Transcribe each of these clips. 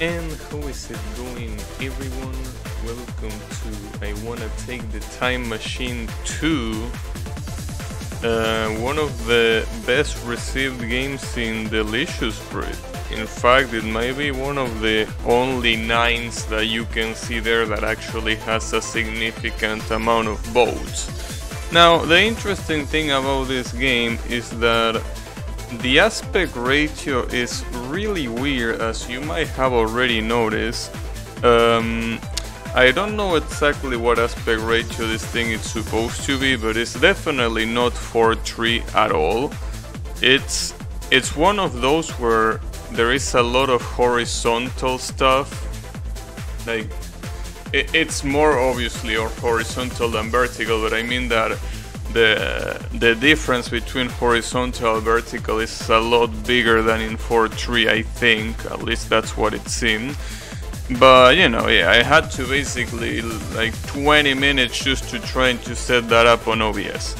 And how is it going everyone? Welcome to I Wanna Take the Time Machine 2 uh, one of the best received games in Delicious Fruit. In fact, it might be one of the only nines that you can see there that actually has a significant amount of votes. Now, the interesting thing about this game is that the aspect ratio is really weird, as you might have already noticed. Um, I don't know exactly what aspect ratio this thing is supposed to be, but it's definitely not 4:3 at all. It's it's one of those where there is a lot of horizontal stuff. Like it, it's more obviously or horizontal than vertical, but I mean that the the difference between horizontal and vertical is a lot bigger than in 4.3 I think. At least that's what it seemed. But you know yeah I had to basically like 20 minutes just to try to set that up on OBS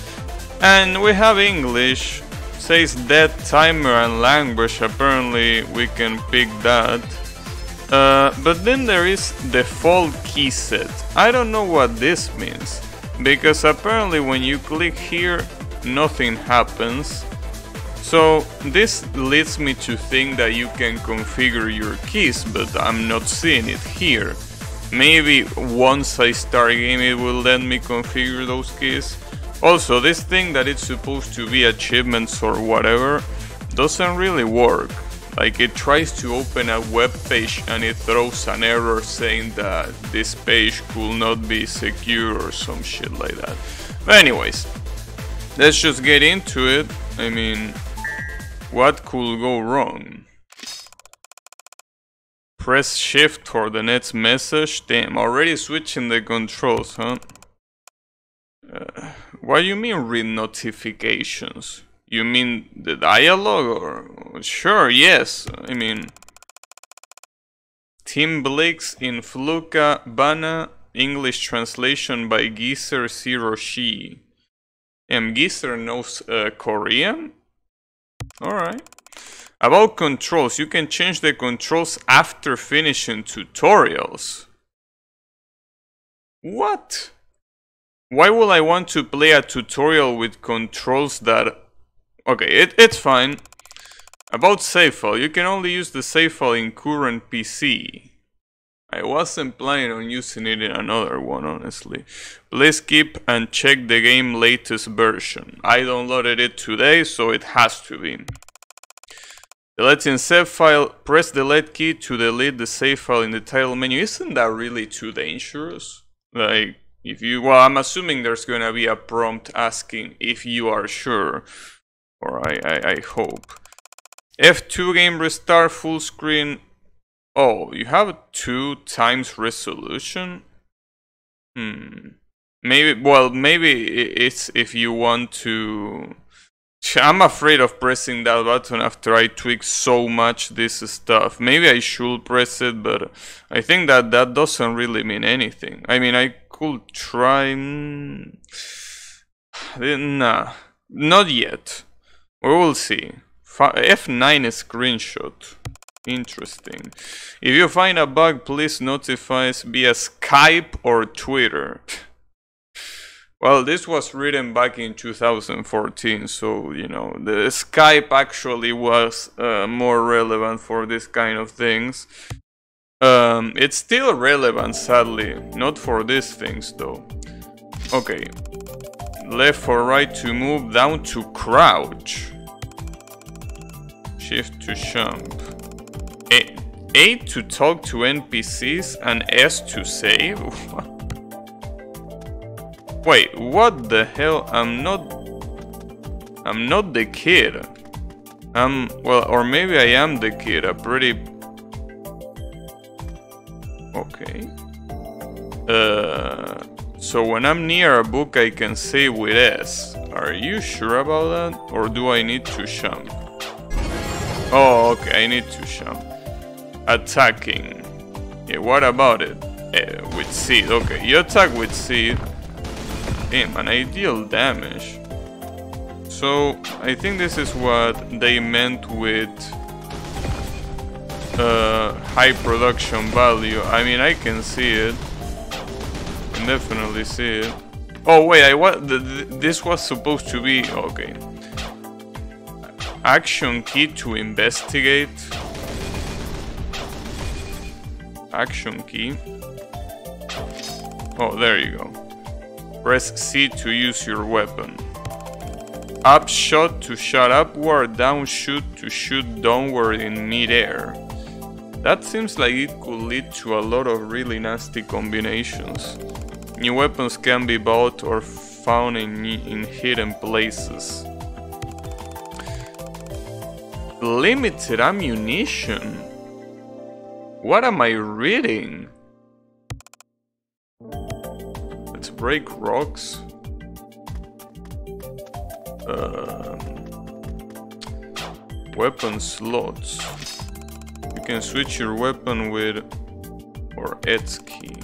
and we have English says dead timer and language apparently we can pick that. Uh, but then there is default key set. I don't know what this means because apparently when you click here nothing happens. So this leads me to think that you can configure your keys but I'm not seeing it here. Maybe once I start game it will let me configure those keys. Also this thing that it's supposed to be achievements or whatever doesn't really work like it tries to open a web page and it throws an error saying that this page could not be secure or some shit like that. But anyways, let's just get into it. I mean, what could go wrong? Press shift for the next message. Damn, already switching the controls, huh? Uh, what do you mean read notifications? You mean the dialogue or sure, yes. I mean Tim Blake's in Fluka Bana English translation by Geezer Zero Shi. And Geezer knows uh, Korean? Alright. About controls, you can change the controls after finishing tutorials. What? Why would I want to play a tutorial with controls that Okay, it, it's fine. About save file, you can only use the save file in current PC. I wasn't planning on using it in another one, honestly. Please keep and check the game latest version. I downloaded it today, so it has to be. Deleting save file, press the delete key to delete the save file in the title menu. Isn't that really too dangerous? Like, if you, well, I'm assuming there's gonna be a prompt asking if you are sure or I, I, I hope. F2 game restart full screen. Oh, you have two times resolution? Hmm. Maybe, well, maybe it's if you want to... I'm afraid of pressing that button after I tweak so much this stuff. Maybe I should press it, but I think that that doesn't really mean anything. I mean, I could try... Hmm, nah, not yet. We will see. F9 screenshot. Interesting. If you find a bug, please notify us via Skype or Twitter. Well, this was written back in 2014, so, you know, the Skype actually was uh, more relevant for this kind of things. Um, it's still relevant, sadly. Not for these things, though. Okay, left or right to move, down to crouch. Shift to jump. A, A to talk to NPCs and S to save? Wait, what the hell? I'm not... I'm not the kid. I'm... Well, or maybe I am the kid, a pretty... Okay. Uh... So when I'm near a book I can say with S. Are you sure about that? Or do I need to jump? Oh, okay, I need to jump. Attacking. Yeah, what about it? Uh, with seed, okay. You attack with seed. Damn, an ideal damage. So, I think this is what they meant with uh, high production value. I mean, I can see it. Definitely see it. Oh wait, I what? This was supposed to be okay. Action key to investigate. Action key. Oh, there you go. Press C to use your weapon. Up shot to shot upward, down shoot to shoot downward in midair. That seems like it could lead to a lot of really nasty combinations. New weapons can be bought or found in, in hidden places. Limited ammunition? What am I reading? Let's break rocks. Um, weapon slots. You can switch your weapon with or X key.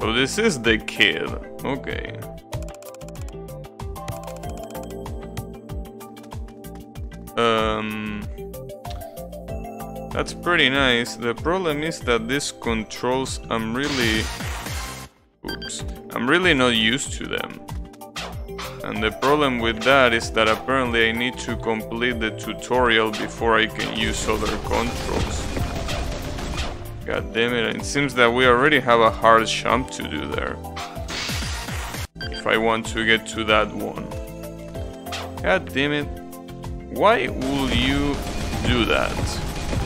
So this is the kid. Okay. Um, that's pretty nice. The problem is that these controls, I'm really... Oops. I'm really not used to them. And the problem with that is that apparently I need to complete the tutorial before I can use other controls. God damn it, it seems that we already have a hard jump to do there. If I want to get to that one. God damn it. Why will you do that?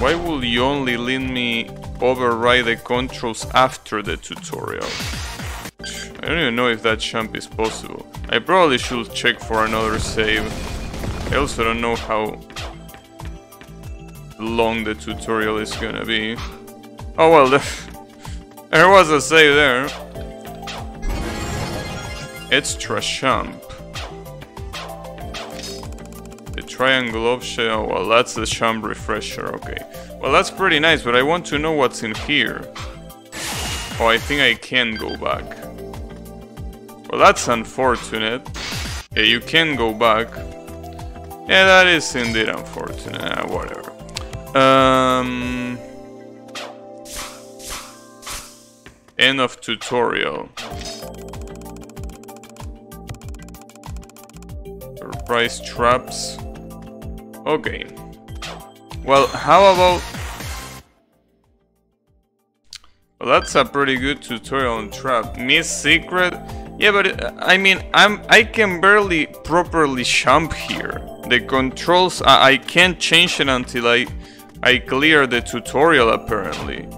Why will you only let me override the controls after the tutorial? I don't even know if that jump is possible. I probably should check for another save. I also don't know how long the tutorial is gonna be. Oh well, there was a save there. Extra jump. The triangle of oh well that's the jump refresher, okay. Well that's pretty nice, but I want to know what's in here. Oh, I think I can go back. Well, that's unfortunate. Yeah, you can go back. Yeah, that is indeed unfortunate. Uh, whatever. Um, end of tutorial. Surprise traps. Okay. Well, how about... Well, that's a pretty good tutorial on trap. Miss Secret yeah, but uh, I mean, I'm I can barely properly jump here. The controls, I, I can't change it until I I clear the tutorial apparently,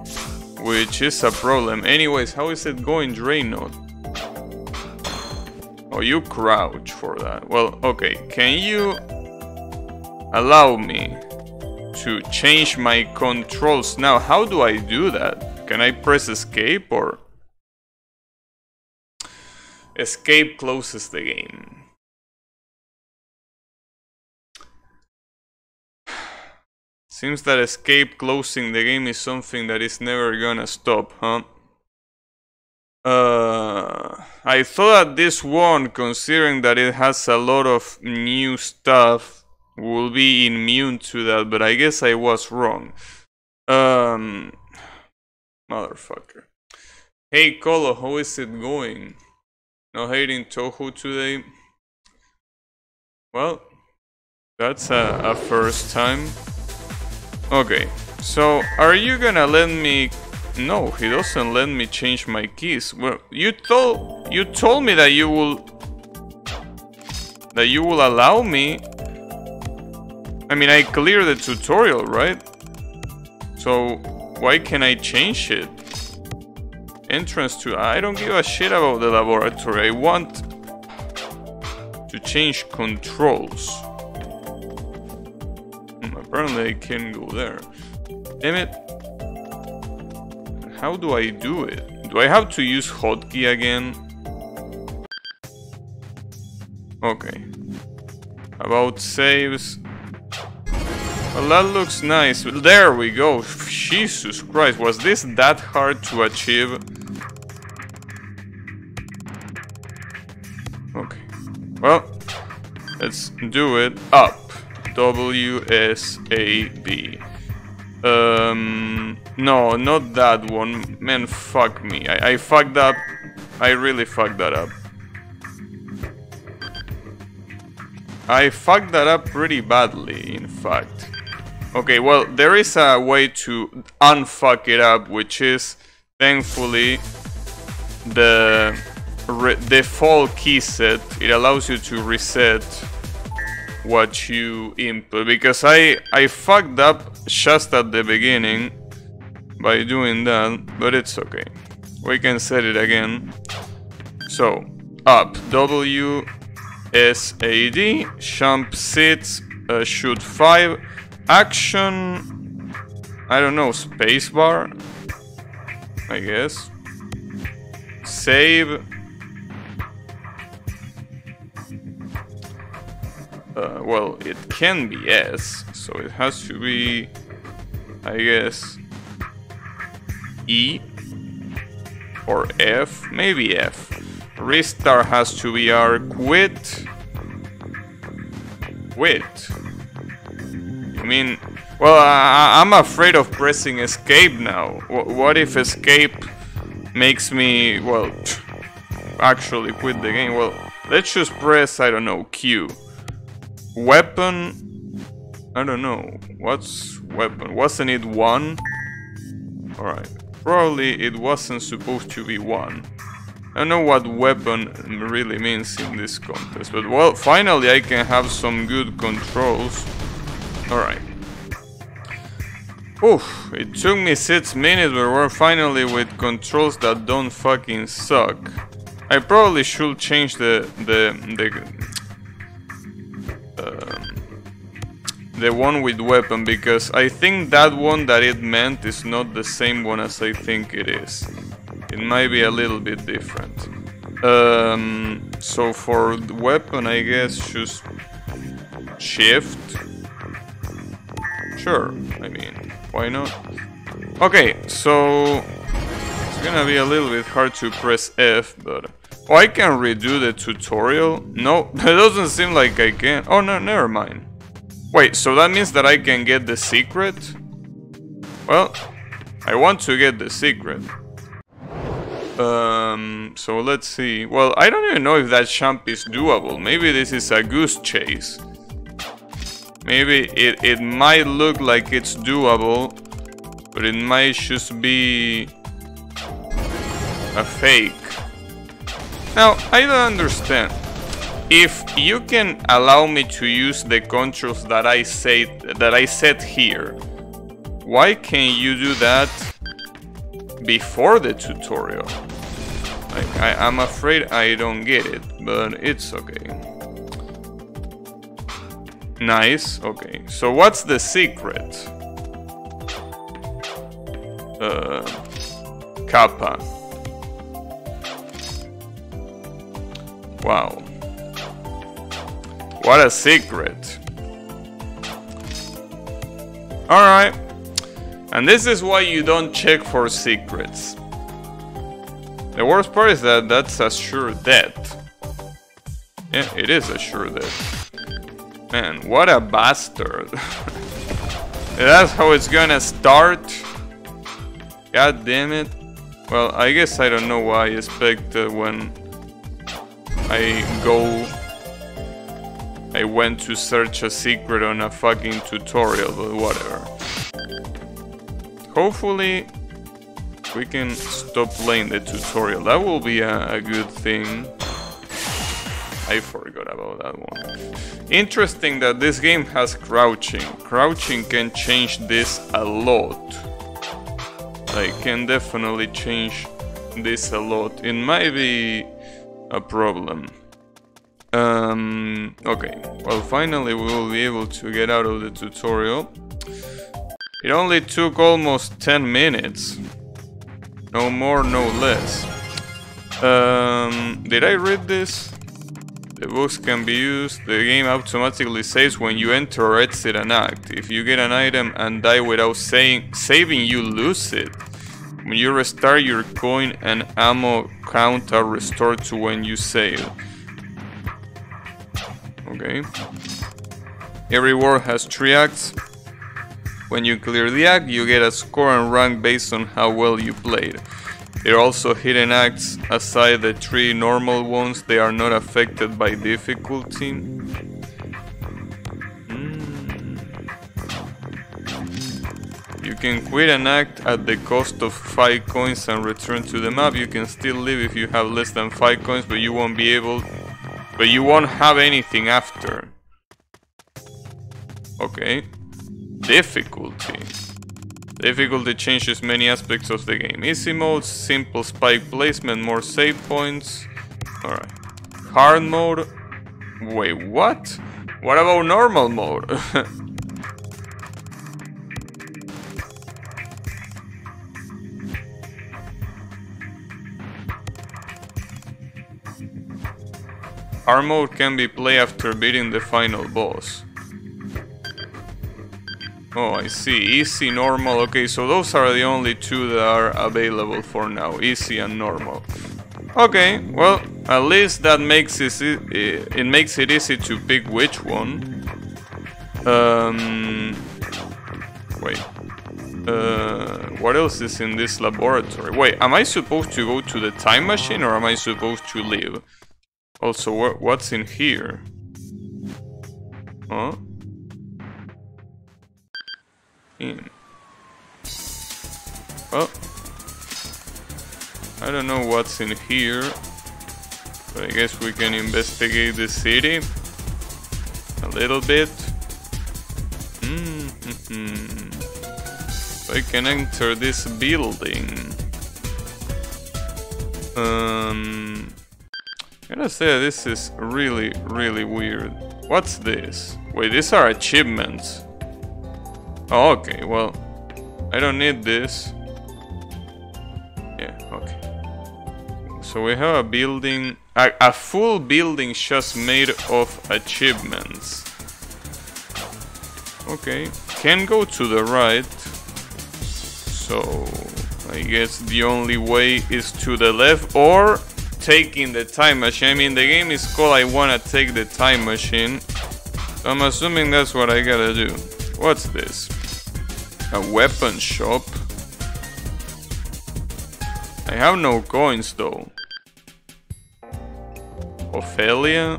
which is a problem. Anyways, how is it going, Draynor? Oh, you crouch for that. Well, okay. Can you allow me to change my controls now? How do I do that? Can I press escape or... Escape closes the game. Seems that escape closing the game is something that is never gonna stop, huh? Uh, I thought this one, considering that it has a lot of new stuff, will be immune to that, but I guess I was wrong. Um, motherfucker. Hey Colo, how is it going? No hating Touhou today. Well, that's a, a first time. Okay, so are you gonna let me... No, he doesn't let me change my keys. Well, you told you told me that you will that you will allow me. I mean, I cleared the tutorial, right? So why can I change it? entrance to... I don't give a shit about the laboratory. I want to change controls. Apparently I can go there. Damn it. How do I do it? Do I have to use hotkey again? Okay. About saves. Well, that looks nice. There we go. Jesus Christ, was this that hard to achieve? Okay. Well, let's do it. Up. W-S-A-B. Um, no, not that one. Man, fuck me. I, I fucked up. I really fucked that up. I fucked that up pretty badly, in fact. Okay, well, there is a way to unfuck it up, which is, thankfully, the default key set. It allows you to reset what you input, because I, I fucked up just at the beginning by doing that, but it's okay. We can set it again. So, up, W, S, A, D, jump, sit, uh, shoot 5, action, I don't know, spacebar, I guess, save, uh, well, it can be S, so it has to be, I guess, E or F, maybe F. Restart has to be R, quit, quit. I mean, well, I, am afraid of pressing escape now. W what if escape makes me, well, actually quit the game? Well, let's just press, I don't know, Q. Weapon, I don't know, what's weapon? Wasn't it one? Alright, probably it wasn't supposed to be one. I don't know what weapon really means in this contest, but well, finally I can have some good controls. Alright. Oof, it took me 6 minutes, but we're finally with controls that don't fucking suck. I probably should change the the the the one with weapon because I think that one that it meant is not the same one as I think it is. It might be a little bit different. Um, so for the weapon, I guess just shift. Sure, I mean, why not? Okay, so it's gonna be a little bit hard to press F, but oh, I can redo the tutorial. No, it doesn't seem like I can. Oh no, never mind. Wait, so that means that I can get the secret? Well, I want to get the secret. Um, so let's see. Well, I don't even know if that jump is doable. Maybe this is a goose chase. Maybe it, it might look like it's doable, but it might just be a fake. Now, I don't understand. If you can allow me to use the controls that I said that I set here, why can't you do that before the tutorial? Like, I, I'm afraid I don't get it, but it's okay. Nice, okay. So what's the secret? Uh, Kappa. Wow. What a secret. Alright. And this is why you don't check for secrets. The worst part is that that's a sure death. Yeah, it is a sure death. Man, what a bastard. that's how it's gonna start. God damn it. Well, I guess I don't know why I expect uh, when I go I went to search a secret on a fucking tutorial, but whatever. Hopefully, we can stop playing the tutorial. That will be a, a good thing. I forgot about that one. Interesting that this game has crouching. Crouching can change this a lot. Like, can definitely change this a lot. It might be a problem. Um, okay, well finally we will be able to get out of the tutorial. It only took almost 10 minutes. No more, no less. Um, did I read this? The books can be used. The game automatically saves when you enter or exit an act. If you get an item and die without saying, saving, you lose it. When you restart, your coin and ammo count are restored to when you save. Okay. Every war has three acts. When you clear the act, you get a score and rank based on how well you played. There are also hidden acts aside the three normal ones, they are not affected by difficulty. Hmm. You can quit an act at the cost of 5 coins and return to the map. You can still leave if you have less than 5 coins, but you won't be able... But you won't have anything after. Okay. Difficulty. Difficulty changes many aspects of the game. Easy mode, simple spike placement, more save points. Alright. Hard mode. Wait, what? What about normal mode? Hard mode can be played after beating the final boss. Oh, I see. Easy, normal. Okay, so those are the only two that are available for now. Easy and normal. Okay, well, at least that makes it, it makes it easy to pick which one. Um, wait. Uh, what else is in this laboratory? Wait, am I supposed to go to the time machine or am I supposed to leave? Also, wh what's in here? Huh? in. Well, I don't know what's in here, but I guess we can investigate the city a little bit. Mm -hmm. I can enter this building. Um, I gotta say this is really, really weird. What's this? Wait, these are achievements. Oh, okay, well, I don't need this. Yeah, okay. So we have a building, a, a full building just made of achievements. Okay, can go to the right. So, I guess the only way is to the left or taking the time machine. I mean, the game is called I Wanna Take the Time Machine. So I'm assuming that's what I gotta do. What's this? A weapon shop? I have no coins though. Ophelia?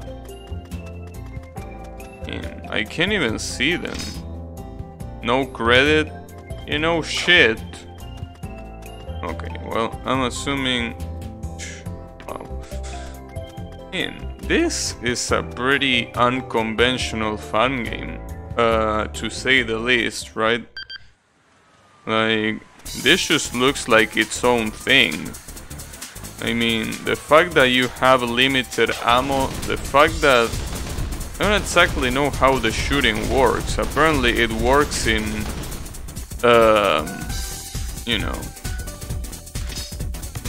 Hmm, I can't even see them. No credit? You know shit. Okay, well, I'm assuming... In this is a pretty unconventional fangame, uh, to say the least, right? Like, this just looks like its own thing. I mean, the fact that you have limited ammo, the fact that... I don't exactly know how the shooting works. Apparently it works in... Um, you know...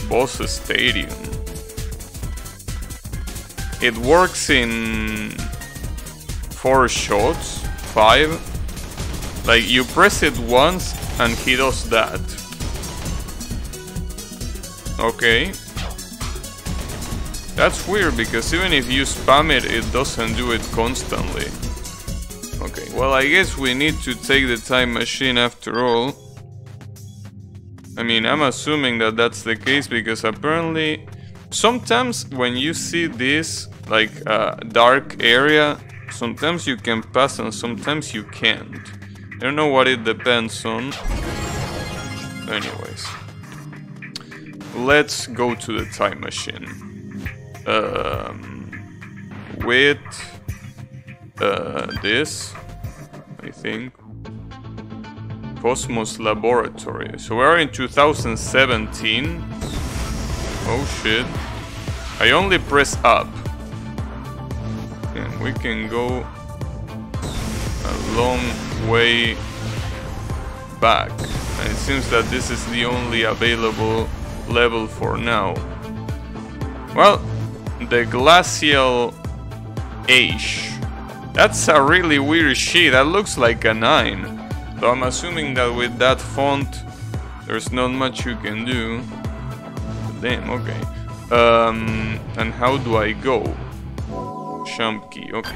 Boss Stadium. It works in... Four shots? Five? Like, you press it once and he does that. Okay. That's weird because even if you spam it, it doesn't do it constantly. Okay, well I guess we need to take the time machine after all. I mean, I'm assuming that that's the case because apparently sometimes when you see this like uh, dark area, sometimes you can pass and sometimes you can't. I don't know what it depends on. Anyways. Let's go to the time machine. Um, with uh, this, I think. Cosmos Laboratory. So we're in 2017. Oh shit. I only press up. And we can go a long way back. And it seems that this is the only available level for now. Well, the Glacial Age. That's a really weird sheet. That looks like a 9. So I'm assuming that with that font, there's not much you can do. Damn, okay. Um, and how do I go? Jump key, okay.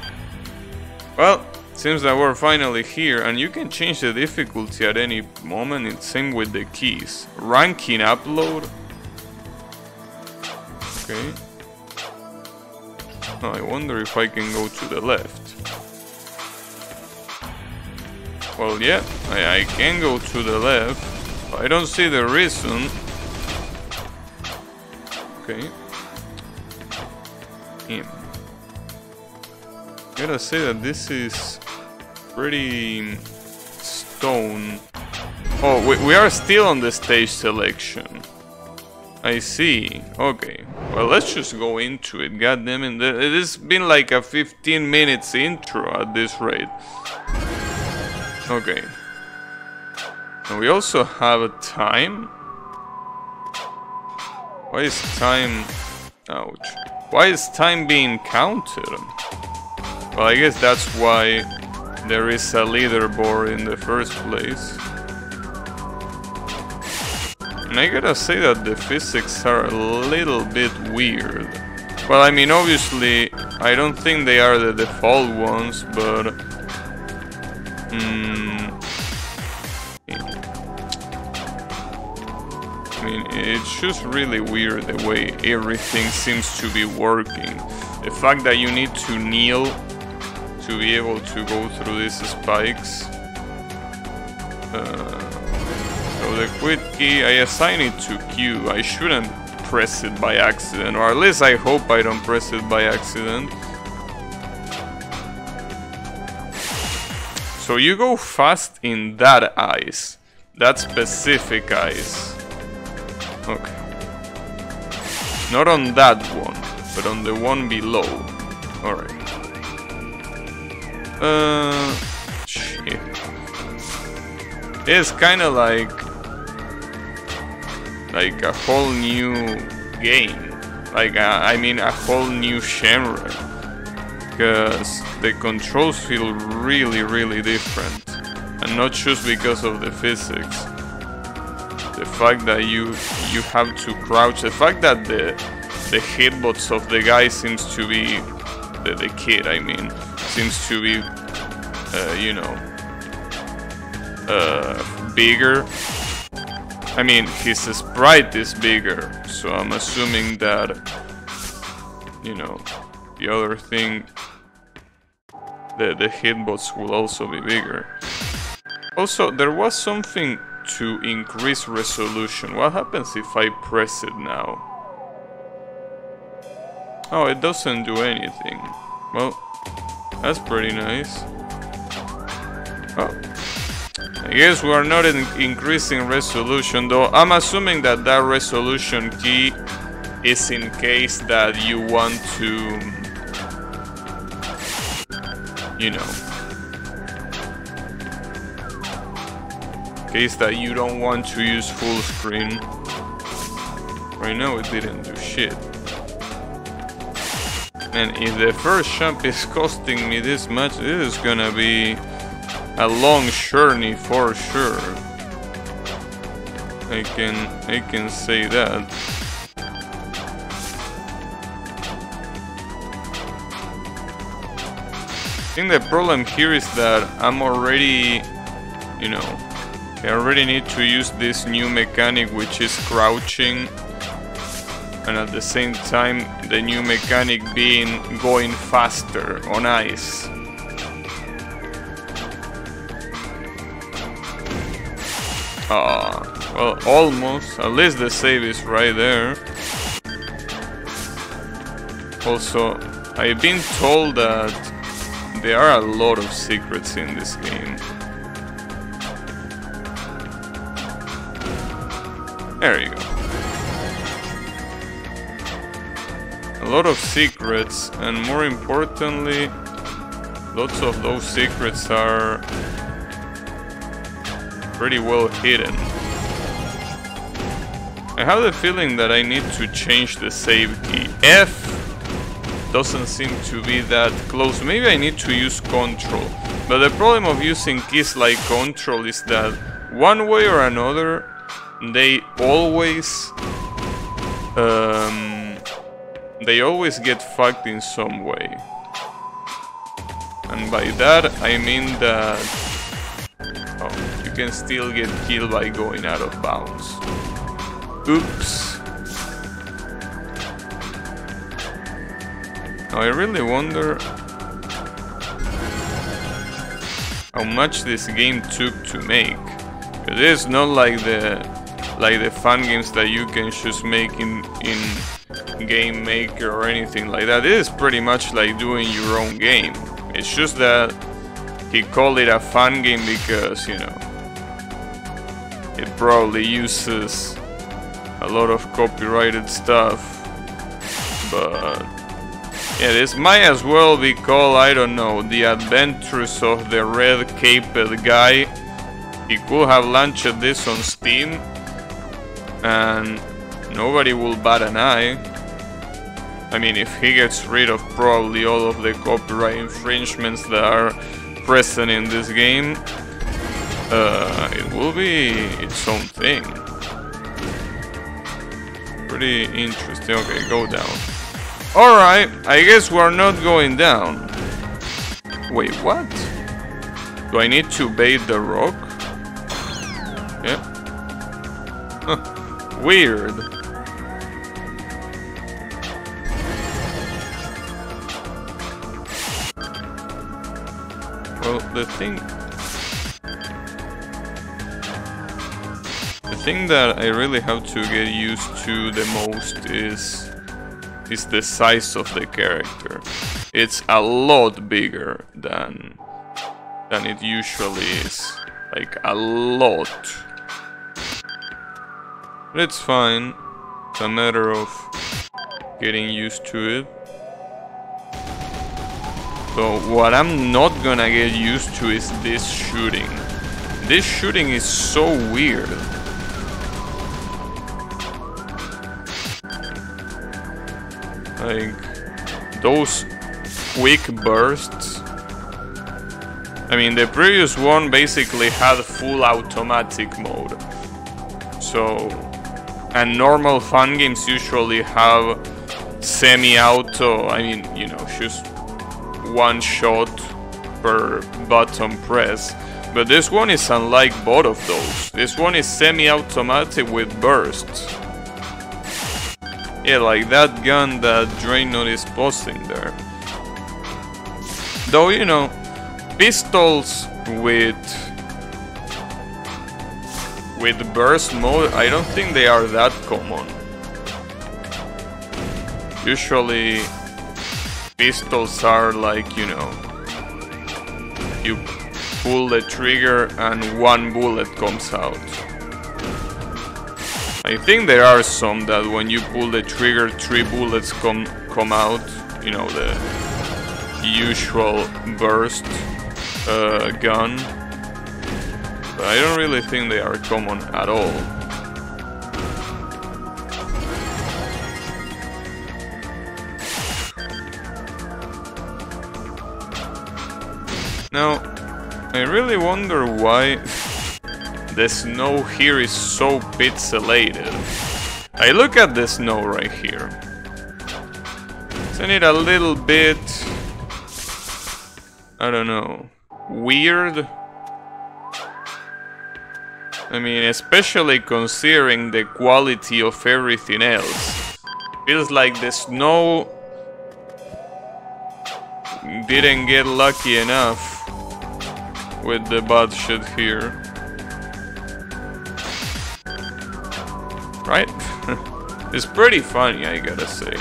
Well, Seems that we're finally here, and you can change the difficulty at any moment. It's same with the keys. Ranking upload. Okay. Oh, I wonder if I can go to the left. Well, yeah, I, I can go to the left. I don't see the reason. Okay. Him. Gotta say that this is pretty stone. Oh, we, we are still on the stage selection. I see. Okay. Well, let's just go into it. God damn it. It has been like a 15 minutes intro at this rate. Okay. And we also have a time. Why is time... Ouch. Why is time being counted? Well, I guess that's why there is a leaderboard in the first place. And I gotta say that the physics are a little bit weird. Well, I mean, obviously, I don't think they are the default ones, but Hmm. I mean, it's just really weird the way everything seems to be working. The fact that you need to kneel to be able to go through these spikes. Uh, so the quit key, I assign it to Q. I shouldn't press it by accident, or at least I hope I don't press it by accident. So you go fast in that ice. That specific ice. Okay. Not on that one, but on the one below. Alright. Uh... Shit. It's kinda like... Like a whole new game. Like, a, I mean a whole new genre. Because the controls feel really, really different. And not just because of the physics. The fact that you you have to crouch, the fact that the the hitbox of the guy seems to be, the, the kid I mean, seems to be, uh, you know, uh, bigger. I mean, his sprite is bigger, so I'm assuming that, you know, the other thing the, the hitbox will also be bigger. Also, there was something to increase resolution. What happens if I press it now? Oh, it doesn't do anything. Well, that's pretty nice. Oh. I guess we are not in increasing resolution, though I'm assuming that that resolution key is in case that you want to you know. Case that you don't want to use full screen. Right now it didn't do shit. And if the first jump is costing me this much, this is gonna be a long journey for sure. I can I can say that. I think the problem here is that I'm already, you know, I really need to use this new mechanic which is crouching and at the same time the new mechanic being going faster on ice. Ah, well, almost. At least the save is right there. Also, I've been told that there are a lot of secrets in this game. There you go. A lot of secrets, and more importantly, lots of those secrets are pretty well hidden. I have the feeling that I need to change the save key. F doesn't seem to be that close. Maybe I need to use control. But the problem of using keys like control is that one way or another they always um, they always get fucked in some way. And by that, I mean that oh, you can still get killed by going out of bounds. Oops. Now I really wonder how much this game took to make. It is not like the like the fangames that you can just make in in game maker or anything like that. It is pretty much like doing your own game. It's just that he called it a fangame because, you know, it probably uses a lot of copyrighted stuff. But yeah, this might as well be called, I don't know, The Adventures of the Red Caped Guy. He could have launched this on Steam and nobody will bat an eye. I mean, if he gets rid of probably all of the copyright infringements that are present in this game, uh, it will be its own thing. Pretty interesting. Okay, go down. Alright, I guess we're not going down. Wait, what? Do I need to bait the rock? Yeah. Huh. Weird. Well, the thing... The thing that I really have to get used to the most is... is the size of the character. It's a lot bigger than... than it usually is. Like, a lot. But it's fine. It's a matter of getting used to it. So what I'm not gonna get used to is this shooting. This shooting is so weird. Like, those quick bursts. I mean, the previous one basically had full automatic mode. So, and normal fangames usually have semi-auto, I mean, you know, just one shot per button press. But this one is unlike both of those. This one is semi-automatic with bursts. Yeah, like that gun that Draynor is posting there. Though, you know, pistols with with burst mode, I don't think they are that common. Usually pistols are like, you know, you pull the trigger and one bullet comes out. I think there are some that when you pull the trigger, three bullets come come out. You know the usual burst uh, gun. But I don't really think they are common at all. Now, I really wonder why the snow here is so pixelated. I look at the snow right here. Isn't it a little bit... I don't know... Weird? I mean, especially considering the quality of everything else. Feels like the snow didn't get lucky enough with the bad shit here. Right? it's pretty funny, I gotta say.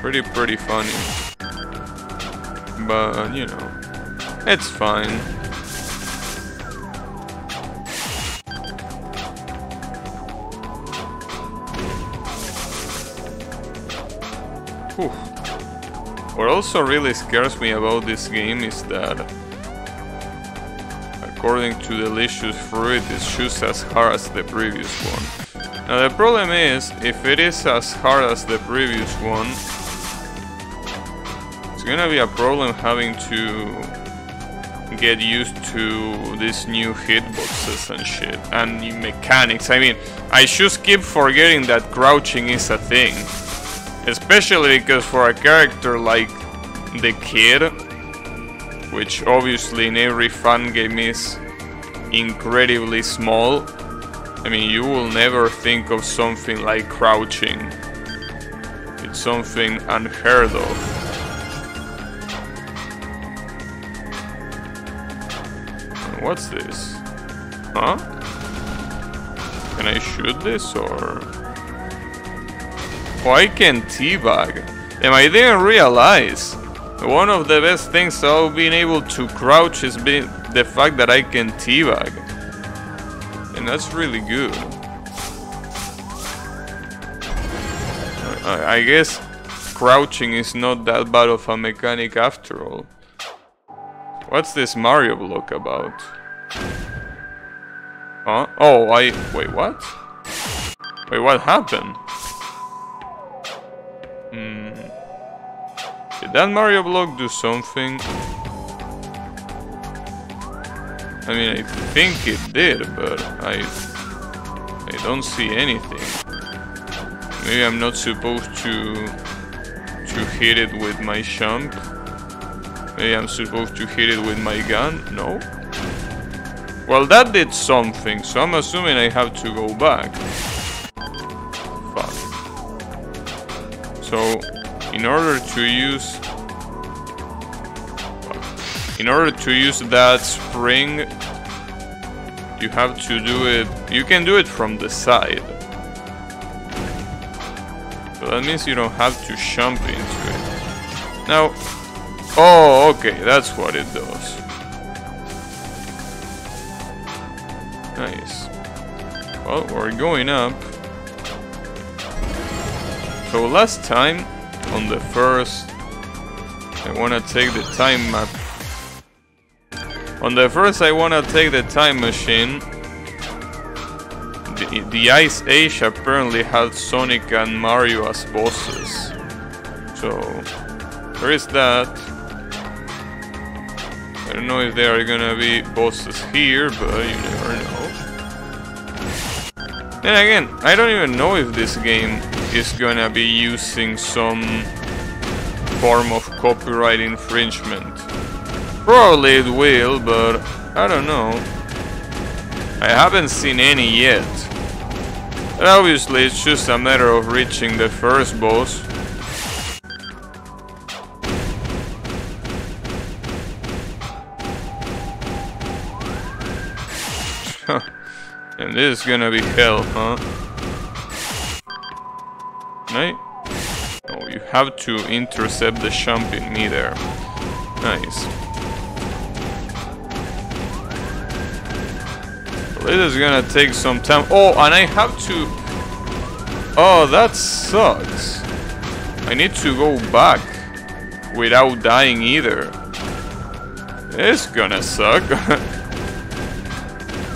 Pretty, pretty funny. But, you know, it's fine. Whew. What also really scares me about this game is that according to Delicious Fruit it's just as hard as the previous one. Now the problem is, if it is as hard as the previous one, it's gonna be a problem having to get used to these new hitboxes and shit, and mechanics. I mean, I just keep forgetting that crouching is a thing. Especially because for a character like the kid, which obviously in every fangame is incredibly small. I mean, you will never think of something like crouching. It's something unheard of. What's this? Huh? Can I shoot this or... Can teabag. And I didn't realize. One of the best things about being able to crouch is being the fact that I can teabag. And that's really good. I guess crouching is not that bad of a mechanic after all. What's this Mario block about? Huh? Oh, I... Wait, what? Wait, what happened? Hmm... Did that Mario block do something? I mean, I think it did, but I... I don't see anything. Maybe I'm not supposed to... to hit it with my jump. Maybe I'm supposed to hit it with my gun? No? Well, that did something, so I'm assuming I have to go back. So, in order to use... In order to use that spring, you have to do it... You can do it from the side. So that means you don't have to jump into it. Now, Oh, okay, that's what it does. Nice. Well, we're going up. So last time, on the first... I wanna take the time map. On the first I wanna take the time machine. The, the Ice Age apparently had Sonic and Mario as bosses. So, there is that. I don't know if there are gonna be bosses here, but you never know. Then again, I don't even know if this game is gonna be using some form of copyright infringement. Probably it will, but I don't know. I haven't seen any yet. But obviously it's just a matter of reaching the first boss and this is gonna be hell, huh? Right? Oh, you have to intercept the jump in me there. Nice. This is gonna take some time. Oh, and I have to... Oh, that sucks. I need to go back without dying either. It's gonna suck.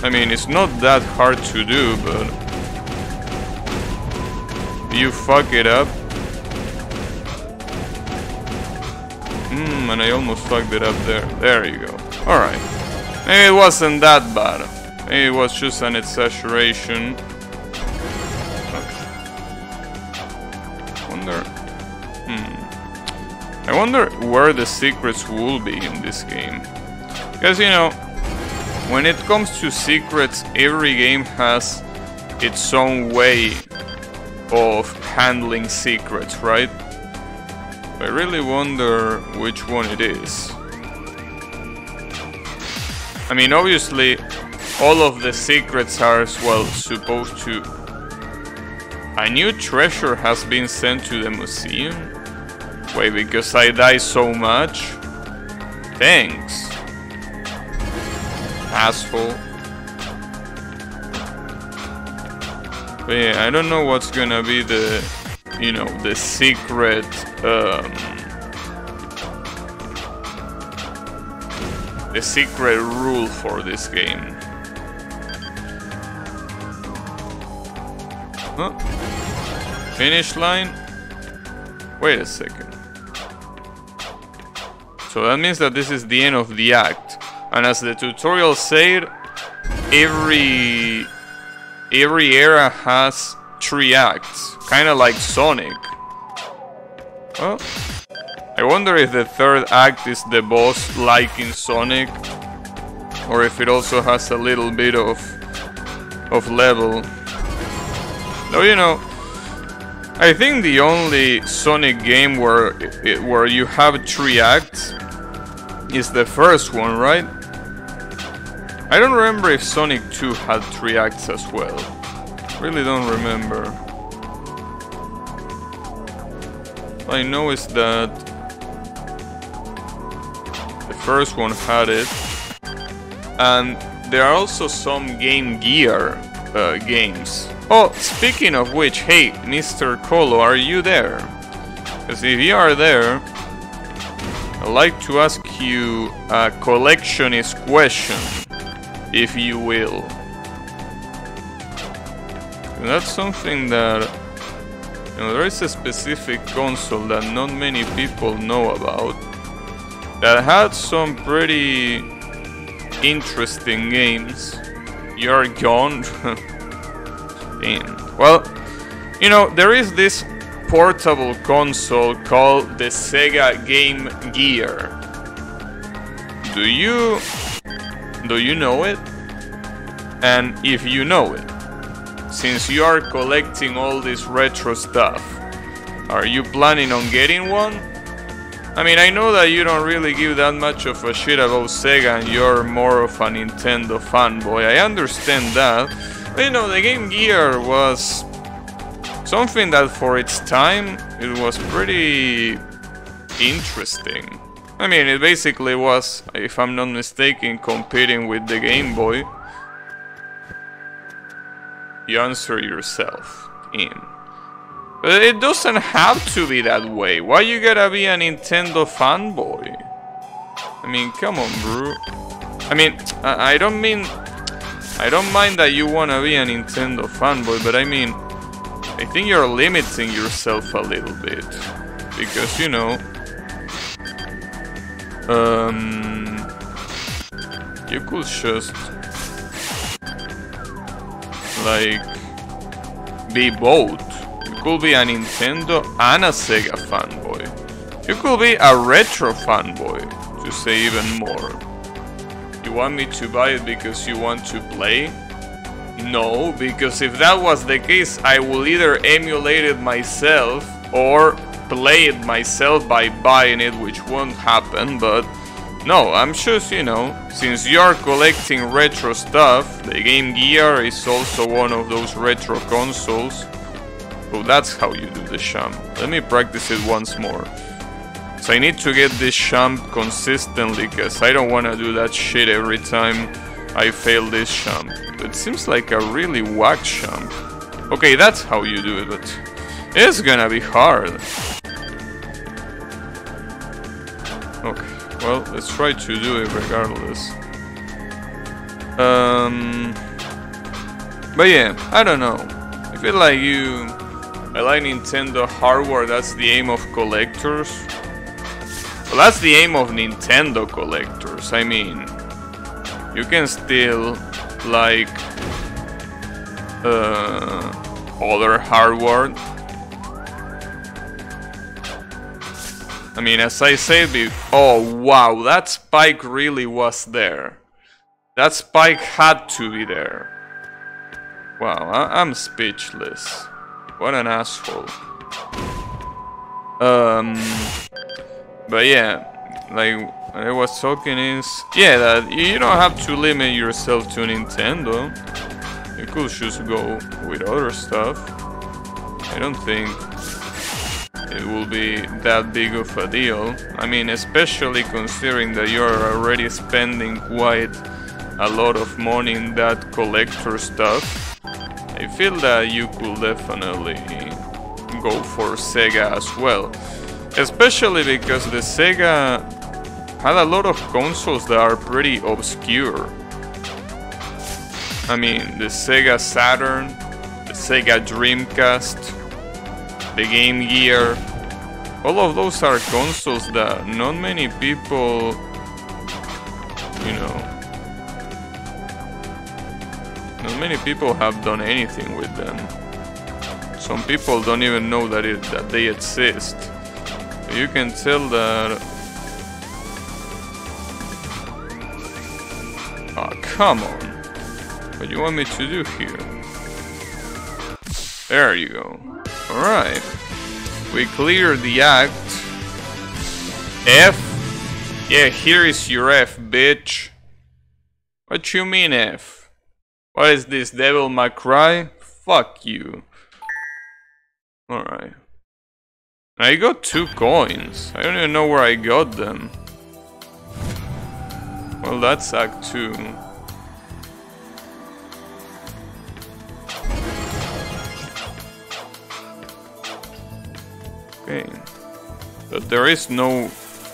I mean, it's not that hard to do, but... You fuck it up. Hmm, and I almost fucked it up there. There you go. Alright. Maybe it wasn't that bad. Maybe it was just an exaggeration. Wonder... Hmm. I wonder where the secrets will be in this game. Because, you know, when it comes to secrets, every game has its own way of handling secrets, right? I really wonder which one it is. I mean, obviously, all of the secrets are as well supposed to... A new treasure has been sent to the museum? Wait, because I die so much? Thanks asshole. But yeah, I don't know what's gonna be the, you know, the secret, um, the secret rule for this game. Huh? Finish line? Wait a second. So that means that this is the end of the act. And as the tutorial said, every every era has three acts, kind of like Sonic. Oh, I wonder if the third act is the boss like in Sonic or if it also has a little bit of of level. Though you know, I think the only Sonic game where where you have three acts is the first one, right? I don't remember if Sonic 2 had three acts as well. Really don't remember. All I know is that the first one had it. And there are also some Game Gear uh, games. Oh, speaking of which, hey, Mr. Colo, are you there? Because if you are there, I'd like to ask you a collectionist question, if you will. That's something that you know, there is a specific console that not many people know about that had some pretty interesting games. You're gone. Damn. Well, you know, there is this portable console called the Sega Game Gear. Do you do you know it? And if you know it, since you are collecting all this retro stuff, are you planning on getting one? I mean, I know that you don't really give that much of a shit about Sega and you're more of a Nintendo fanboy. I understand that. But you know, the Game Gear was something that for its time, it was pretty interesting. I mean, it basically was, if I'm not mistaken, competing with the Game Boy you answer yourself in. But it doesn't have to be that way. Why you gotta be a Nintendo fanboy? I mean, come on, bro. I mean, I, I don't mean... I don't mind that you wanna be a Nintendo fanboy, but I mean... I think you're limiting yourself a little bit. Because, you know... You could just like be both. You could be a Nintendo and a Sega fanboy. You could be a retro fanboy, to say even more. You want me to buy it because you want to play? No, because if that was the case, I will either emulate it myself or play it myself by buying it, which won't happen, but no, I'm just, you know, since you're collecting retro stuff, the Game Gear is also one of those retro consoles. So that's how you do the champ. Let me practice it once more. So I need to get this champ consistently, because I don't want to do that shit every time I fail this champ. It seems like a really whack champ. Okay, that's how you do it, but it's gonna be hard. Okay. Well, let's try to do it regardless. Um, but yeah, I don't know. I feel like you... I like Nintendo hardware, that's the aim of collectors. Well, that's the aim of Nintendo collectors. I mean, you can still like uh, other hardware I mean, as I said oh wow, that spike really was there. That spike had to be there. Wow, I am speechless. What an asshole. Um, but yeah, like I was talking is, yeah, that you don't have to limit yourself to Nintendo. You could just go with other stuff. I don't think it will be that big of a deal. I mean, especially considering that you're already spending quite a lot of money in that collector stuff. I feel that you could definitely go for Sega as well. Especially because the Sega had a lot of consoles that are pretty obscure. I mean, the Sega Saturn, the Sega Dreamcast, the Game Gear. All of those are consoles that not many people, you know, not many people have done anything with them. Some people don't even know that it that they exist. You can tell that... Oh, come on. What do you want me to do here? There you go. Alright. We clear the act. F? Yeah, here is your F, bitch. What you mean F? What is this, Devil May Cry? Fuck you. Alright. I got two coins. I don't even know where I got them. Well, that's Act 2. Okay. But there is no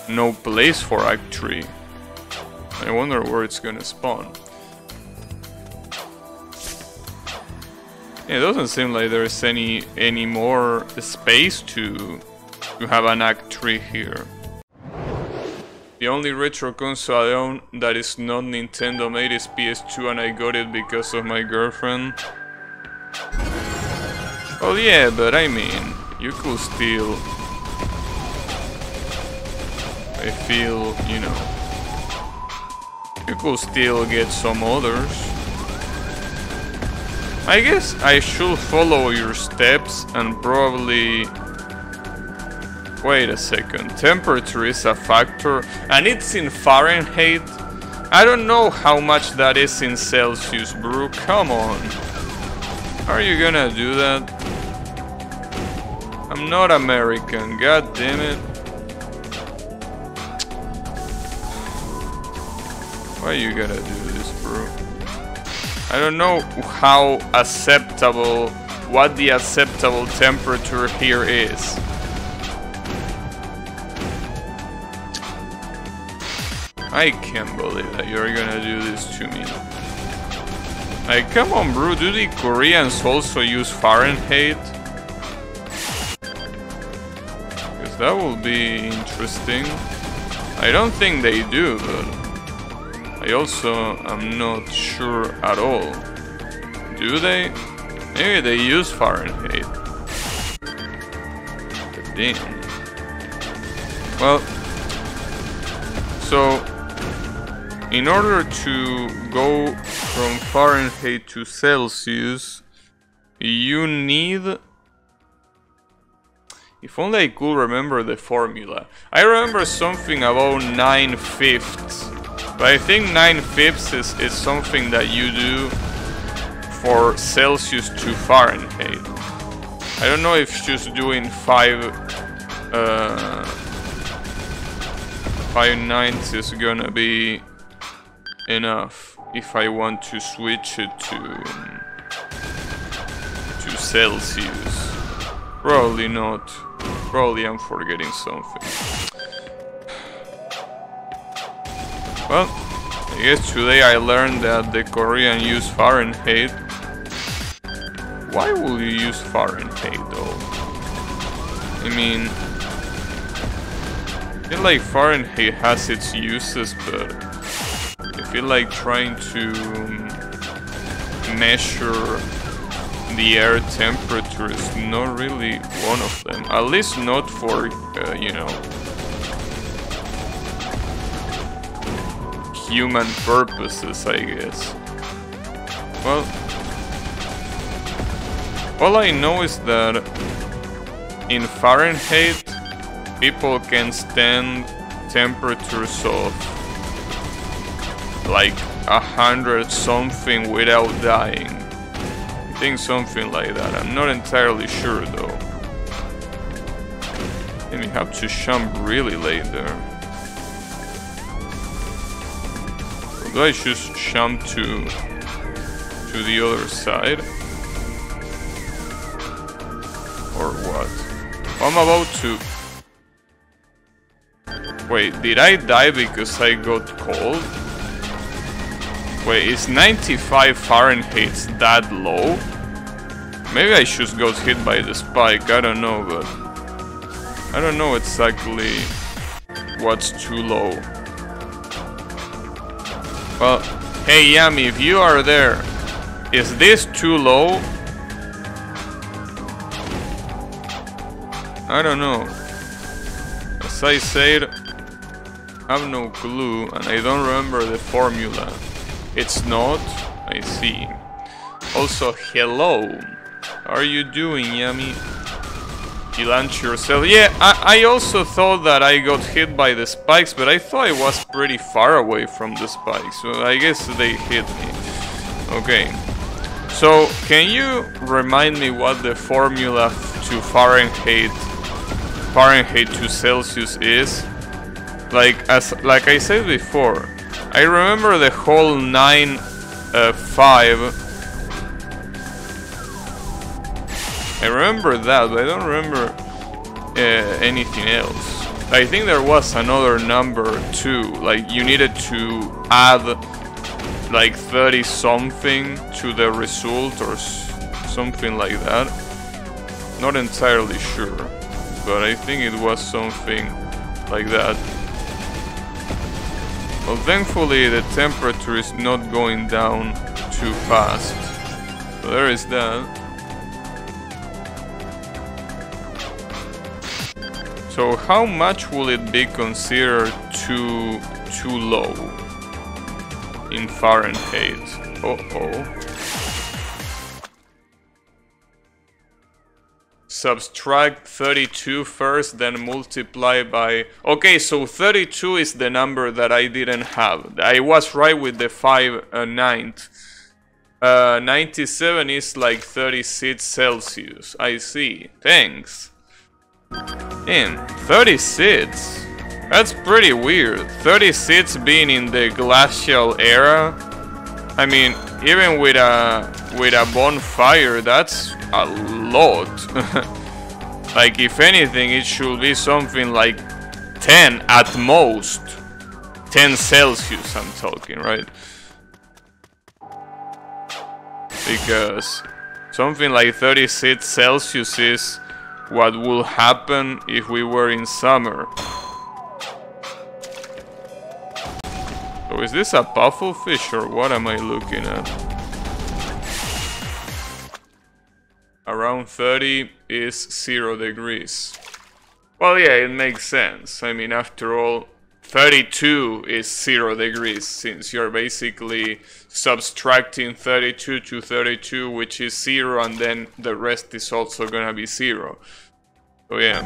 no place for Act 3. I wonder where it's gonna spawn. It doesn't seem like there's any any more space to to have an Act 3 here. The only retro console I own that is not Nintendo made is PS2 and I got it because of my girlfriend. Oh yeah, but I mean, you could still... I feel, you know... You could still get some others. I guess I should follow your steps and probably Wait a second, temperature is a factor and it's in Fahrenheit? I don't know how much that is in Celsius, bro, come on. Are you gonna do that? I'm not American, god damn it. Why you gotta do this, bro? I don't know how acceptable, what the acceptable temperature here is. I can't believe that you're gonna do this to me. Like, come on, bro, do the Koreans also use Fahrenheit? That will be interesting. I don't think they do, but I also am not sure at all. Do they? Maybe they use Fahrenheit. Damn. Well, so in order to go from Fahrenheit to Celsius, you need... If only I could remember the formula. I remember something about 9 fifths. But I think 9 fifths is, is something that you do for Celsius to Fahrenheit. I don't know if just doing 5... Uh, 5 ninths is gonna be enough if I want to switch it to um, to Celsius. Probably not. Probably I'm forgetting something. Well, I guess today I learned that the Korean use Fahrenheit. Why will you use Fahrenheit though? I mean, I feel like Fahrenheit has its uses, but I feel like trying to measure the air temperature is not really one of them. At least not for, uh, you know, human purposes, I guess. Well, all I know is that in Fahrenheit, people can stand temperatures of like a hundred something without dying. Think something like that. I'm not entirely sure though. And we have to jump really late there. Do I just jump to to the other side? Or what? I'm about to... Wait, did I die because I got cold? Wait, is 95 Fahrenheit that low? Maybe I just got hit by the spike, I don't know, but... I don't know exactly what's too low. Well, hey Yami, if you are there, is this too low? I don't know. as I said, I have no clue and I don't remember the formula. It's not, I see. Also, hello. How are you doing, Yummy? You launch yourself. Yeah, I, I also thought that I got hit by the spikes, but I thought I was pretty far away from the spikes. So I guess they hit me. Okay. So, can you remind me what the formula to Fahrenheit Fahrenheit to Celsius is? Like as like I said before, I remember the whole 9 uh, 5 I remember that, but I don't remember uh, anything else. I think there was another number too, like you needed to add like 30 something to the result or something like that. Not entirely sure, but I think it was something like that. Well, thankfully the temperature is not going down too fast. So there is that. So how much will it be considered too too low in Fahrenheit? Uh Subtract 32 first, then multiply by... Okay, so 32 is the number that I didn't have. I was right with the 5 uh, ninth. Uh, 97 is like 36 Celsius. I see. Thanks. In 36? That's pretty weird. 36 being in the glacial era? I mean, even with a with a bonfire, that's a lot. like, if anything, it should be something like 10 at most. 10 Celsius, I'm talking, right? Because something like 36 Celsius is what would happen if we were in summer. So is this a pufferfish or what am I looking at? Around 30 is 0 degrees. Well, yeah, it makes sense. I mean, after all, 32 is 0 degrees, since you're basically subtracting 32 to 32, which is 0, and then the rest is also gonna be 0. So yeah.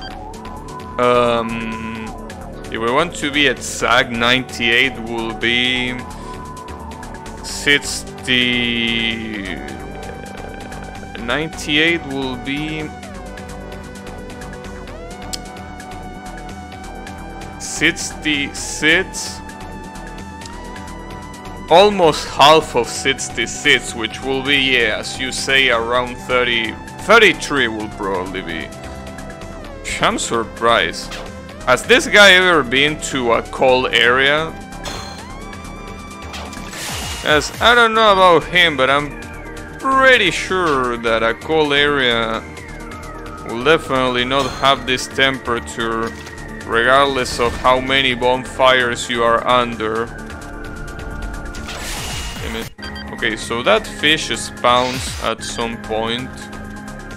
Um, if we want to be at SAG, 98 will be 60... 98 will be... 66 almost half of 66 which will be yeah as you say around 30 33 will probably be. I'm surprised. Has this guy ever been to a cold area? As I don't know about him but I'm pretty sure that a cold area will definitely not have this temperature regardless of how many bonfires you are under. Okay, so that fish spawns at some point,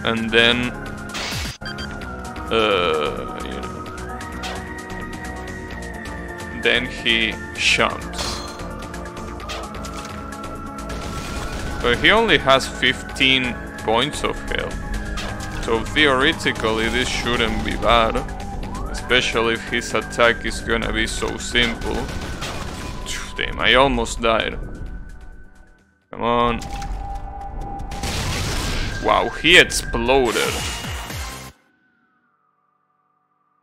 and then, uh, you know, then he jumps. But he only has 15 points of health, so theoretically this shouldn't be bad. Especially if his attack is gonna be so simple. Damn, I almost died. Come on. Wow, he exploded.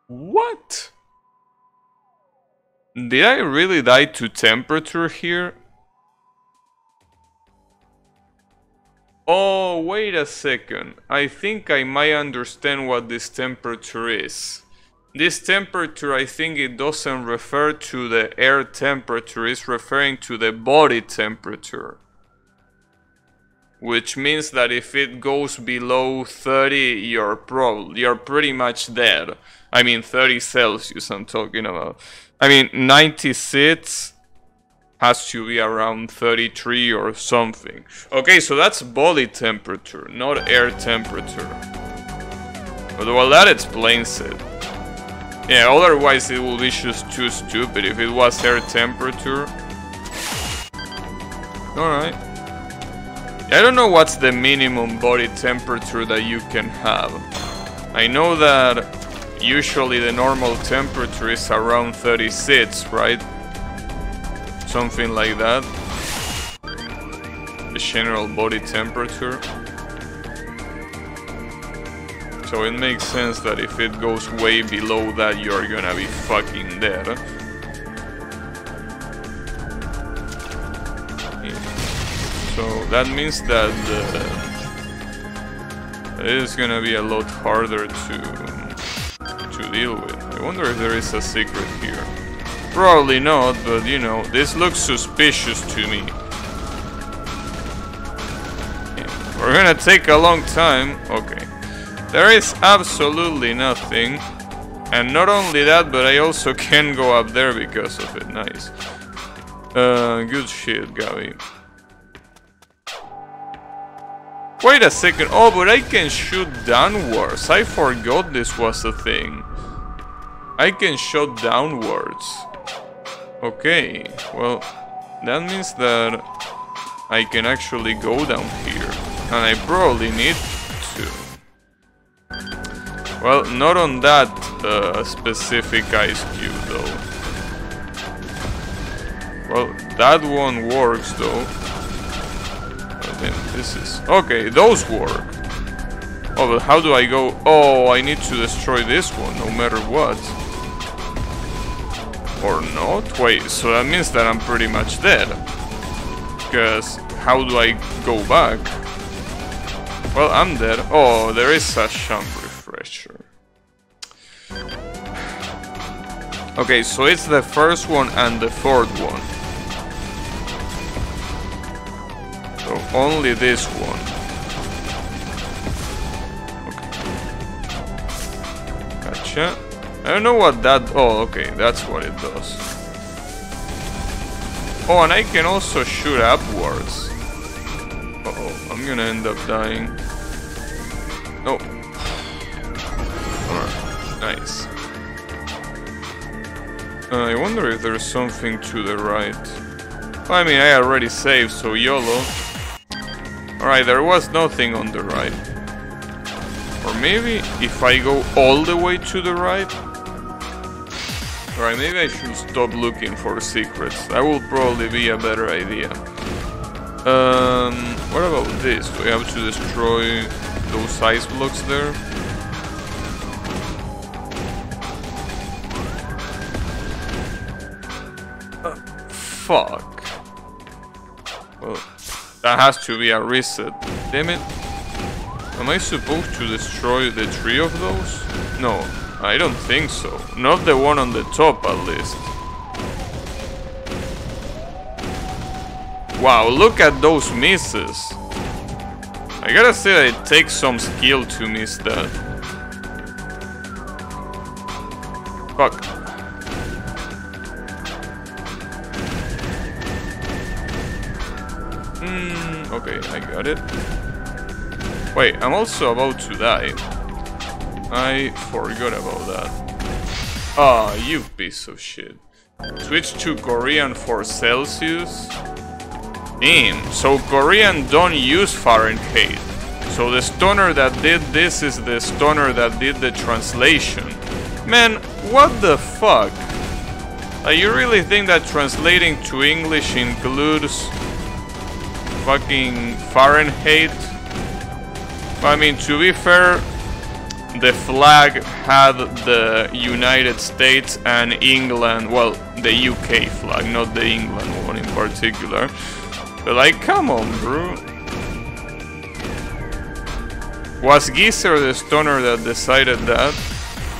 What? Did I really die to temperature here? Oh, wait a second. I think I might understand what this temperature is. This temperature, I think it doesn't refer to the air temperature, it's referring to the body temperature. Which means that if it goes below 30, you're probably, you're pretty much dead. I mean 30 Celsius I'm talking about. I mean 96 has to be around 33 or something. Okay, so that's body temperature, not air temperature. But well, that explains it. Yeah, otherwise it would be just too stupid if it was air temperature. Alright. I don't know what's the minimum body temperature that you can have. I know that usually the normal temperature is around 36, right? Something like that. The general body temperature. So it makes sense that if it goes way below that, you're gonna be fucking dead. So that means that uh, it is gonna be a lot harder to to deal with. I wonder if there is a secret here. Probably not, but you know, this looks suspicious to me. Yeah, we're gonna take a long time. Okay. There is absolutely nothing. And not only that, but I also can go up there because of it. Nice. Uh, good shit, Gaby. Wait a second. Oh, but I can shoot downwards. I forgot this was a thing. I can shoot downwards. Okay, well, that means that I can actually go down here. And I probably need to. Well, not on that uh, specific ice cube, though. Well, that one works, though this is... Okay, those work. Oh, but how do I go... Oh, I need to destroy this one, no matter what. Or not? Wait, so that means that I'm pretty much dead. Because how do I go back? Well, I'm dead. Oh, there is a champ refresher. Okay, so it's the first one and the fourth one. So only this one. Okay. Gotcha. I don't know what that... Oh, okay, that's what it does. Oh, and I can also shoot upwards. Uh oh I'm gonna end up dying. No. Alright, nice. Uh, I wonder if there's something to the right. I mean, I already saved, so YOLO. Alright, there was nothing on the right. Or maybe if I go all the way to the right? Alright, maybe I should stop looking for secrets. That will probably be a better idea. Um, what about this? Do we have to destroy those ice blocks there? Uh, fuck. Well... That has to be a reset. Damn it. Am I supposed to destroy the three of those? No, I don't think so. Not the one on the top at least. Wow, look at those misses. I gotta say it takes some skill to miss that. Fuck. Hmm, okay, I got it. Wait, I'm also about to die. I forgot about that. Ah, oh, you piece of shit. Switch to Korean for Celsius? Damn, so Korean don't use Fahrenheit. So the stoner that did this is the stoner that did the translation. Man, what the fuck? Uh, you really think that translating to English includes fucking Fahrenheit. I mean, to be fair, the flag had the United States and England, well, the UK flag, not the England one in particular. But like, come on, bro. Was Geezer the stoner that decided that?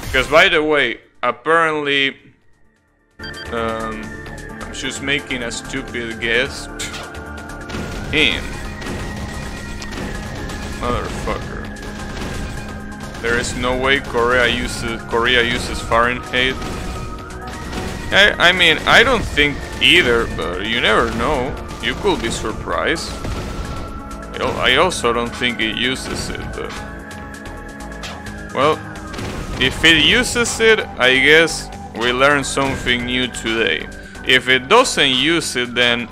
Because by the way, apparently, um, I'm just making a stupid guess. Him. Motherfucker. There is no way Korea uses Korea uses Fahrenheit. I, I mean, I don't think either, but you never know. You could be surprised. I also don't think it uses it, but... Well, if it uses it, I guess we learned something new today. If it doesn't use it, then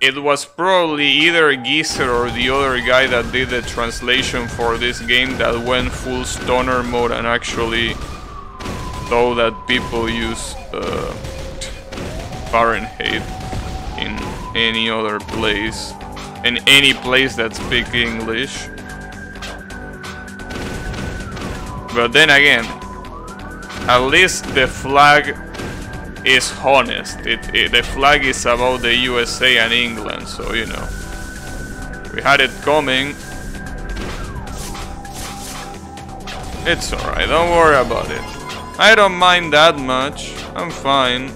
it was probably either Geezer or the other guy that did the translation for this game that went full stoner mode and actually thought that people use uh, Fahrenheit in any other place, in any place that speaks English. But then again, at least the flag is honest. It, it, the flag is about the USA and England, so you know. We had it coming. It's alright, don't worry about it. I don't mind that much. I'm fine.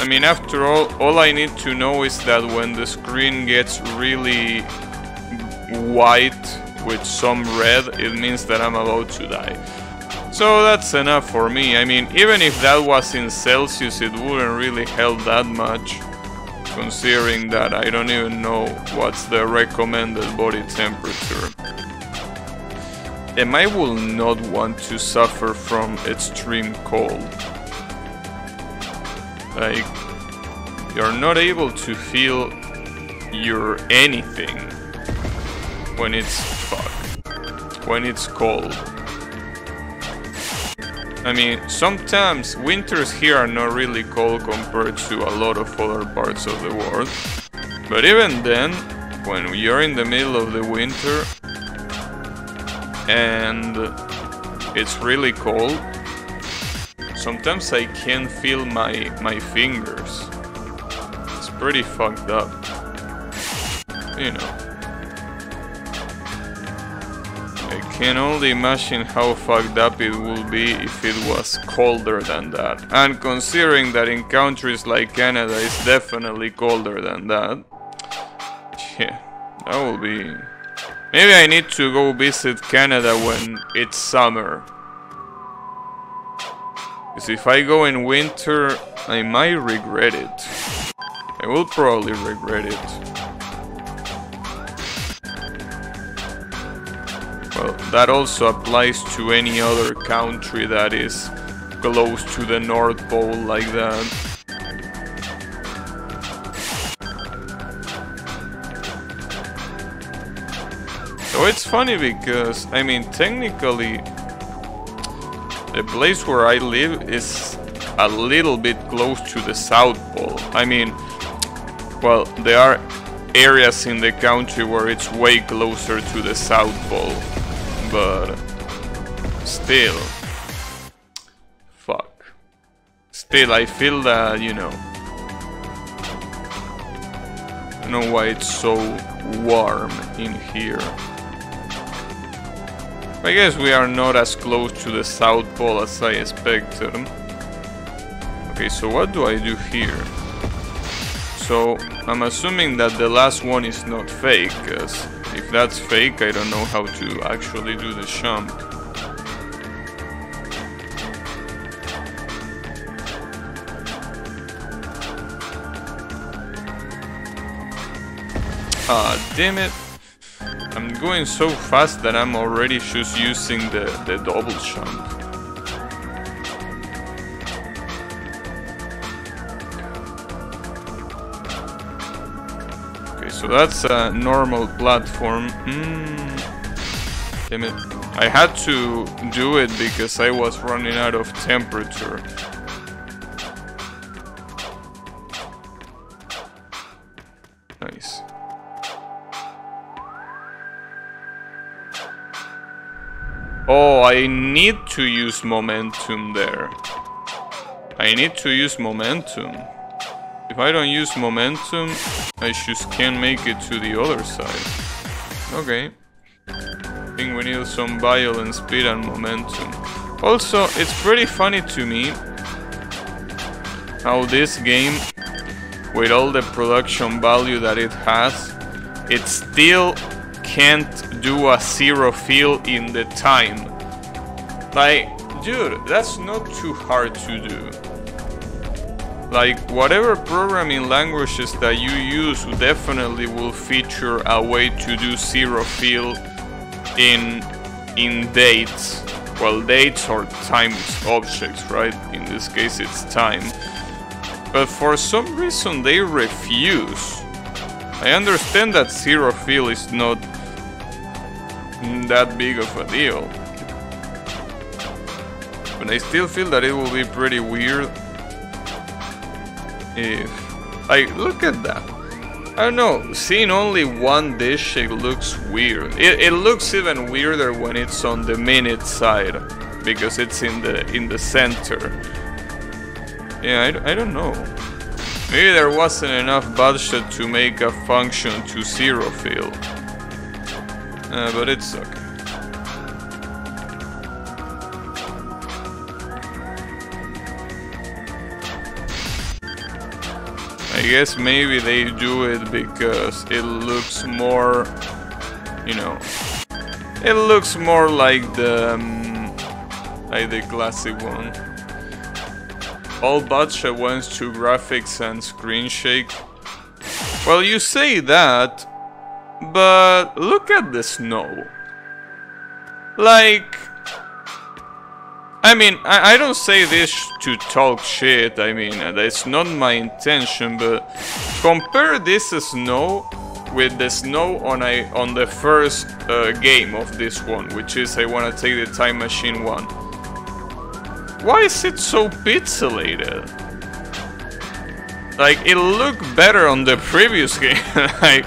I mean, after all, all I need to know is that when the screen gets really white with some red, it means that I'm about to die. So that's enough for me. I mean, even if that was in Celsius, it wouldn't really help that much. Considering that I don't even know what's the recommended body temperature. And I will not want to suffer from extreme cold. Like, you're not able to feel your anything when it's fuck, when it's cold. I mean, sometimes winters here are not really cold compared to a lot of other parts of the world. But even then, when you're in the middle of the winter and it's really cold, sometimes I can't feel my, my fingers. It's pretty fucked up. You know. Can only imagine how fucked up it would be if it was colder than that. And considering that in countries like Canada it's definitely colder than that. Yeah, that will be... Maybe I need to go visit Canada when it's summer. Because if I go in winter, I might regret it. I will probably regret it. Well, that also applies to any other country that is close to the North Pole like that. So it's funny because, I mean, technically, the place where I live is a little bit close to the South Pole. I mean, well, there are areas in the country where it's way closer to the South Pole but still, fuck. Still, I feel that, you know, I know why it's so warm in here. I guess we are not as close to the South Pole as I expected. Okay, so what do I do here? So, I'm assuming that the last one is not fake, because if that's fake, I don't know how to actually do the jump. Ah, damn it. I'm going so fast that I'm already just using the, the double jump. So that's a normal platform. Mm. Damn it. I had to do it because I was running out of temperature. Nice. Oh, I need to use momentum there. I need to use momentum. If I don't use momentum, I just can't make it to the other side. Okay. I think we need some violent speed and momentum. Also, it's pretty funny to me how this game, with all the production value that it has, it still can't do a zero fill in the time. Like, dude, that's not too hard to do. Like, whatever programming languages that you use definitely will feature a way to do zero fill in in dates. Well, dates or time objects, right? In this case, it's time. But for some reason, they refuse. I understand that zero fill is not that big of a deal. But I still feel that it will be pretty weird if... Like, look at that. I don't know, seeing only one dish, it looks weird. It, it looks even weirder when it's on the minute side, because it's in the in the center. Yeah, I, I don't know. Maybe there wasn't enough budget to make a function to zero fill. Uh, but it's okay. Guess maybe they do it because it looks more, you know, it looks more like the, um, like the classic one. All budget went to graphics and screen shake. Well, you say that, but look at the snow. Like, I mean, I, I, don't say this to talk shit, I mean, that's not my intention, but compare this snow with the snow on a, on the first uh, game of this one, which is I wanna take the Time Machine 1. Why is it so pixelated? Like, it looked better on the previous game, like,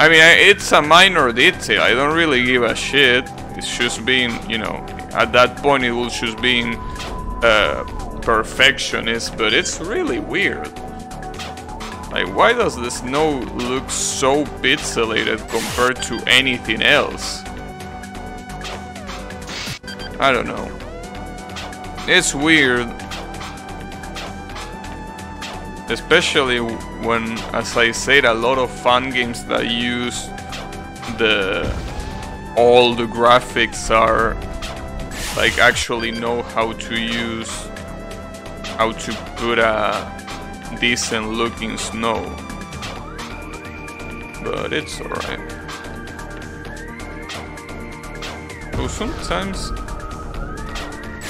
I mean, it's a minor detail, I don't really give a shit, it's just being, you know, at that point it was just being uh, perfectionist, but it's really weird. Like, why does the snow look so pixelated compared to anything else? I don't know. It's weird. Especially when, as I said, a lot of fangames that use the all the graphics are like actually know how to use how to put a decent looking snow. But it's alright. So sometimes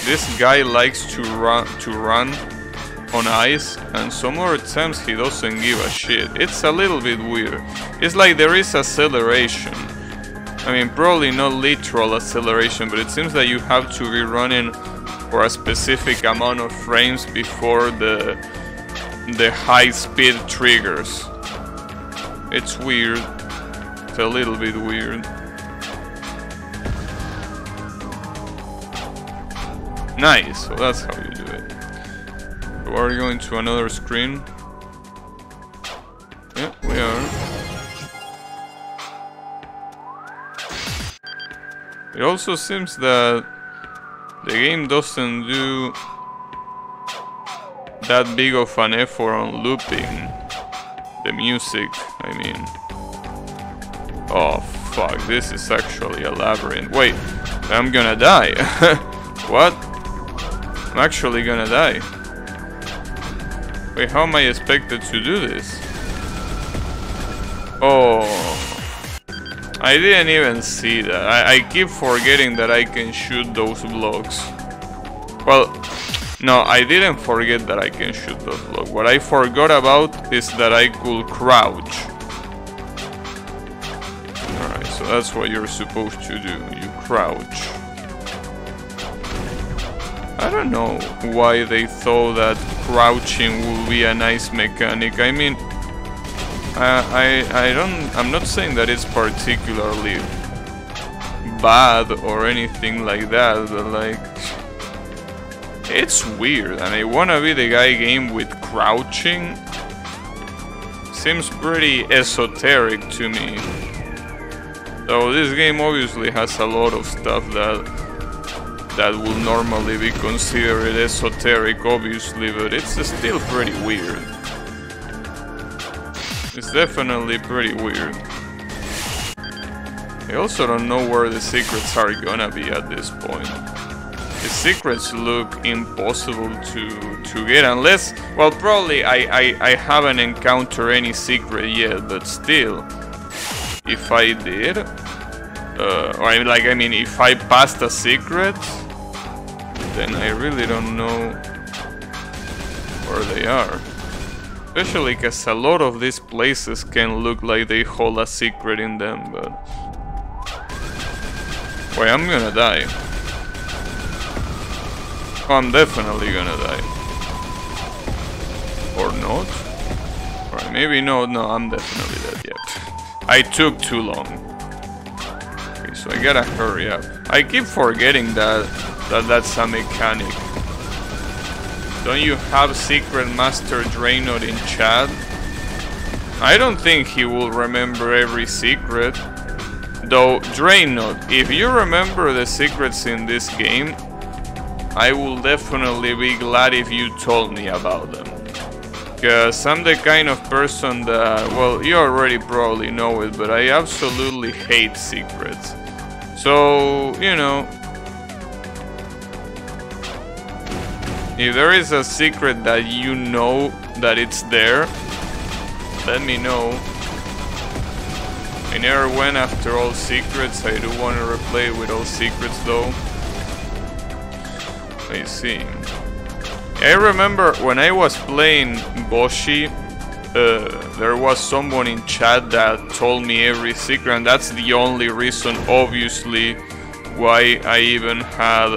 this guy likes to run to run on ice and some other times he doesn't give a shit. It's a little bit weird. It's like there is acceleration I mean, probably not literal acceleration, but it seems that you have to be running for a specific amount of frames before the the high speed triggers. It's weird. It's a little bit weird. Nice, so that's how you do it. We're going to another screen? Yeah, we are. It also seems that the game doesn't do that big of an effort on looping the music, I mean. Oh fuck, this is actually a labyrinth. Wait, I'm gonna die. what? I'm actually gonna die. Wait, how am I expected to do this? Oh, I didn't even see that. I, I keep forgetting that I can shoot those blocks. Well, no, I didn't forget that I can shoot those blocks. What I forgot about is that I could crouch. Alright, so that's what you're supposed to do. You crouch. I don't know why they thought that crouching would be a nice mechanic. I mean, I, I don't, I'm not saying that it's particularly bad or anything like that, but like, it's weird, and I wanna be the guy game with crouching seems pretty esoteric to me. So this game obviously has a lot of stuff that that would normally be considered esoteric, obviously, but it's still pretty weird. It's definitely pretty weird. I also don't know where the secrets are gonna be at this point. The secrets look impossible to to get unless well probably I, I, I haven't encountered any secret yet but still if I did Uh, or I like, I mean, if I passed a secret, then I really don't know where they are. Especially because a lot of these places can look like they hold a secret in them, but... Wait, I'm gonna die. I'm definitely gonna die. Or not? Maybe no, no, I'm definitely dead yet. I took too long. Okay, so I gotta hurry up. I keep forgetting that, that that's a mechanic. Don't you have Secret Master Draenor in chat? I don't think he will remember every secret. Though, Draenor, if you remember the secrets in this game, I will definitely be glad if you told me about them. Because I'm the kind of person that, well, you already probably know it, but I absolutely hate secrets. So, you know, If there is a secret that you know that it's there, let me know. I never went after all secrets, I do want to replay with all secrets though. I see. I remember when I was playing Boshy, uh, there was someone in chat that told me every secret and that's the only reason obviously why I even had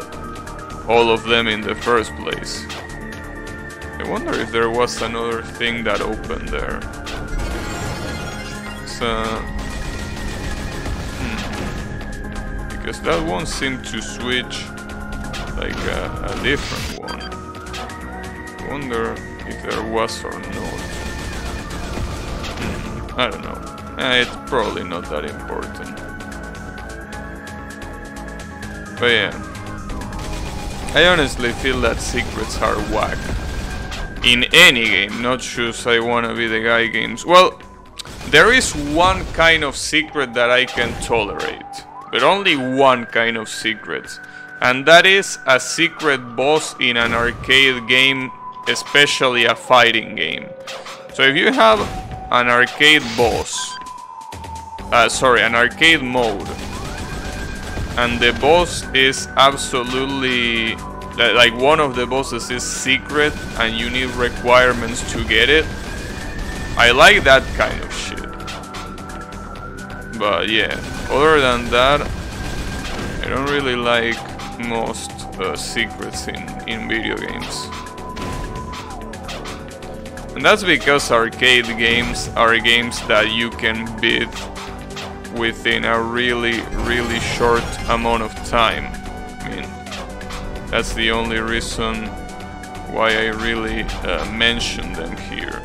all of them in the first place. I wonder if there was another thing that opened there. So, hmm. Because that one seemed to switch like a, a different one. I wonder if there was or not. Hmm. I don't know. Eh, it's probably not that important. But yeah. I honestly feel that secrets are whack. In any game, not just I wanna be the guy games. Well, there is one kind of secret that I can tolerate. But only one kind of secret. And that is a secret boss in an arcade game, especially a fighting game. So if you have an arcade boss, uh, sorry, an arcade mode, and the boss is absolutely like one of the bosses is secret and you need requirements to get it. I like that kind of shit. But yeah. Other than that I don't really like most uh, secrets in, in video games. And that's because arcade games are games that you can beat within a really, really short amount of time. I mean, that's the only reason why I really uh, mention them here.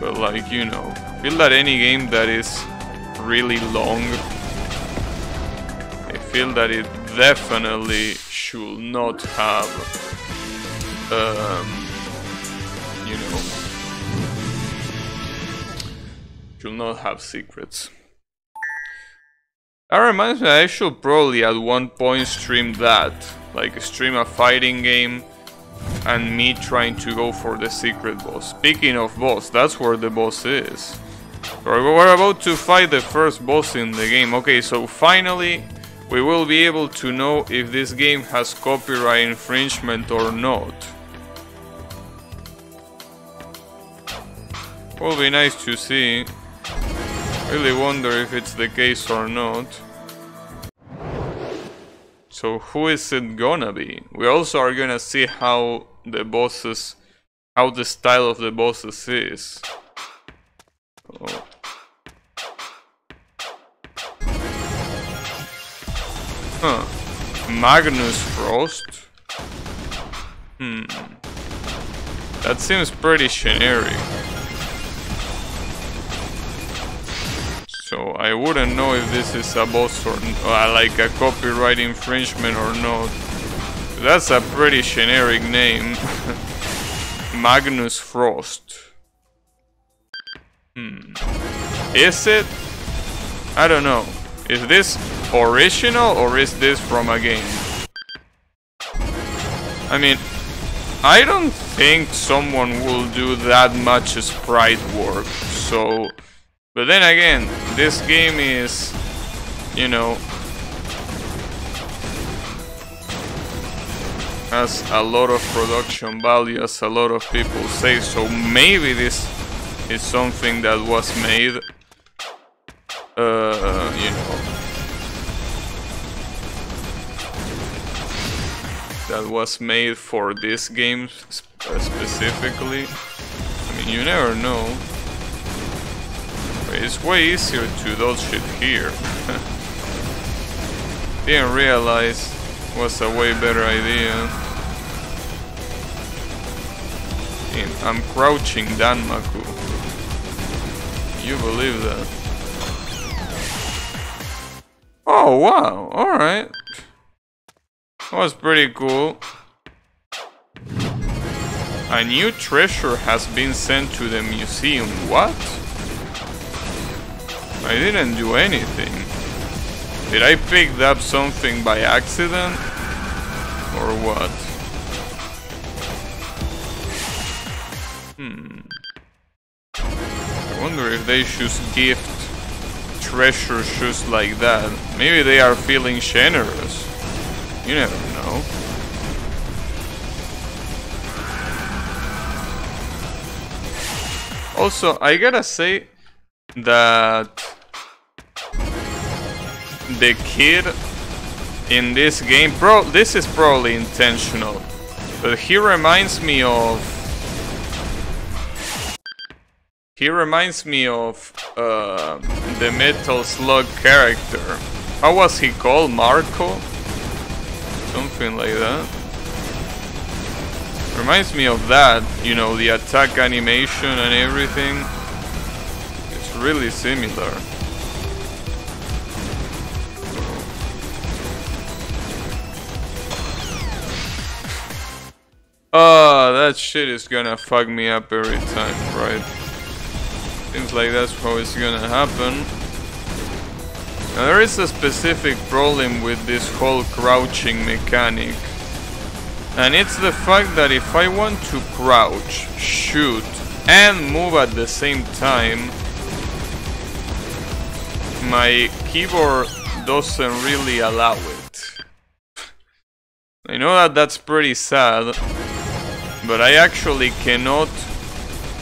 But like, you know, feel that any game that is really long, I feel that it definitely should not have, um, you know, should not have secrets. That reminds me, I should probably at one point stream that. Like stream a fighting game and me trying to go for the secret boss. Speaking of boss, that's where the boss is. We're about to fight the first boss in the game. Okay, so finally we will be able to know if this game has copyright infringement or not. Will be nice to see. Really wonder if it's the case or not. So who is it gonna be? We also are gonna see how the bosses, how the style of the bosses is. Oh. Huh. Magnus Frost? Hmm. That seems pretty generic. So I wouldn't know if this is a boss or uh, like a copyright infringement or not. That's a pretty generic name. Magnus Frost. Hmm. Is it? I don't know. Is this original or is this from a game? I mean, I don't think someone will do that much sprite work, so But then again, this game is, you know, has a lot of production value, as a lot of people say. So maybe this is something that was made, uh, you know, that was made for this game specifically. I mean, you never know. But it's way easier to dodge shit here. Didn't realize was a way better idea. And I'm crouching Danmaku. You believe that? Oh wow, alright. That was pretty cool. A new treasure has been sent to the museum. What? I didn't do anything. Did I pick up something by accident? Or what? Hmm. I wonder if they should gift treasure just like that. Maybe they are feeling generous. You never know. Also, I gotta say that the kid in this game, bro, this is probably intentional, but he reminds me of he reminds me of uh, the Metal Slug character. How was he called? Marco? Something like that. Reminds me of that, you know, the attack animation and everything. Really similar. Oh, that shit is gonna fuck me up every time, right? Seems like that's how it's gonna happen. Now there is a specific problem with this whole crouching mechanic. And it's the fact that if I want to crouch, shoot, and move at the same time, my keyboard doesn't really allow it. I know that that's pretty sad, but I actually cannot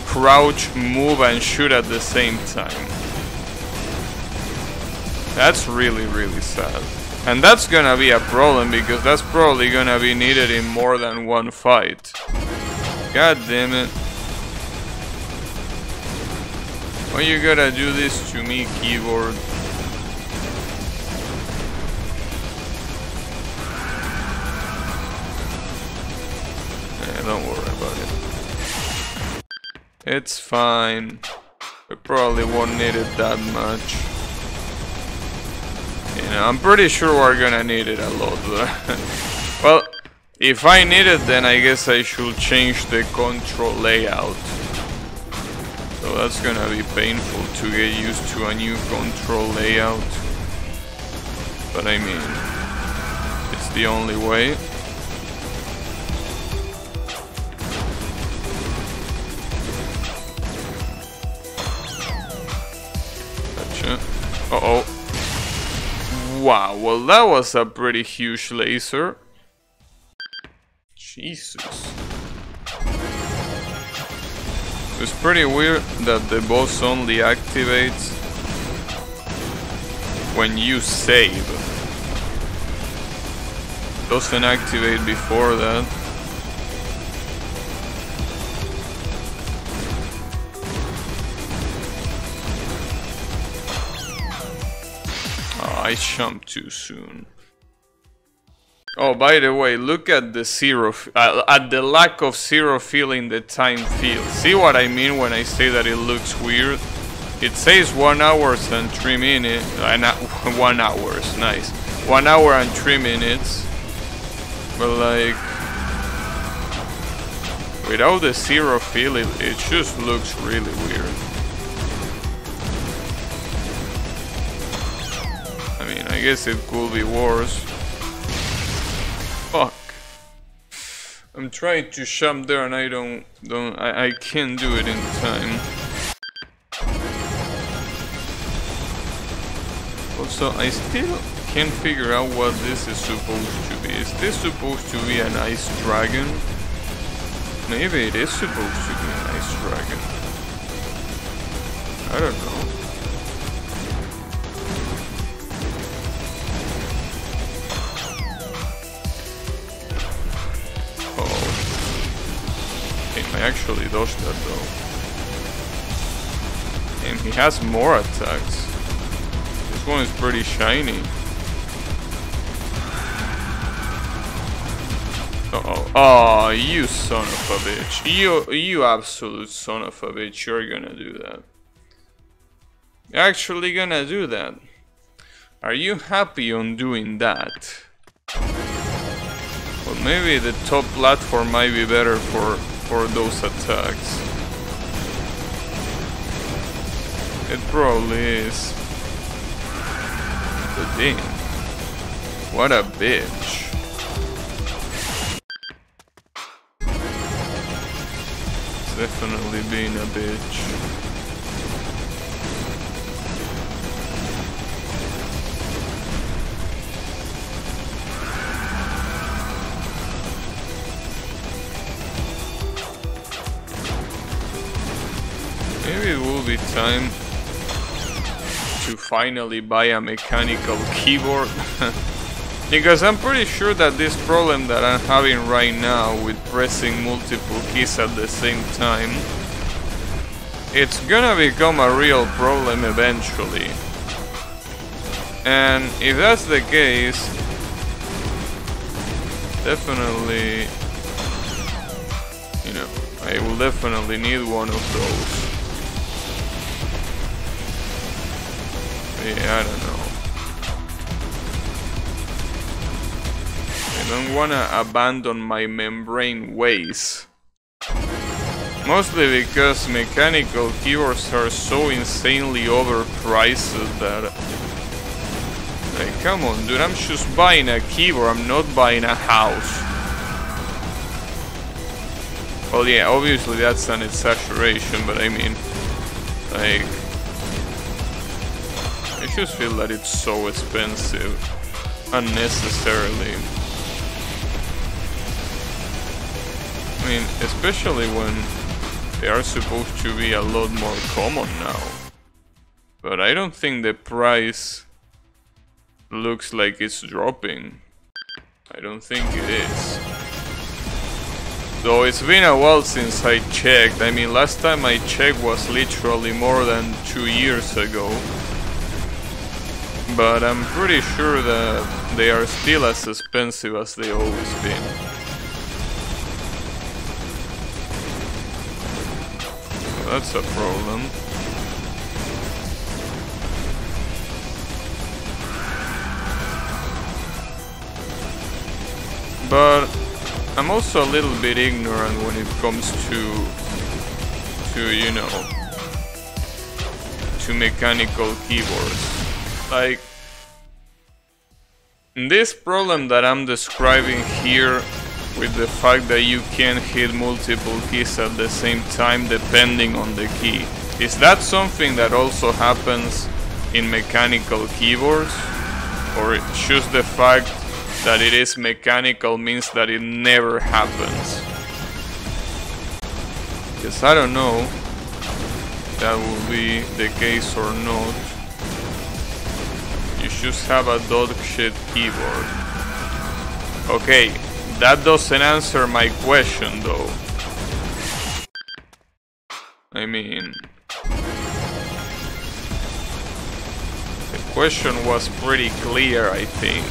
crouch, move and shoot at the same time. That's really, really sad. And that's gonna be a problem because that's probably gonna be needed in more than one fight. God damn it. Why you gotta do this to me, keyboard? Yeah, don't worry about it. It's fine. We probably won't need it that much. You know, I'm pretty sure we're gonna need it a lot. well, if I need it, then I guess I should change the control layout. So that's gonna be painful to get used to a new control layout. But I mean, it's the only way. Gotcha. Uh-oh. Wow, well that was a pretty huge laser. Jesus. It's pretty weird that the boss only activates when you save. Doesn't activate before that. Oh, I jumped too soon. Oh, by the way, look at the zero, uh, at the lack of zero feeling the time feels. See what I mean when I say that it looks weird? It says one hours and three minutes, uh, not one hours, nice. One hour and three minutes, but like, without the zero fill, it, it just looks really weird. I mean, I guess it could be worse. Fuck. I'm trying to jump there and I don't, don't, I, I can't do it in time. Also, I still can't figure out what this is supposed to be. Is this supposed to be an ice dragon? Maybe it is supposed to be an ice dragon. I don't know. Oh. It actually does that though. And he has more attacks. This one is pretty shiny. Uh-oh. Oh, you son of a bitch. You, you absolute son of a bitch. You're gonna do that. You're actually gonna do that. Are you happy on doing that? Well, maybe the top platform might be better for, for those attacks. It probably is. But damn. What a bitch. definitely being a bitch. Maybe it will be time to finally buy a mechanical keyboard. Because I'm pretty sure that this problem that I'm having right now with pressing multiple keys at the same time it's gonna become a real problem eventually. And if that's the case, definitely, you know, I will definitely need one of those. Yeah, I don't know. I don't wanna abandon my membrane ways. Mostly because mechanical keyboards are so insanely overpriced that... Like, come on, dude, I'm just buying a keyboard, I'm not buying a house. Well, yeah, obviously that's an exaggeration, but I mean, like... Just feel that it's so expensive, unnecessarily. I mean, especially when they are supposed to be a lot more common now. But I don't think the price looks like it's dropping. I don't think it is. Though it's been a while since I checked. I mean, last time I checked was literally more than two years ago. But I'm pretty sure that they are still as expensive as they always been. that's a problem. But I'm also a little bit ignorant when it comes to, to you know, to mechanical keyboards. Like, this problem that I'm describing here with the fact that you can hit multiple keys at the same time depending on the key. Is that something that also happens in mechanical keyboards? Or just the fact that it is mechanical means that it never happens? Because I don't know that will be the case or not. Just have a dog shit keyboard. Okay, that doesn't answer my question though. I mean... The question was pretty clear, I think.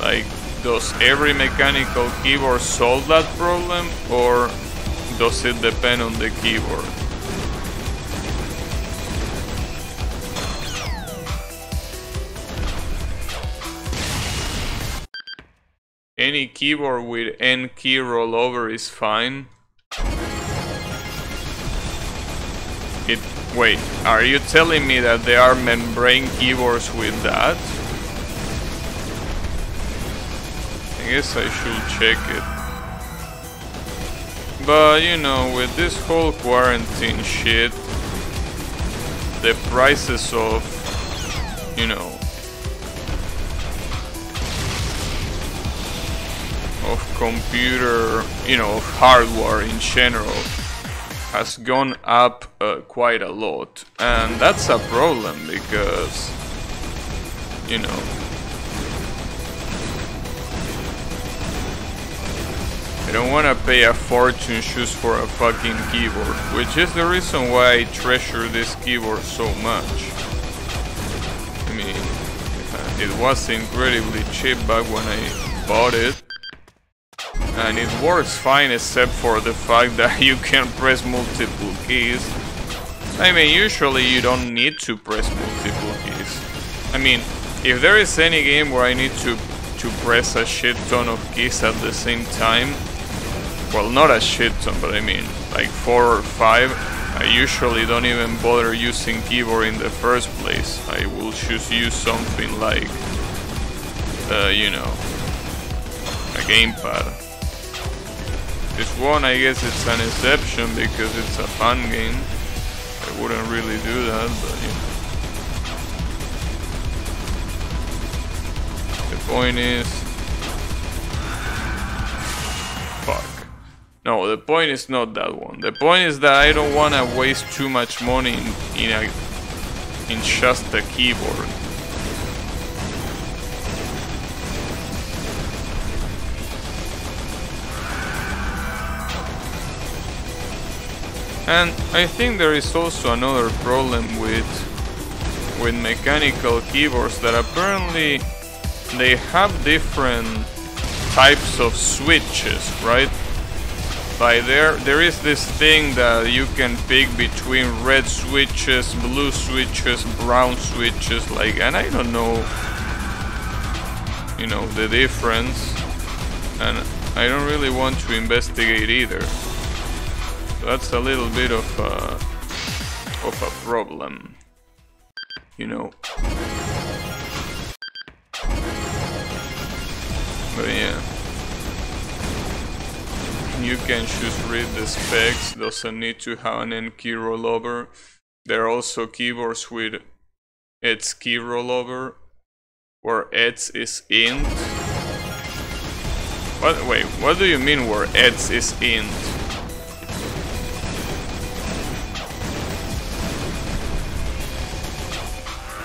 Like, does every mechanical keyboard solve that problem, or does it depend on the keyboard? Any keyboard with N key rollover is fine. It wait, are you telling me that there are membrane keyboards with that? I guess I should check it. But you know, with this whole quarantine shit, the prices of, you know, of computer, you know, of hardware in general has gone up uh, quite a lot. And that's a problem because, you know, I don't want to pay a fortune just for a fucking keyboard, which is the reason why I treasure this keyboard so much. I mean, it was incredibly cheap back when I bought it, and it works fine except for the fact that you can press multiple keys. I mean, usually you don't need to press multiple keys. I mean, if there is any game where I need to, to press a shit ton of keys at the same time, well, not a shit ton, but I mean, like four or five, I usually don't even bother using keyboard in the first place. I will just use something like, uh, you know, a gamepad. This one, I guess it's an exception because it's a fun game. I wouldn't really do that, but you know. The point is... Fuck. No, the point is not that one. The point is that I don't want to waste too much money in, in, a, in just a keyboard. And I think there is also another problem with with mechanical keyboards that apparently they have different types of switches, right? Like there there is this thing that you can pick between red switches, blue switches, brown switches, like and I don't know you know the difference and I don't really want to investigate either that's a little bit of a, of a problem, you know. But yeah, you can just read the specs, doesn't need to have an N key rollover. There are also keyboards with its key rollover, where x is int. What, wait, what do you mean where x is int?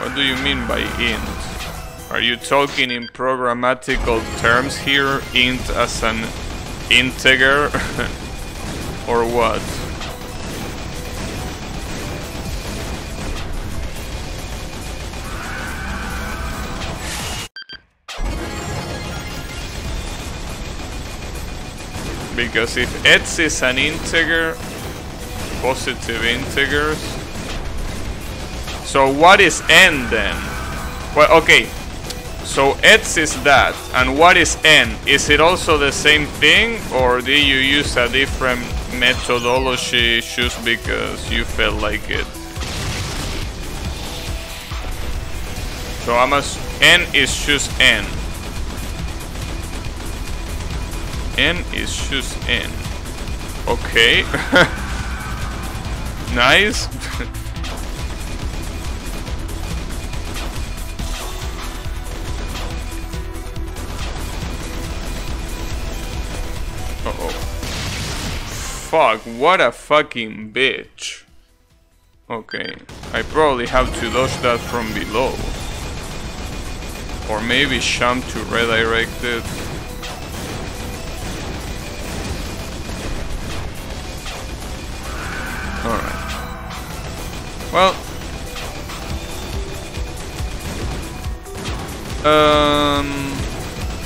What do you mean by int? Are you talking in programmatical terms here, int as an integer? or what? Because if x is an integer, positive integers, so what is n then? Well, okay. So x is that, and what is n? Is it also the same thing, or do you use a different methodology just because you felt like it? So I'm a, n is just n. n is just n. Okay. nice. Uh oh. Fuck, what a fucking bitch. Okay, I probably have to dodge that from below. Or maybe jump to redirect it. Alright. Well. Um...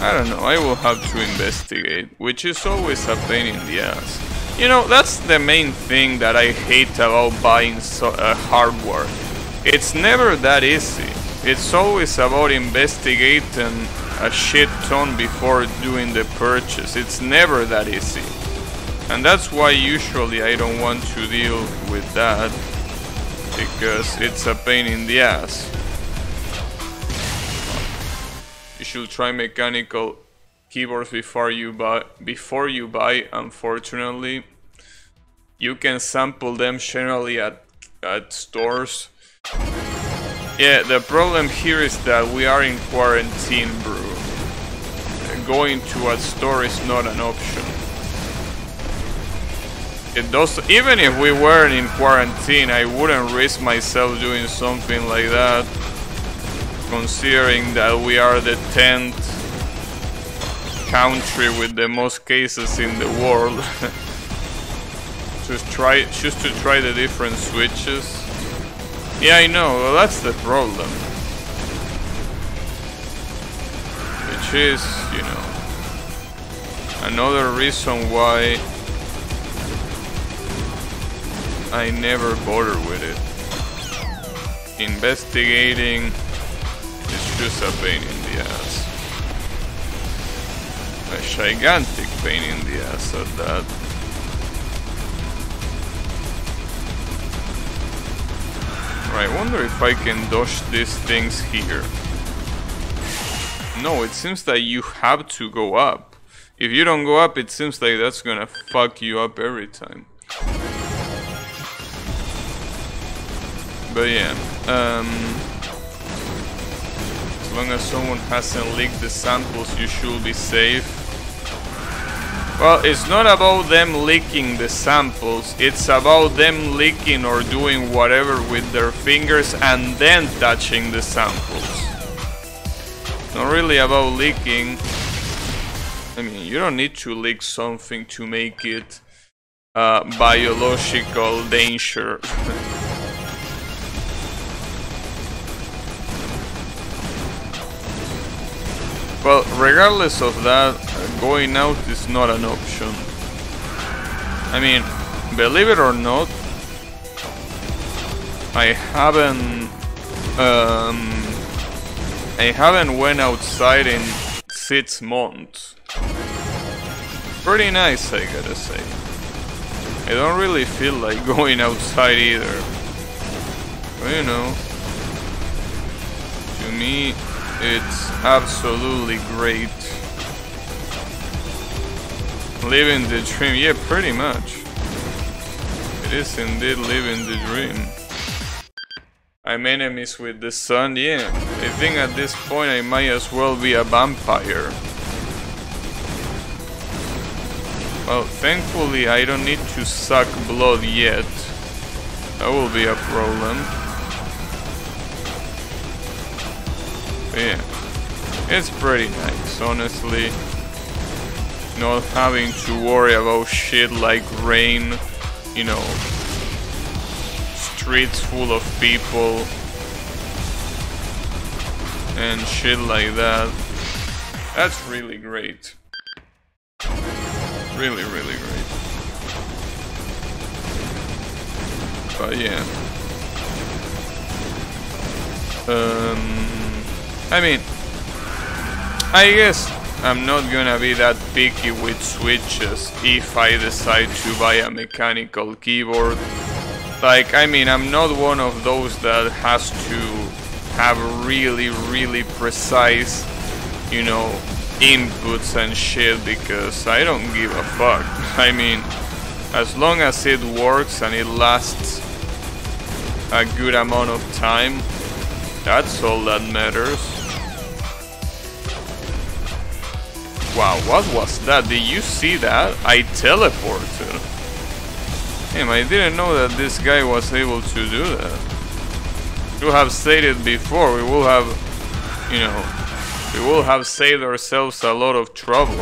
I don't know, I will have to investigate, which is always a pain in the ass. You know, that's the main thing that I hate about buying so uh, hardware. It's never that easy. It's always about investigating a shit ton before doing the purchase. It's never that easy. And that's why usually I don't want to deal with that. Because it's a pain in the ass. Should try mechanical keyboards before you buy before you buy unfortunately you can sample them generally at at stores Yeah, the problem here is that we are in quarantine, bro. Going to a store is not an option. It does, even if we weren't in quarantine, I wouldn't risk myself doing something like that. Considering that we are the 10th country with the most cases in the world. just try, just to try the different switches. Yeah, I know, well, that's the problem. Which is, you know, another reason why I never bother with it. Investigating is just a pain in the ass. A gigantic pain in the ass at that. I wonder if I can dodge these things here. No, it seems that you have to go up. If you don't go up, it seems like that's gonna fuck you up every time. But yeah, um, long as someone hasn't leaked the samples, you should be safe. Well, it's not about them leaking the samples, it's about them leaking or doing whatever with their fingers and then touching the samples. Not really about leaking. I mean, you don't need to leak something to make it uh, biological danger. Well, regardless of that, going out is not an option. I mean, believe it or not, I haven't um, I haven't went outside in six months. Pretty nice, I gotta say. I don't really feel like going outside either. But you know, to me, it's absolutely great. Living the dream, yeah, pretty much. It is indeed living the dream. I'm enemies with the sun, yeah. I think at this point I might as well be a vampire. Well, thankfully I don't need to suck blood yet. That will be a problem. Yeah, it's pretty nice, honestly. Not having to worry about shit like rain, you know, streets full of people, and shit like that. That's really great. Really, really great. But yeah. Um... I mean, I guess I'm not gonna be that picky with switches if I decide to buy a mechanical keyboard. Like, I mean, I'm not one of those that has to have really, really precise, you know, inputs and shit because I don't give a fuck. I mean, as long as it works and it lasts a good amount of time, that's all that matters. Wow, what was that? Did you see that? I teleported. Damn, I didn't know that this guy was able to do that. To have stated before, we will have, you know, we will have saved ourselves a lot of trouble.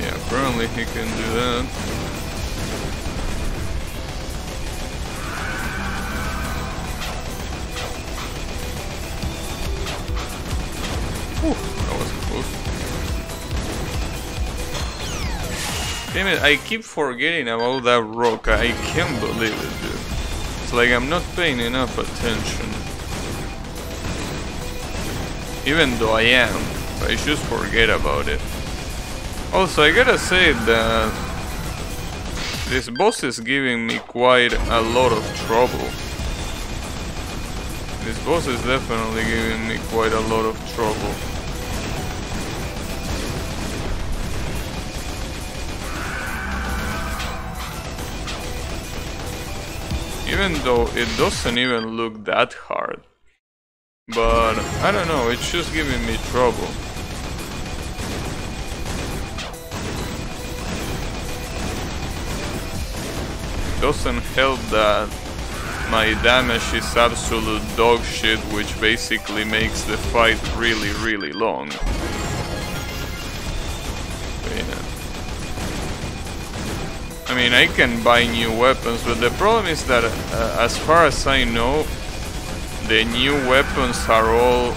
Yeah, apparently he can do that. Damn it, I keep forgetting about that rock. I can't believe it, dude. It's like I'm not paying enough attention. Even though I am, I just forget about it. Also, I gotta say that this boss is giving me quite a lot of trouble. This boss is definitely giving me quite a lot of trouble. Even though it doesn't even look that hard. But, I don't know, it's just giving me trouble. Doesn't help that my damage is absolute dog shit, which basically makes the fight really, really long. I mean, I can buy new weapons, but the problem is that, uh, as far as I know, the new weapons are all...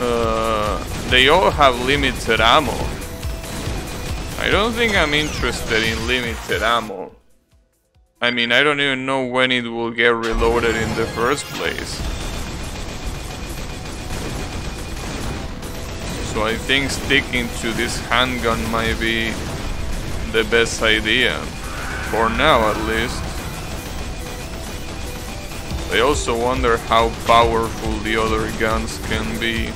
Uh, they all have limited ammo. I don't think I'm interested in limited ammo. I mean, I don't even know when it will get reloaded in the first place. So I think sticking to this handgun might be the best idea. For now, at least. I also wonder how powerful the other guns can be.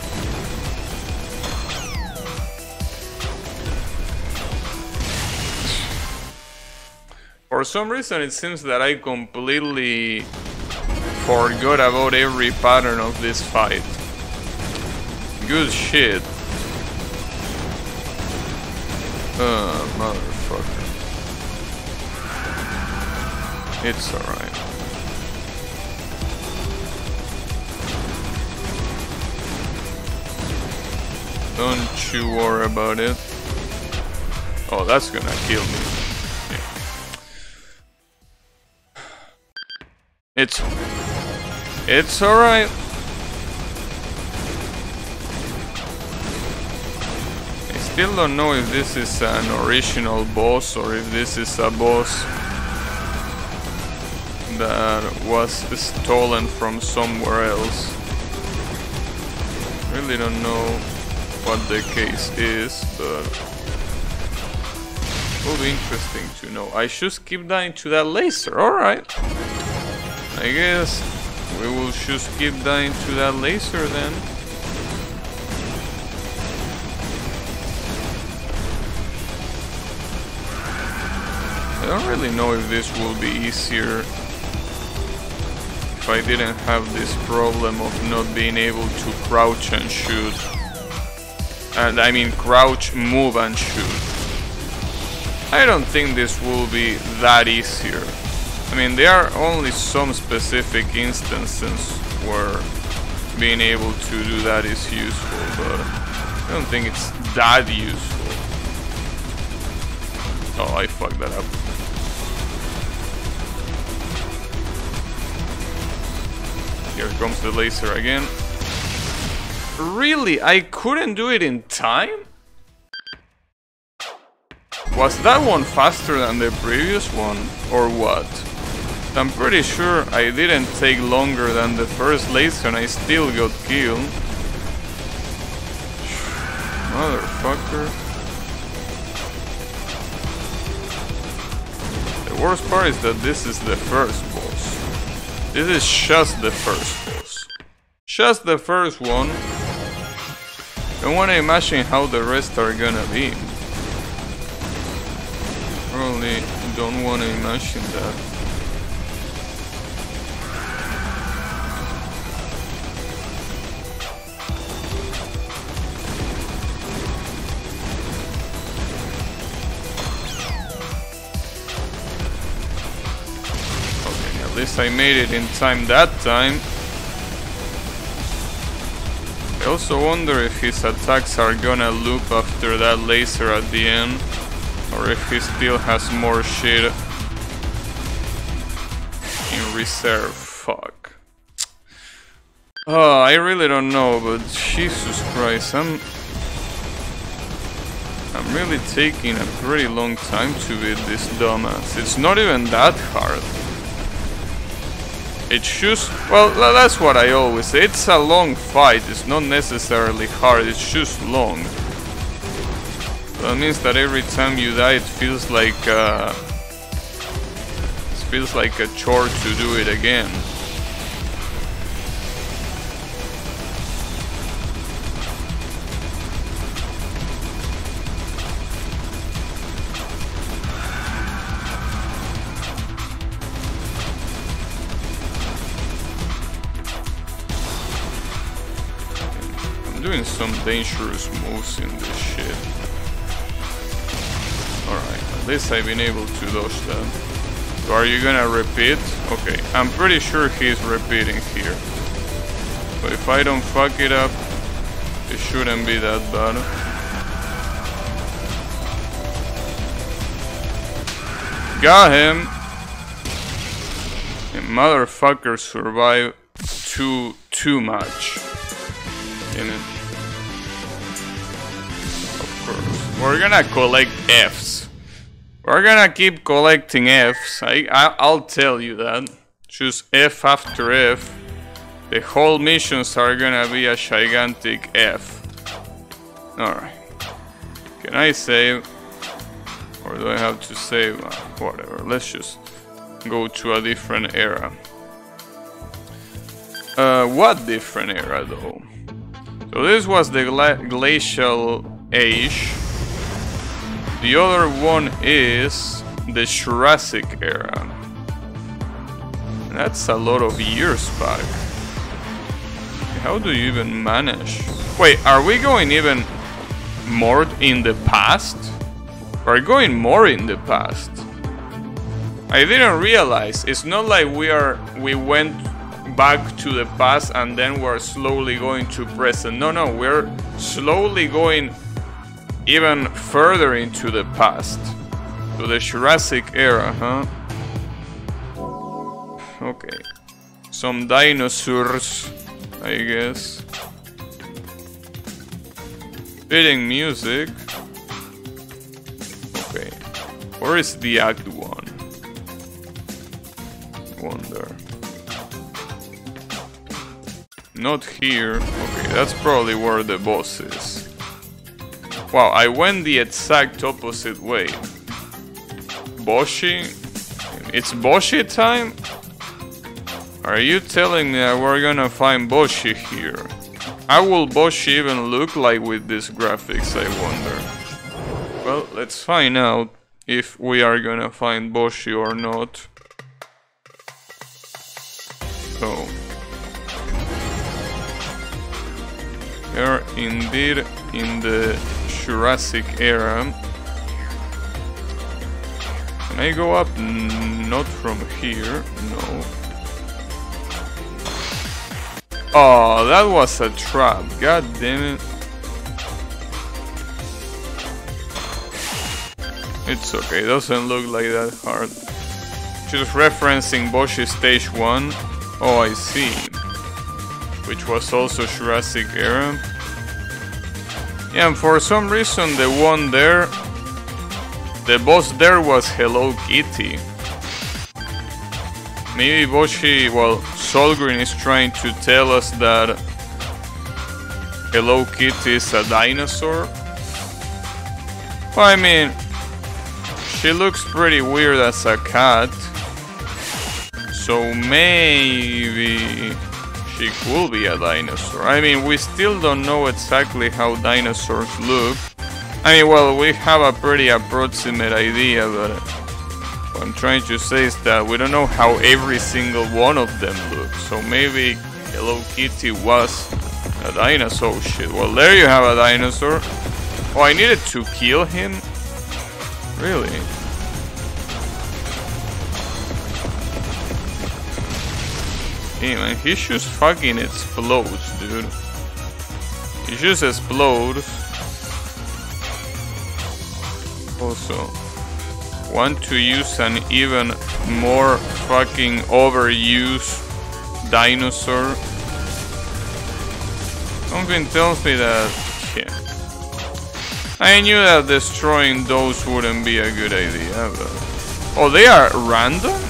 For some reason it seems that I completely forgot about every pattern of this fight. Good shit. Uh, motherfucker. It's alright. Don't you worry about it. Oh, that's gonna kill me. It's... It's alright. Still don't know if this is an original boss or if this is a boss that was stolen from somewhere else. Really don't know what the case is, but will be interesting to know. I should keep dying to that laser, alright. I guess we will just keep dying to that laser then. I don't really know if this will be easier if I didn't have this problem of not being able to crouch and shoot. And I mean crouch, move and shoot. I don't think this will be that easier. I mean, there are only some specific instances where being able to do that is useful, but I don't think it's that useful. Oh, I fucked that up. Here comes the laser again. Really? I couldn't do it in time? Was that one faster than the previous one? Or what? I'm pretty sure I didn't take longer than the first laser and I still got killed. Motherfucker. The worst part is that this is the first boss. This is just the first boss. Just the first one. I wanna imagine how the rest are gonna be. Probably don't wanna imagine that. At least I made it in time that time. I also wonder if his attacks are gonna loop after that laser at the end. Or if he still has more shit in reserve. Fuck. Oh, I really don't know, but Jesus Christ, I'm... I'm really taking a pretty long time to beat this dumbass. It's not even that hard. It's just, well, that's what I always say. It's a long fight. It's not necessarily hard. It's just long. That means that every time you die, it feels like uh, it feels like a chore to do it again. Dangerous moves in this shit. Alright, at least I've been able to dodge that. So are you gonna repeat? Okay, I'm pretty sure he's repeating here. But if I don't fuck it up, it shouldn't be that bad. Got him! The motherfucker survived too, too much. In it. We're gonna collect Fs. We're gonna keep collecting Fs. I, I, I'll tell you that. Choose F after F. The whole missions are gonna be a gigantic F. Alright. Can I save? Or do I have to save? Uh, whatever, let's just go to a different era. Uh, what different era though? So this was the gla glacial age. The other one is the Jurassic era. That's a lot of years back. How do you even manage? Wait, are we going even more in the past? We're going more in the past. I didn't realize. It's not like we are we went back to the past and then we're slowly going to present. No, no, we're slowly going even further into the past. To the Jurassic era, huh? Okay. Some dinosaurs I guess. Fitting music. Okay. Where is the act one? Wonder. Not here. Okay, that's probably where the boss is. Wow, I went the exact opposite way. Boshy? It's Boshy time? Are you telling me that we're gonna find Boshy here? How will Boshy even look like with these graphics, I wonder? Well, let's find out if we are gonna find Boshy or not. Oh. They're indeed in the Jurassic era. Can I go up? Not from here, no. Oh, that was a trap. God damn it. It's okay, doesn't look like that hard. Just referencing Boshy Stage 1. Oh, I see. Which was also Jurassic Era. Yeah, and for some reason the one there... The boss there was Hello Kitty. Maybe Boshy, well, Solgryn is trying to tell us that Hello Kitty is a dinosaur. Well, I mean, she looks pretty weird as a cat. So maybe she could be a dinosaur. I mean, we still don't know exactly how dinosaurs look. I mean, well, we have a pretty approximate idea, but what I'm trying to say is that we don't know how every single one of them looks. So maybe Hello Kitty was a dinosaur shit. Well, there you have a dinosaur. Oh, I needed to kill him? Really? Man, he just fucking explodes, dude. He just explodes. Also, want to use an even more fucking overused dinosaur. Something tells me that, yeah. I knew that destroying those wouldn't be a good idea, but... Oh, they are random?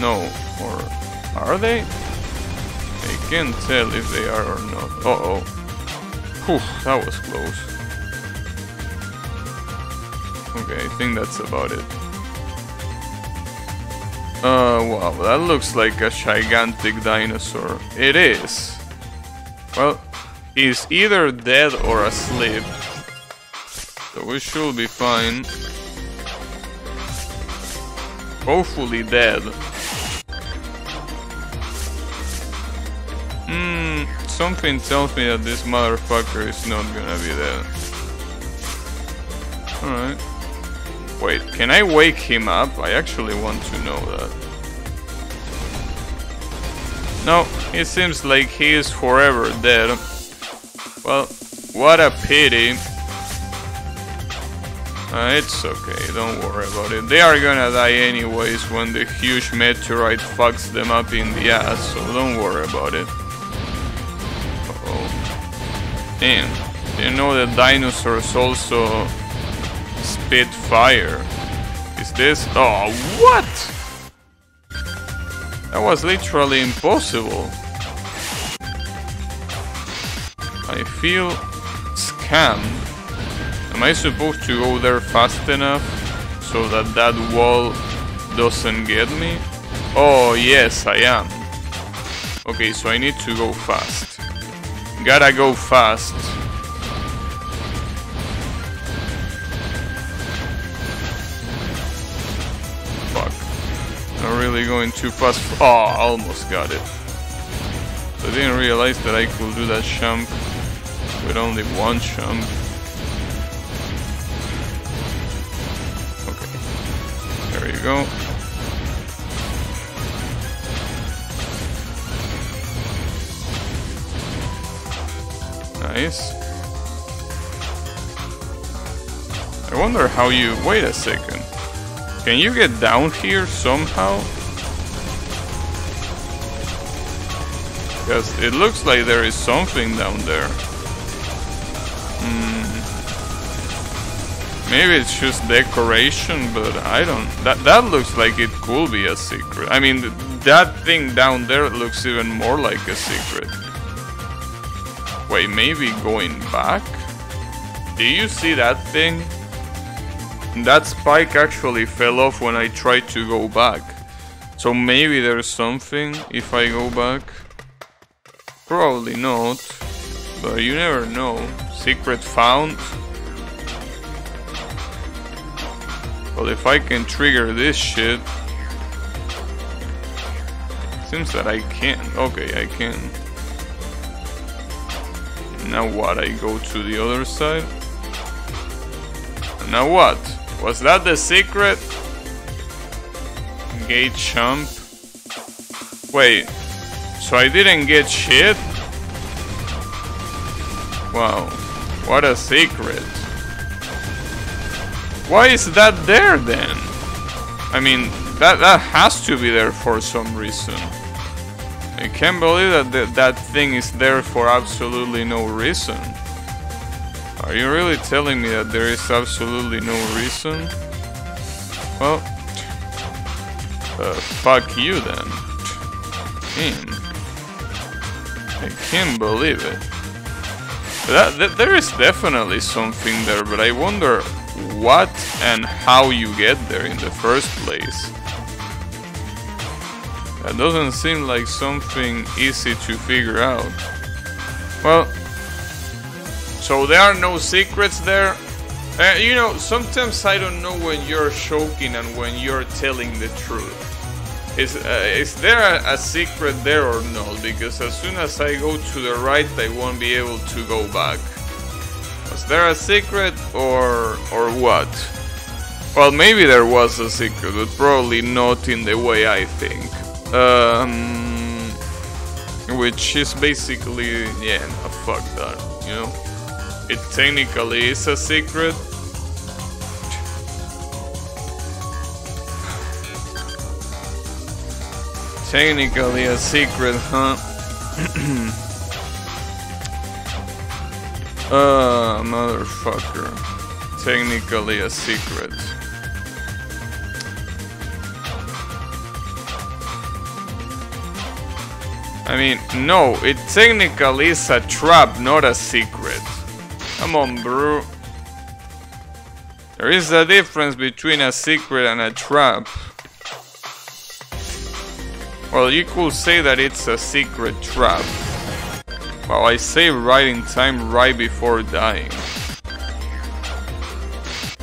No, are they? I can't tell if they are or not. Uh-oh. Whew, that was close. Okay, I think that's about it. Uh, wow, that looks like a gigantic dinosaur. It is. Well, he's either dead or asleep. So we should be fine. Hopefully dead. Hmm, something tells me that this motherfucker is not gonna be dead. Alright. Wait, can I wake him up? I actually want to know that. No, it seems like he is forever dead. Well, what a pity. Uh, it's okay, don't worry about it. They are gonna die anyways when the huge meteorite fucks them up in the ass, so don't worry about it. And, you know that dinosaurs also spit fire. Is this? Oh, what? That was literally impossible. I feel scammed. Am I supposed to go there fast enough so that that wall doesn't get me? Oh, yes, I am. Okay, so I need to go fast. Gotta go fast. Fuck. Not really going too fast. Oh, almost got it. I didn't realize that I could do that jump with only one jump. Okay. There you go. Nice. I wonder how you... Wait a second. Can you get down here somehow? Because it looks like there is something down there. Hmm. Maybe it's just decoration, but I don't... That, that looks like it could be a secret. I mean, that thing down there looks even more like a secret. Wait, maybe going back? Do you see that thing? That spike actually fell off when I tried to go back. So maybe there's something if I go back. Probably not. But you never know. Secret found. Well, if I can trigger this shit... Seems that I can. Okay, I can. Now what? I go to the other side? Now what? Was that the secret? Gate jump? Wait, so I didn't get shit? Wow, what a secret. Why is that there then? I mean, that, that has to be there for some reason. I can't believe that th that thing is there for absolutely no reason. Are you really telling me that there is absolutely no reason? Well, uh, fuck you then. Damn. I can't believe it. That, there is definitely something there, but I wonder what and how you get there in the first place. That doesn't seem like something easy to figure out. Well, so there are no secrets there. Uh, you know, sometimes I don't know when you're joking and when you're telling the truth. Is, uh, is there a, a, secret there or not? Because as soon as I go to the right, I won't be able to go back. Was there a secret or or what? Well, maybe there was a secret, but probably not in the way I think. Um, which is basically, yeah, fuck that, you know? It technically is a secret. Technically a secret, huh? uh, motherfucker. Technically a secret. I mean, no, it technically is a trap, not a secret. Come on, bro. There is a difference between a secret and a trap. Well, you could say that it's a secret trap. Well, I saved right in time right before dying.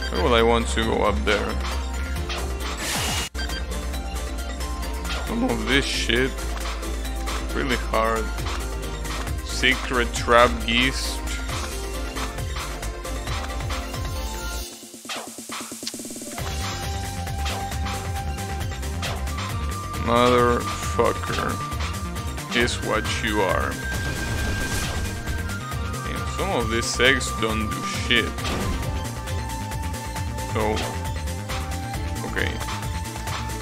Where would I want to go up there? Some of this shit really hard. secret trap geese. Motherfucker is what you are. And some of these eggs don't do shit. So, okay.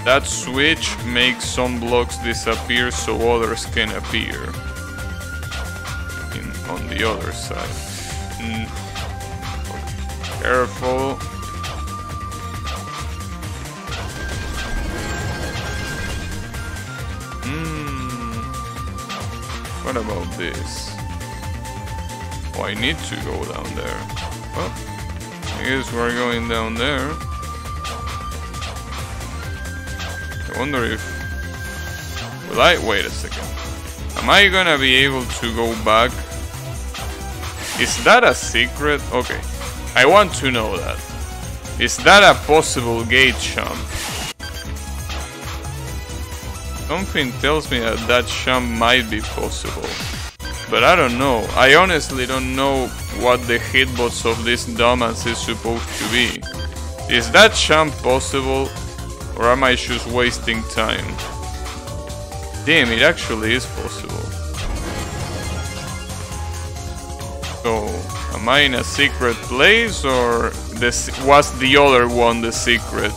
That switch makes some blocks disappear so others can appear. In, on the other side. Mm. Careful. Hmm. What about this? Oh, I need to go down there. Oh, I guess we're going down there. Wonder if... Will I... Wait a second. Am I gonna be able to go back? Is that a secret? Okay. I want to know that. Is that a possible gate jump? Something tells me that that jump might be possible. But I don't know. I honestly don't know what the hitbox of this dumbass is supposed to be. Is that jump possible? Or am I just wasting time? Damn, it actually is possible. So, am I in a secret place or this was the other one the secret?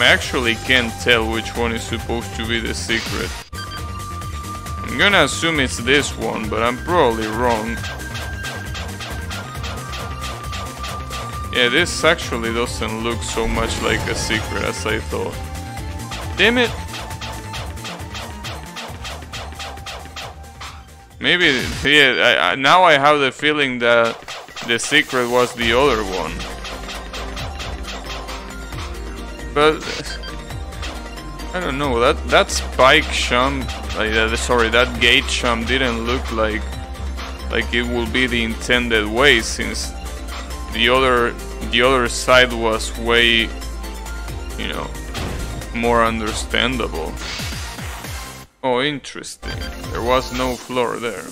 I actually can't tell which one is supposed to be the secret. I'm gonna assume it's this one, but I'm probably wrong. Yeah, this actually doesn't look so much like a secret as I thought. Damn it! Maybe, yeah, I, I, now I have the feeling that the secret was the other one. But, I don't know, that, that spike jump, like that, sorry, that gate jump didn't look like, like it would be the intended way since the other the other side was way you know more understandable. Oh interesting. There was no floor there.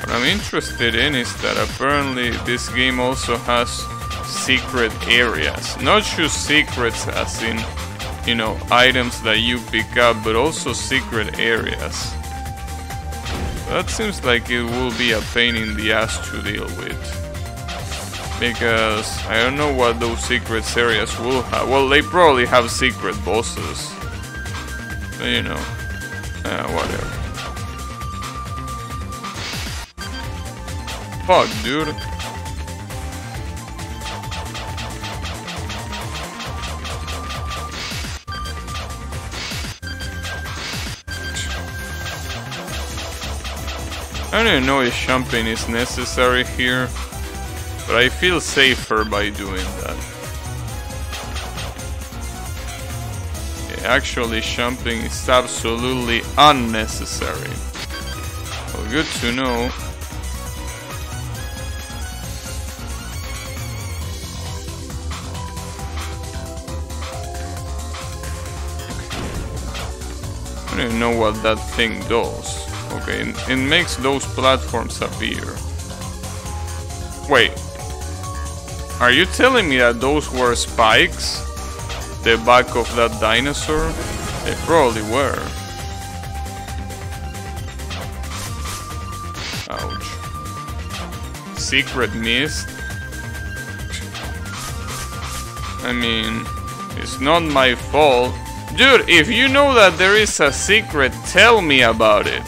What I'm interested in is that apparently this game also has secret areas. Not just secrets as in you know, items that you pick up, but also secret areas. That seems like it will be a pain in the ass to deal with. Because I don't know what those secret areas will have. Well, they probably have secret bosses. But, you know, uh, whatever. Fuck, dude. I don't know if jumping is necessary here, but I feel safer by doing that. Actually, jumping is absolutely unnecessary. Well, good to know. I don't even know what that thing does. Okay, it makes those platforms appear. Wait. Are you telling me that those were spikes? The back of that dinosaur? They probably were. Ouch. Secret mist? I mean, it's not my fault. Dude, if you know that there is a secret, tell me about it.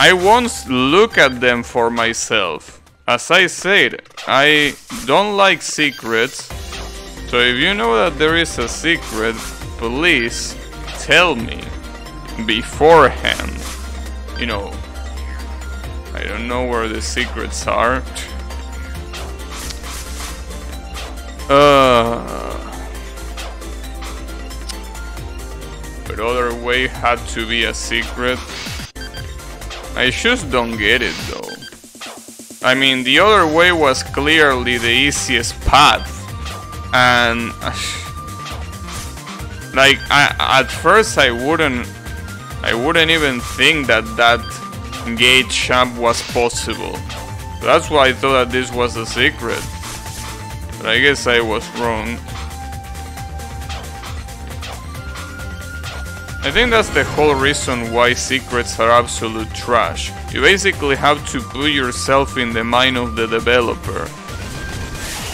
I won't look at them for myself. As I said, I don't like secrets. So if you know that there is a secret, please tell me beforehand. You know, I don't know where the secrets are. Uh, but other way had to be a secret. I just don't get it though. I mean, the other way was clearly the easiest path. And like I, at first I wouldn't I wouldn't even think that that gate jump was possible. That's why I thought that this was a secret. But I guess I was wrong. I think that's the whole reason why secrets are absolute trash. You basically have to put yourself in the mind of the developer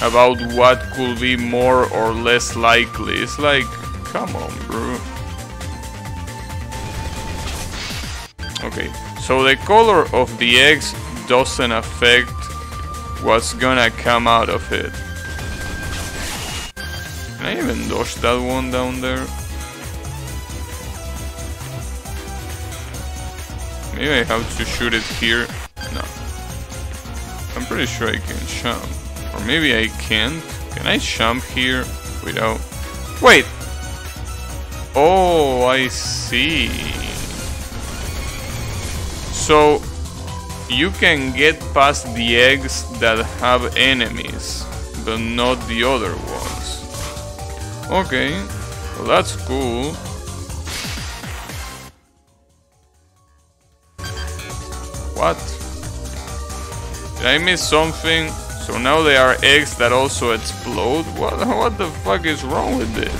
about what could be more or less likely. It's like, come on, bro. Okay, so the color of the eggs doesn't affect what's gonna come out of it. Can I even dodge that one down there? Maybe I have to shoot it here. No. I'm pretty sure I can jump. Or maybe I can't. Can I jump here without... Wait! Oh, I see. So, you can get past the eggs that have enemies, but not the other ones. Okay, well that's cool. What? Did I miss something? So now they are eggs that also explode? What, what the fuck is wrong with this?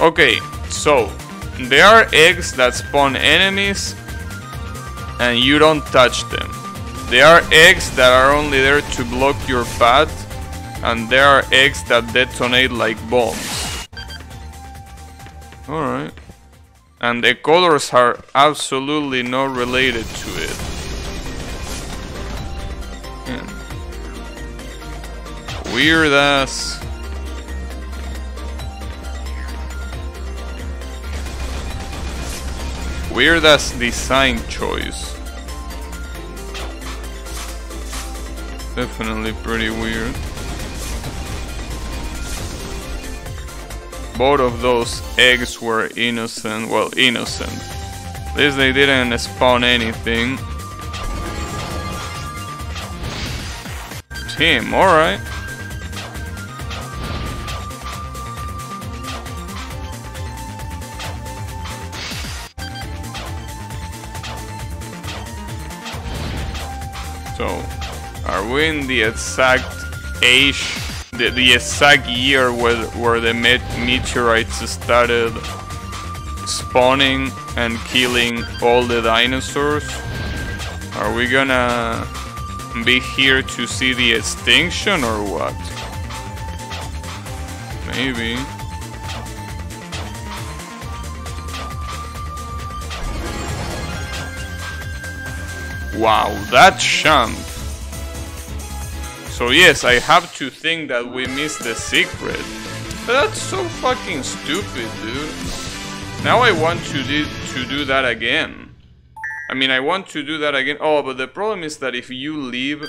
Okay, so there are eggs that spawn enemies and you don't touch them. There are eggs that are only there to block your path and there are eggs that detonate like bombs. Alright and the colors are absolutely not related to it. Yeah. Weird ass. Weird ass design choice. Definitely pretty weird. Both of those eggs were innocent, well, innocent. At least they didn't spawn anything. Team, alright. So, are we in the exact age the, the exact year where, where the met meteorites started spawning and killing all the dinosaurs? Are we gonna be here to see the extinction or what? Maybe. Wow, that jump so yes, I have to think that we missed the secret. But that's so fucking stupid, dude. Now I want to to do that again. I mean, I want to do that again. Oh, but the problem is that if you leave...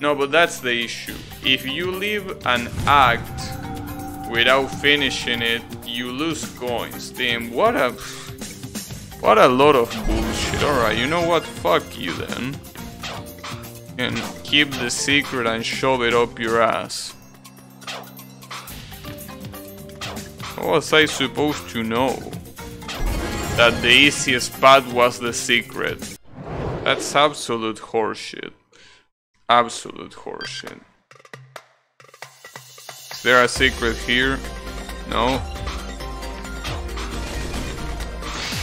No, but that's the issue. If you leave an act without finishing it, you lose coins. Damn, what a... What a lot of bullshit. Alright, you know what? Fuck you then and keep the secret and shove it up your ass. How was I supposed to know that the easiest path was the secret? That's absolute horseshit. Absolute horseshit. Is there a secret here? No?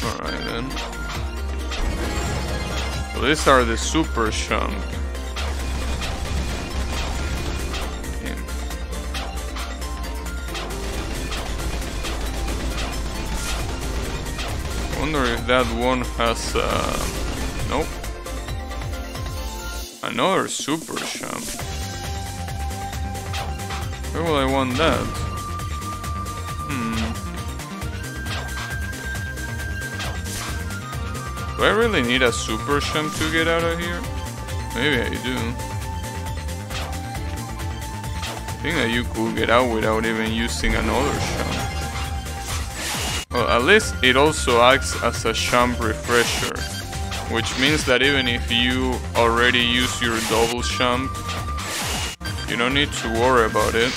Alright then. These are the super chunk. Wonder if that one has, uh, nope. Another super jump. Where will I want that? Hmm. Do I really need a super jump to get out of here? Maybe I do. I think that you could get out without even using another champ. Well, at least it also acts as a jump refresher, which means that even if you already use your double jump, You don't need to worry about it.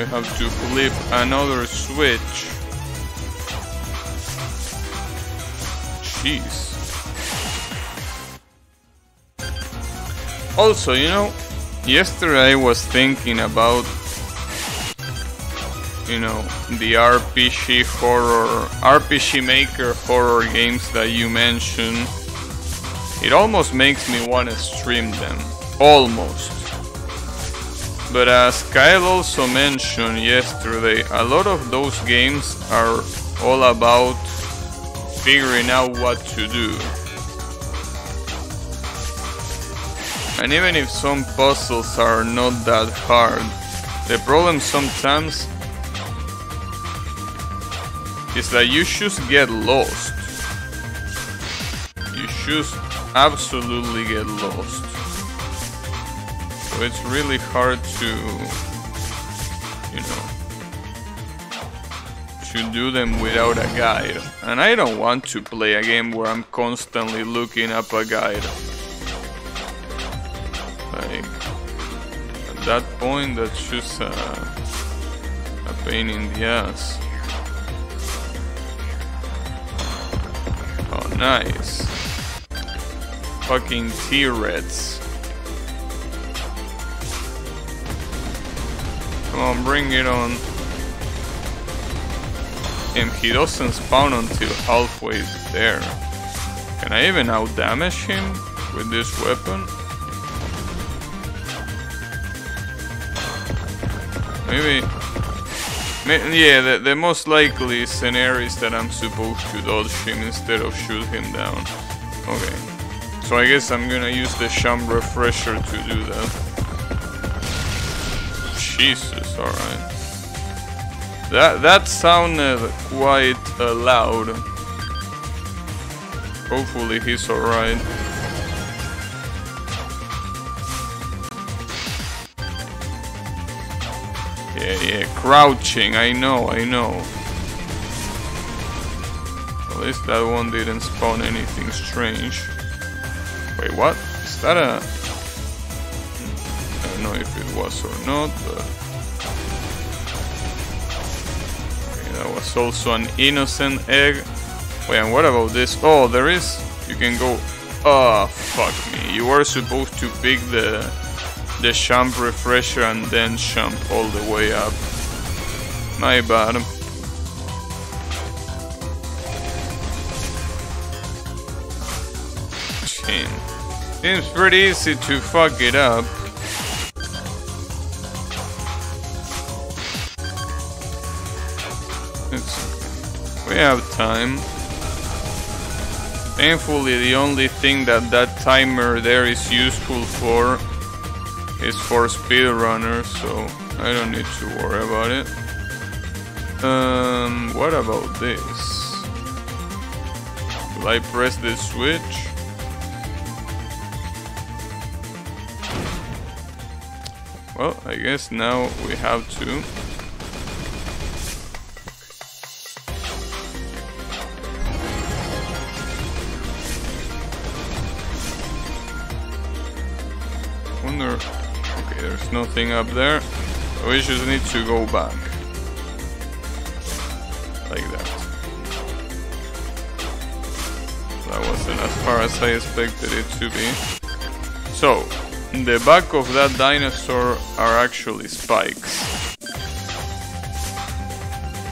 I have to flip another switch. Jeez. Also, you know, yesterday I was thinking about, you know, the RPG horror, RPG Maker horror games that you mentioned. It almost makes me want to stream them. Almost. But as Kyle also mentioned yesterday, a lot of those games are all about figuring out what to do. And even if some puzzles are not that hard, the problem sometimes is that you just get lost. You just absolutely get lost it's really hard to, you know, to do them without a guide. And I don't want to play a game where I'm constantly looking up a guide. Like, at that point, that's just a, a pain in the ass. Oh, nice. Fucking T-Rex. Come on, bring it on. And he doesn't spawn until halfway there. Can I even outdamage him with this weapon? Maybe... yeah, the, the most likely scenario is that I'm supposed to dodge him instead of shoot him down. Okay. So I guess I'm gonna use the Jump Refresher to do that. Jesus, alright. That that sounded quite uh, loud. Hopefully he's alright. Yeah, yeah, crouching, I know, I know. At least that one didn't spawn anything strange. Wait, what? Is that a... I don't know if it was or not, but that was also an innocent egg. Wait, and what about this? Oh, there is. You can go. Oh, fuck me. You were supposed to pick the the jump refresher and then champ all the way up. My bad. Seems pretty easy to fuck it up. We have time. Thankfully, the only thing that that timer there is useful for is for speedrunners, so I don't need to worry about it. Um, what about this? Will I press the switch? Well, I guess now we have to. There's nothing up there. We just need to go back. Like that. That wasn't as far as I expected it to be. So, the back of that dinosaur are actually spikes.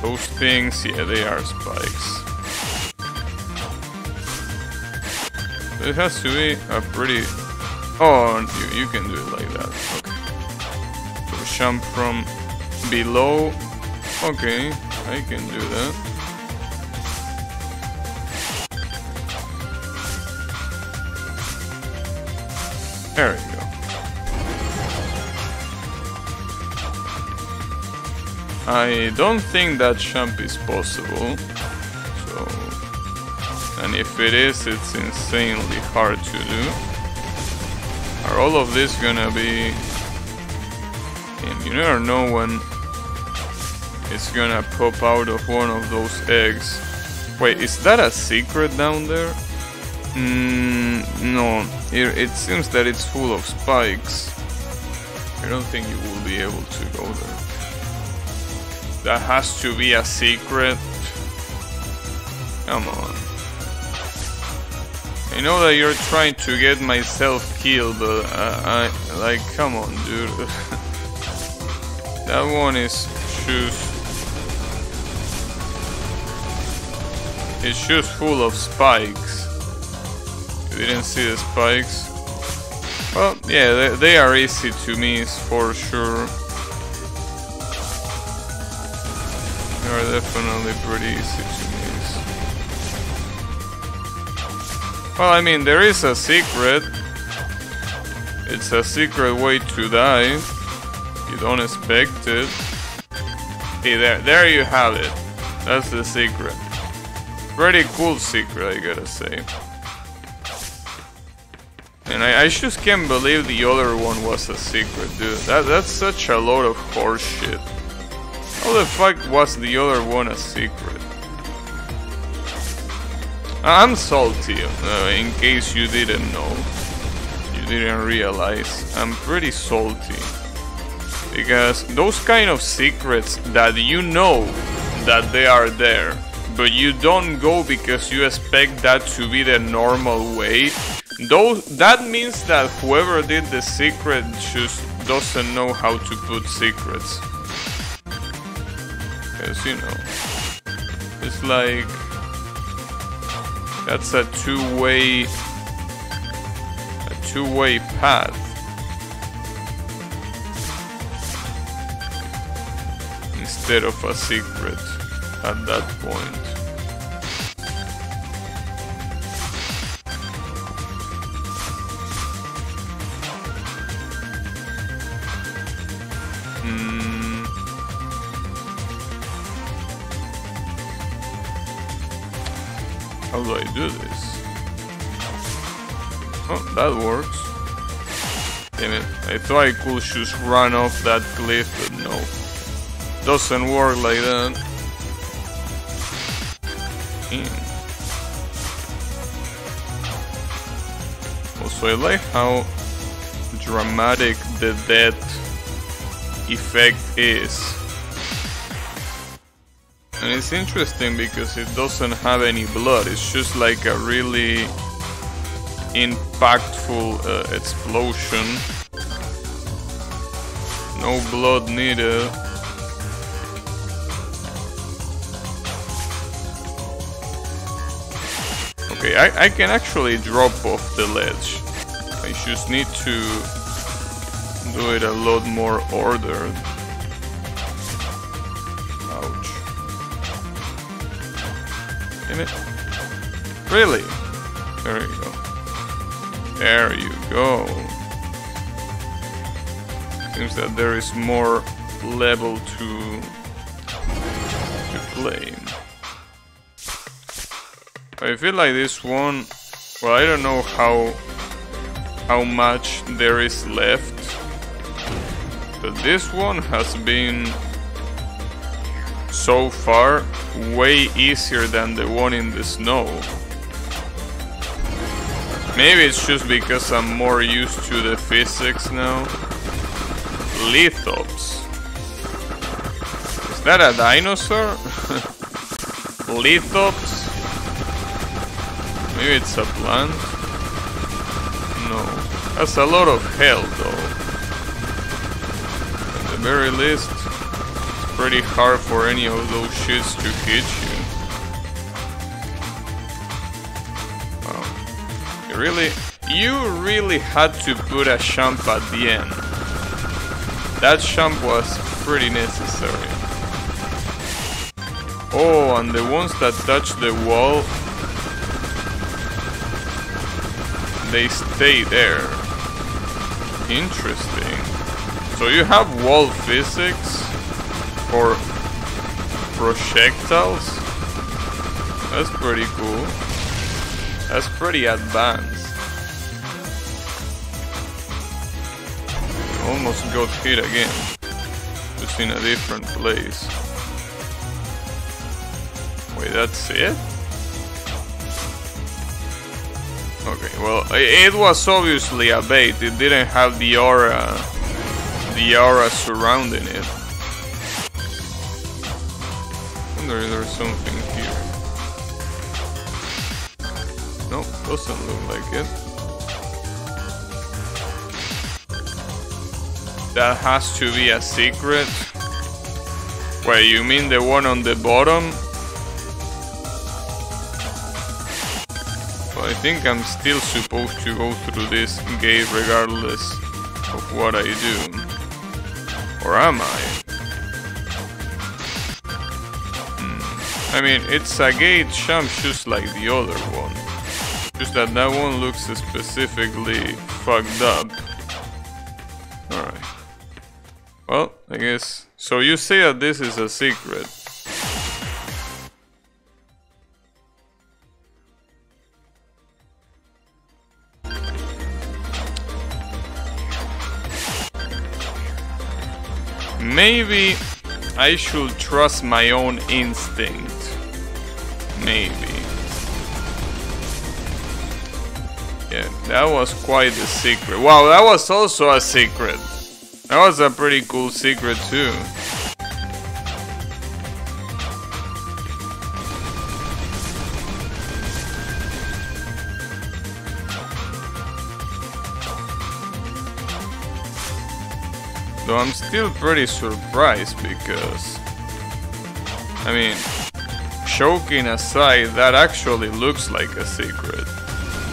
Those things, yeah, they are spikes. It has to be a pretty Oh, you, you can do it like that. Okay. Jump from below. Okay, I can do that. There we go. I don't think that jump is possible. So, and if it is, it's insanely hard to do. Are all of this gonna be... And you never know when it's gonna pop out of one of those eggs. Wait, is that a secret down there? Mm, no, it, it seems that it's full of spikes. I don't think you will be able to go there. That has to be a secret. Come on. I know that you're trying to get myself killed, but I, I like, come on, dude. that one is just It's just full of spikes. You didn't see the spikes? Well, yeah, they, they are easy to miss for sure. They are definitely pretty easy to miss. Well, I mean, there is a secret. It's a secret way to die. You don't expect it. Hey, there, there you have it. That's the secret. Pretty cool secret, I gotta say. And I, I, just can't believe the other one was a secret, dude. That That's such a load of horseshit. How the fuck was the other one a secret? I'm salty, uh, in case you didn't know. You didn't realize. I'm pretty salty. Because those kind of secrets that you know that they are there but you don't go because you expect that to be the normal way, those, that means that whoever did the secret just doesn't know how to put secrets. Because, you know, it's like, that's a two-way, a two-way path. Instead of a secret at that point. Hmm. How do I do this? Oh, that works. Damn it, I thought I could just run off that cliff, but no. Doesn't work like that in. Also, I like how dramatic the death effect is. And it's interesting because it doesn't have any blood, it's just like a really impactful uh, explosion. No blood needed. Okay, I, I can actually drop off the ledge. I just need to do it a lot more ordered. Ouch. Damn it. Really? There you go. There you go. Seems that there is more level to to play. I feel like this one, well I don't know how how much there is left, but this one has been so far way easier than the one in the snow. Maybe it's just because I'm more used to the physics now. Lithops. Is that a dinosaur? Lithops? Maybe it's a plant? No. That's a lot of hell though. At the very least, it's pretty hard for any of those shits to hit you. Wow. You really, you really had to put a shump at the end. That shump was pretty necessary. Oh, and the ones that touch the wall they stay there. Interesting. So you have wall physics for projectiles? That's pretty cool. That's pretty advanced. almost got hit again. Just in a different place. Wait, that's it? Okay, well, it was obviously a bait. It didn't have the aura, the aura surrounding it. If there's something here. No, doesn't look like it. That has to be a secret. Wait, you mean the one on the bottom? I think I'm still supposed to go through this gate regardless of what I do. Or am I? Hmm. I mean, it's a gate jump just like the other one. Just that that one looks specifically fucked up. Alright. Well, I guess... So you say that this is a secret. Maybe I should trust my own instinct. Maybe. Yeah, that was quite a secret. Wow, that was also a secret. That was a pretty cool secret too. I'm still pretty surprised because... I mean, choking aside, that actually looks like a secret.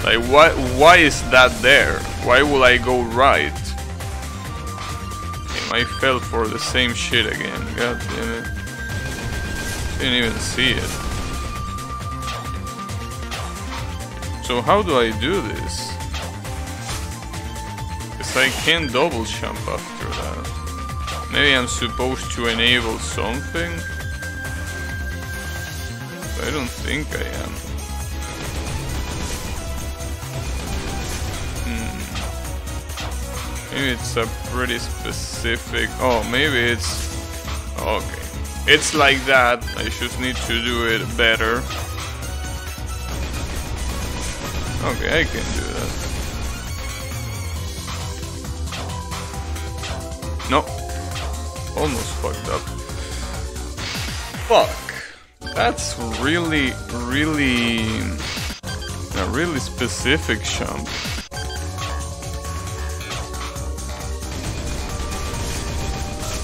Like, why, why is that there? Why will I go right? I fell for the same shit again. God damn it. Didn't even see it. So how do I do this? Because I can't double jump after that. Maybe I'm supposed to enable something? I don't think I am. Hmm. Maybe it's a pretty specific... Oh, maybe it's... Okay. It's like that. I just need to do it better. Okay, I can do that. No. Almost fucked up. Fuck. That's really, really... A really specific jump.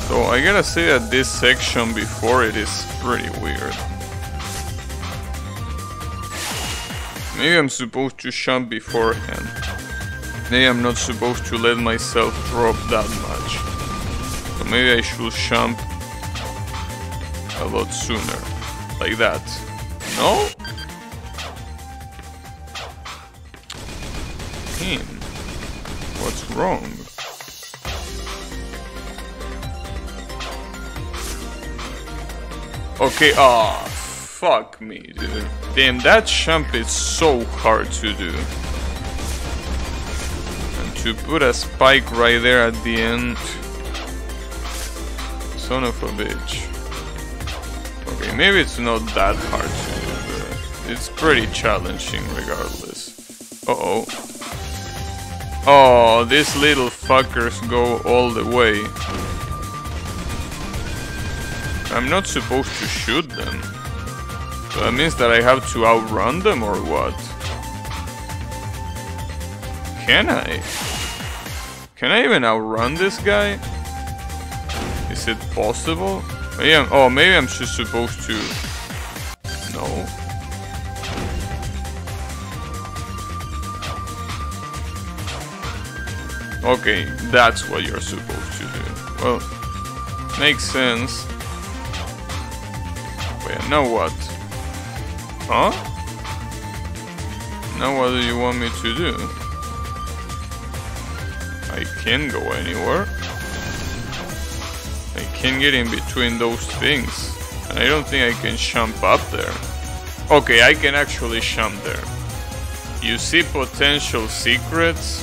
So I gotta say that this section before it is pretty weird. Maybe I'm supposed to jump beforehand. Maybe I'm not supposed to let myself drop that much. So maybe I should jump a lot sooner. Like that. No? Him. What's wrong? Okay, ah, oh, fuck me, dude. Damn, that jump is so hard to do. And to put a spike right there at the end... Son of a bitch. Okay, maybe it's not that hard to do, but it's pretty challenging regardless. Uh-oh. Oh, these little fuckers go all the way. I'm not supposed to shoot them. So that means that I have to outrun them or what? Can I? Can I even outrun this guy? Is it possible? Maybe I'm, oh, maybe I'm just supposed to... No. Okay, that's what you're supposed to do. Well, makes sense. Wait, now what? Huh? Now what do you want me to do? I can't go anywhere. I can't get in between those things. And I don't think I can jump up there. Okay, I can actually jump there. You see potential secrets?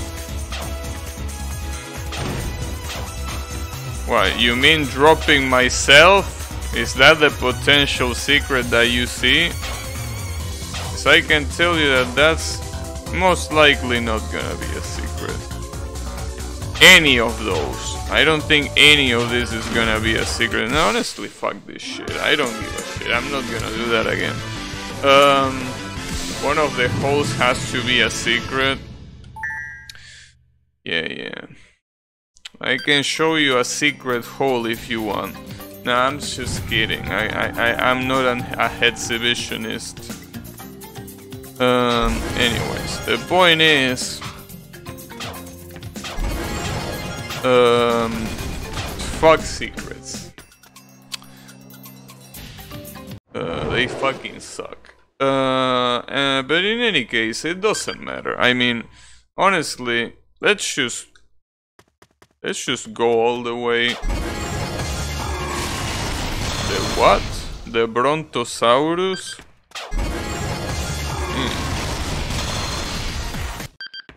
What, you mean dropping myself? Is that the potential secret that you see? So I can tell you that that's most likely not gonna be a. Any of those. I don't think any of this is gonna be a secret. And honestly, fuck this shit. I don't give a shit. I'm not gonna do that again. Um, one of the holes has to be a secret. Yeah, yeah. I can show you a secret hole if you want. No, I'm just kidding. I, I, I, I'm not an, a exhibitionist. Um, anyways, the point is... Um, fuck secrets. Uh, they fucking suck. Uh, uh, but in any case, it doesn't matter. I mean, honestly, let's just... Let's just go all the way the what? The Brontosaurus? Hmm.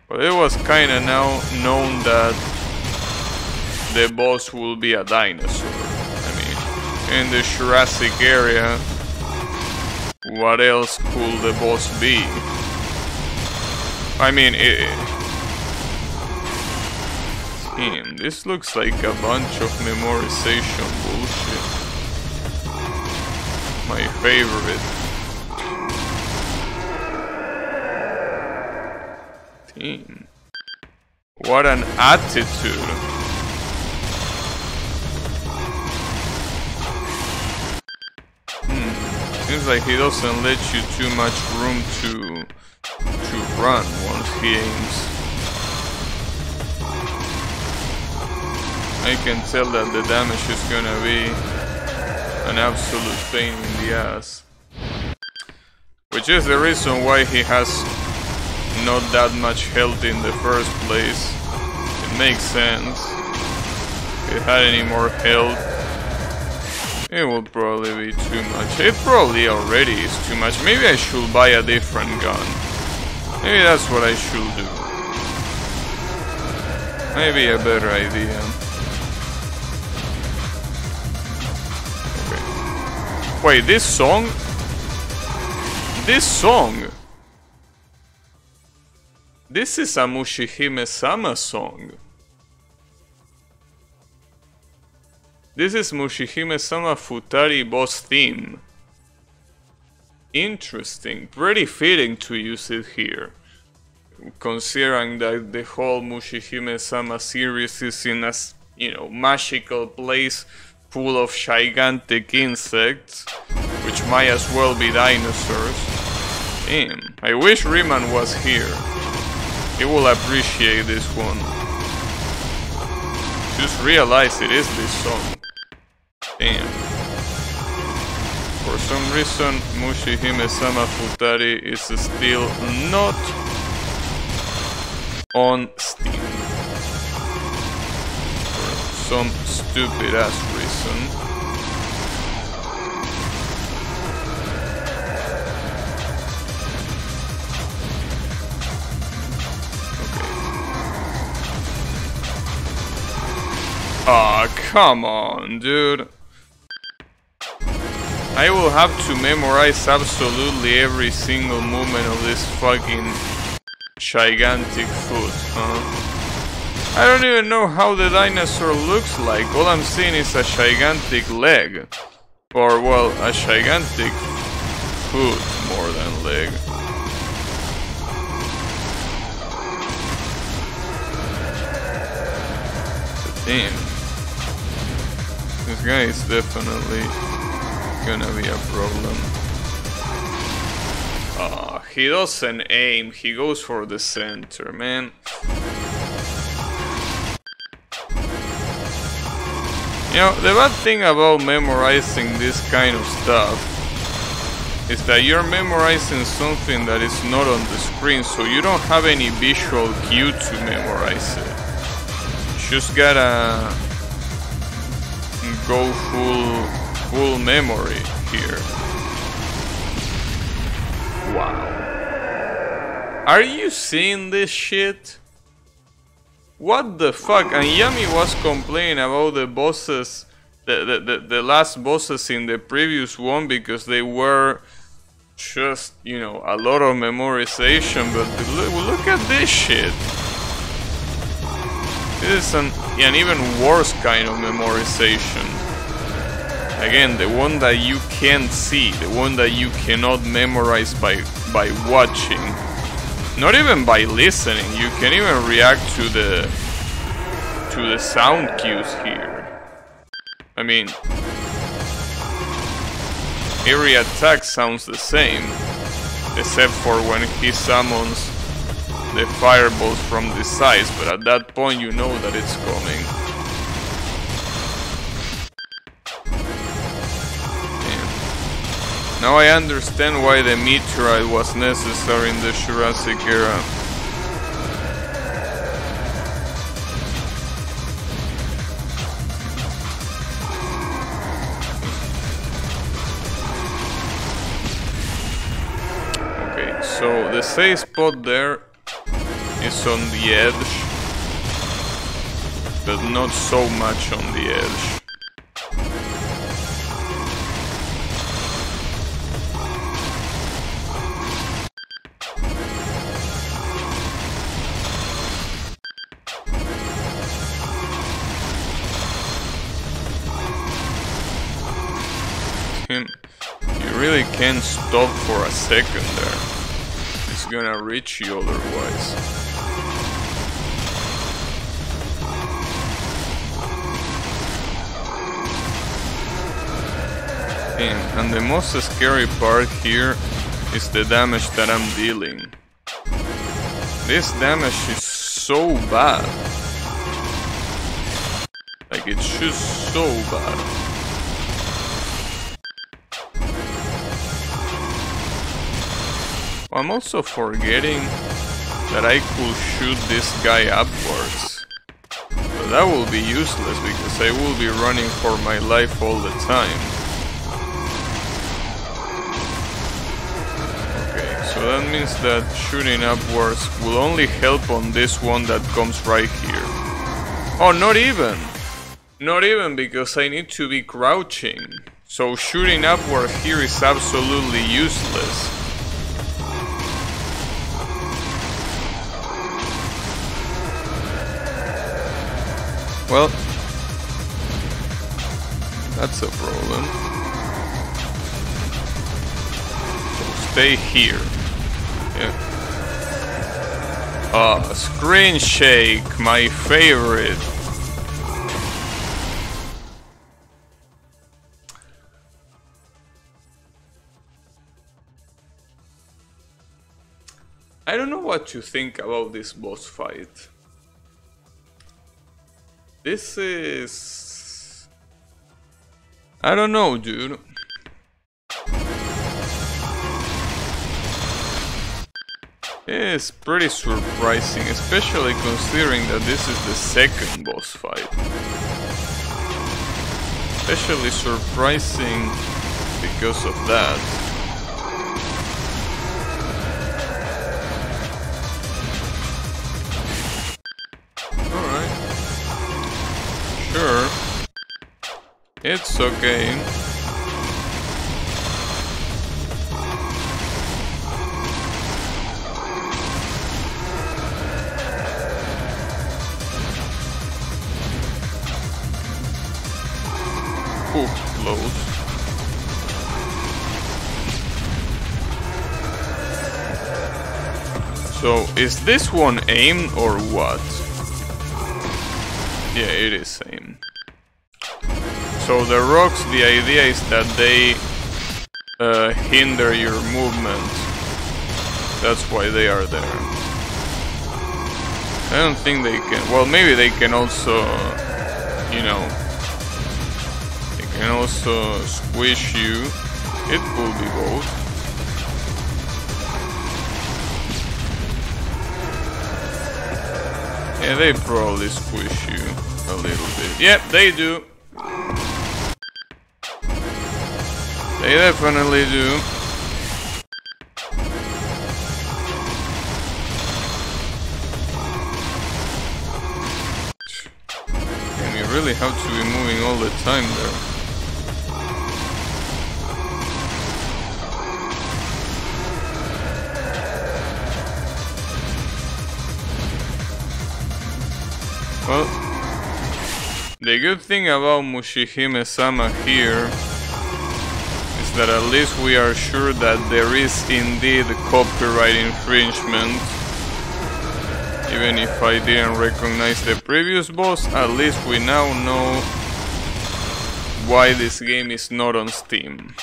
But it was kinda now known that the boss will be a dinosaur. I mean, in the Jurassic area, what else could the boss be? I mean, it, Damn, this looks like a bunch of memorization bullshit my favorite. Team. What an attitude. Seems like he doesn't let you too much room to to run once he aims. I can tell that the damage is gonna be an absolute pain in the ass. Which is the reason why he has not that much health in the first place. It makes sense. If it had any more health, it will probably be too much. It probably already is too much. Maybe I should buy a different gun. Maybe that's what I should do. Maybe a better idea. Wait, this song? This song? This is a Mushihime-sama song. This is Mushihime-sama Futari boss theme. Interesting, pretty fitting to use it here. Considering that the whole Mushihime-sama series is in a, you know, magical place full of gigantic insects, which might as well be dinosaurs. Damn, I wish Riemann was here. He will appreciate this one. Just realize it is this song. Damn. For some reason, Mushihime Sama Futari is still not on Steam. For some stupid ass reason. Aw, oh, come on, dude. I will have to memorize absolutely every single movement of this fucking gigantic foot, huh? I don't even know how the dinosaur looks like. All I'm seeing is a gigantic leg. Or, well, a gigantic foot more than leg. Damn. Guy is definitely gonna be a problem. Oh, he doesn't aim, he goes for the center, man. You know, the bad thing about memorizing this kind of stuff is that you're memorizing something that is not on the screen, so you don't have any visual cue to memorize it. You just gotta go full, full memory here. Wow. Are you seeing this shit? What the fuck? And Yami was complaining about the bosses, the, the, the, the last bosses in the previous one because they were just, you know, a lot of memorization, but look, look at this shit. This is an, an even worse kind of memorization. Again, the one that you can't see, the one that you cannot memorize by, by watching. Not even by listening, you can even react to the to the sound cues here. I mean, every attack sounds the same, except for when he summons the fireballs from the sides, but at that point you know that it's coming. Now I understand why the meteorite was necessary in the Jurassic era. Okay, so the safe spot there is on the edge, but not so much on the edge. Can't stop for a second there. It's gonna reach you otherwise. and the most scary part here is the damage that I'm dealing. This damage is so bad. Like it's just so bad. I'm also forgetting that I could shoot this guy upwards. But that will be useless because I will be running for my life all the time. Okay, so that means that shooting upwards will only help on this one that comes right here. Oh, not even! Not even because I need to be crouching. So shooting upwards here is absolutely useless. Well, that's a problem. Stay here. Yeah. Oh, screen shake, my favorite. I don't know what you think about this boss fight. This is... I don't know, dude. It's pretty surprising, especially considering that this is the second boss fight. Especially surprising because of that. It's okay. So, is this one aim or what? Yeah, it is aimed. So the rocks, the idea is that they uh, hinder your movement. That's why they are there. I don't think they can... Well, maybe they can also, you know... They can also squish you. It could be both. Yeah, they probably squish you a little bit. Yep, they do. They definitely do. And you really have to be moving all the time there. Well, the good thing about Mushihime-sama here that at least we are sure that there is indeed copyright infringement. Even if I didn't recognize the previous boss, at least we now know why this game is not on Steam.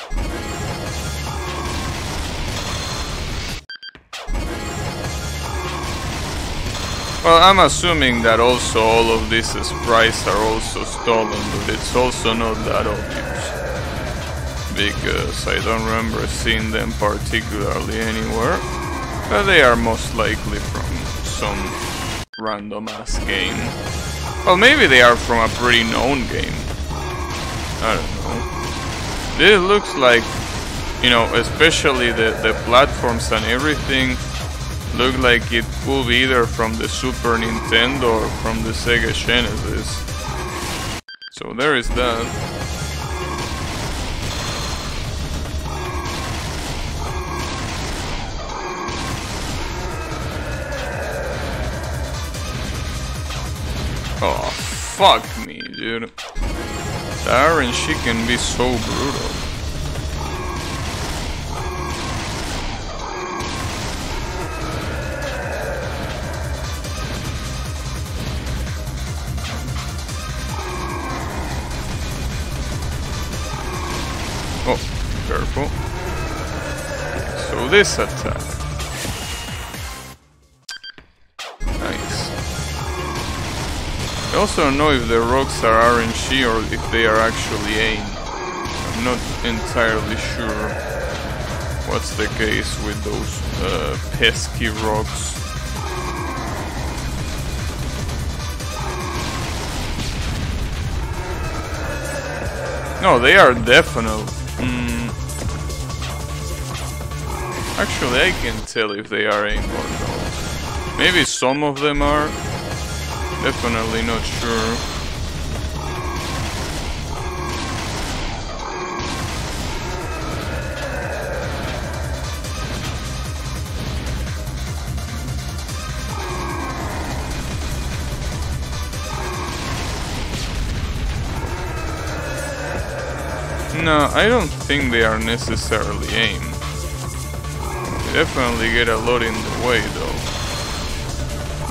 Well, I'm assuming that also all of these sprites are also stolen, but it's also not that obvious. Because uh, I don't remember seeing them particularly anywhere. But they are most likely from some random ass game. Well, maybe they are from a pretty known game. I don't know. This looks like, you know, especially the, the platforms and everything look like it could be either from the Super Nintendo or from the Sega Genesis. So there is that. Oh, fuck me, dude. The she can be so brutal. Oh, careful. So this attack. Also don't know if the rocks are RNG or if they are actually aim. I'm not entirely sure what's the case with those uh, pesky rocks. No, they are definitely. Mm, Actually, I can tell if they are aim or not. Maybe some of them are. Definitely not sure. No, I don't think they are necessarily aim. Definitely get a lot in the way though.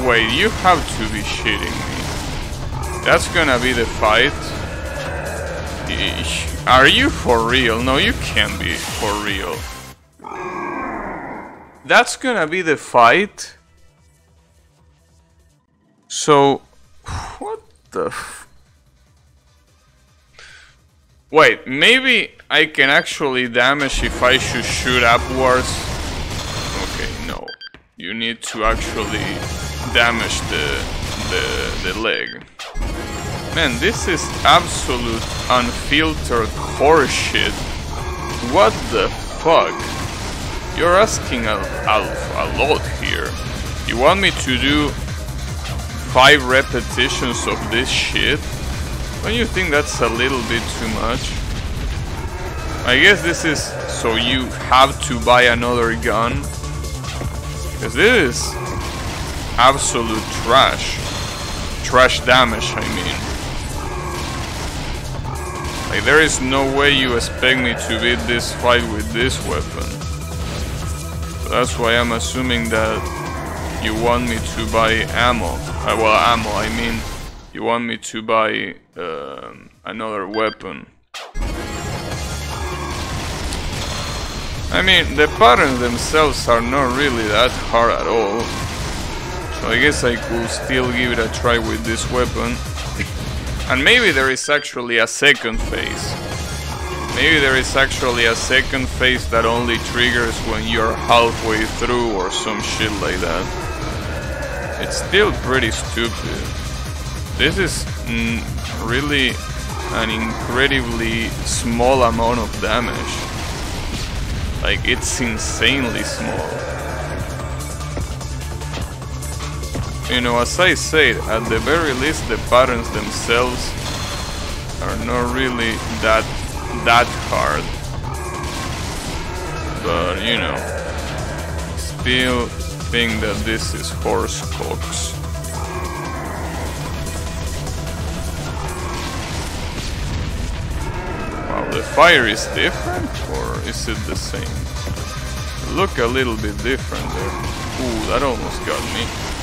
Wait, you have to be shitting me. That's gonna be the fight? Are you for real? No, you can't be for real. That's gonna be the fight? So, what the Wait, maybe I can actually damage if I should shoot upwards Okay, no. you need to actually damage the, the, the leg. Man, this is absolute unfiltered horseshit. What the fuck? You're asking a, a, a lot here. You want me to do five repetitions of this shit? Don't you think that's a little bit too much? I guess this is so you have to buy another gun because this is absolute trash. Trash damage, I mean. Like, there is no way you expect me to beat this fight with this weapon. That's why I'm assuming that you want me to buy ammo. Uh, well, ammo, I mean, you want me to buy uh, another weapon. I mean, the patterns themselves are not really that hard at all. So I guess I could still give it a try with this weapon. And maybe there is actually a second phase. Maybe there is actually a second phase that only triggers when you're halfway through or some shit like that. It's still pretty stupid. This is mm, really an incredibly small amount of damage. Like, it's insanely small. You know, as I said, at the very least the patterns themselves are not really that that hard. But, you know, still think that this is horse cocks. Wow, the fire is different or is it the same? Look a little bit different there. Ooh, that almost got me.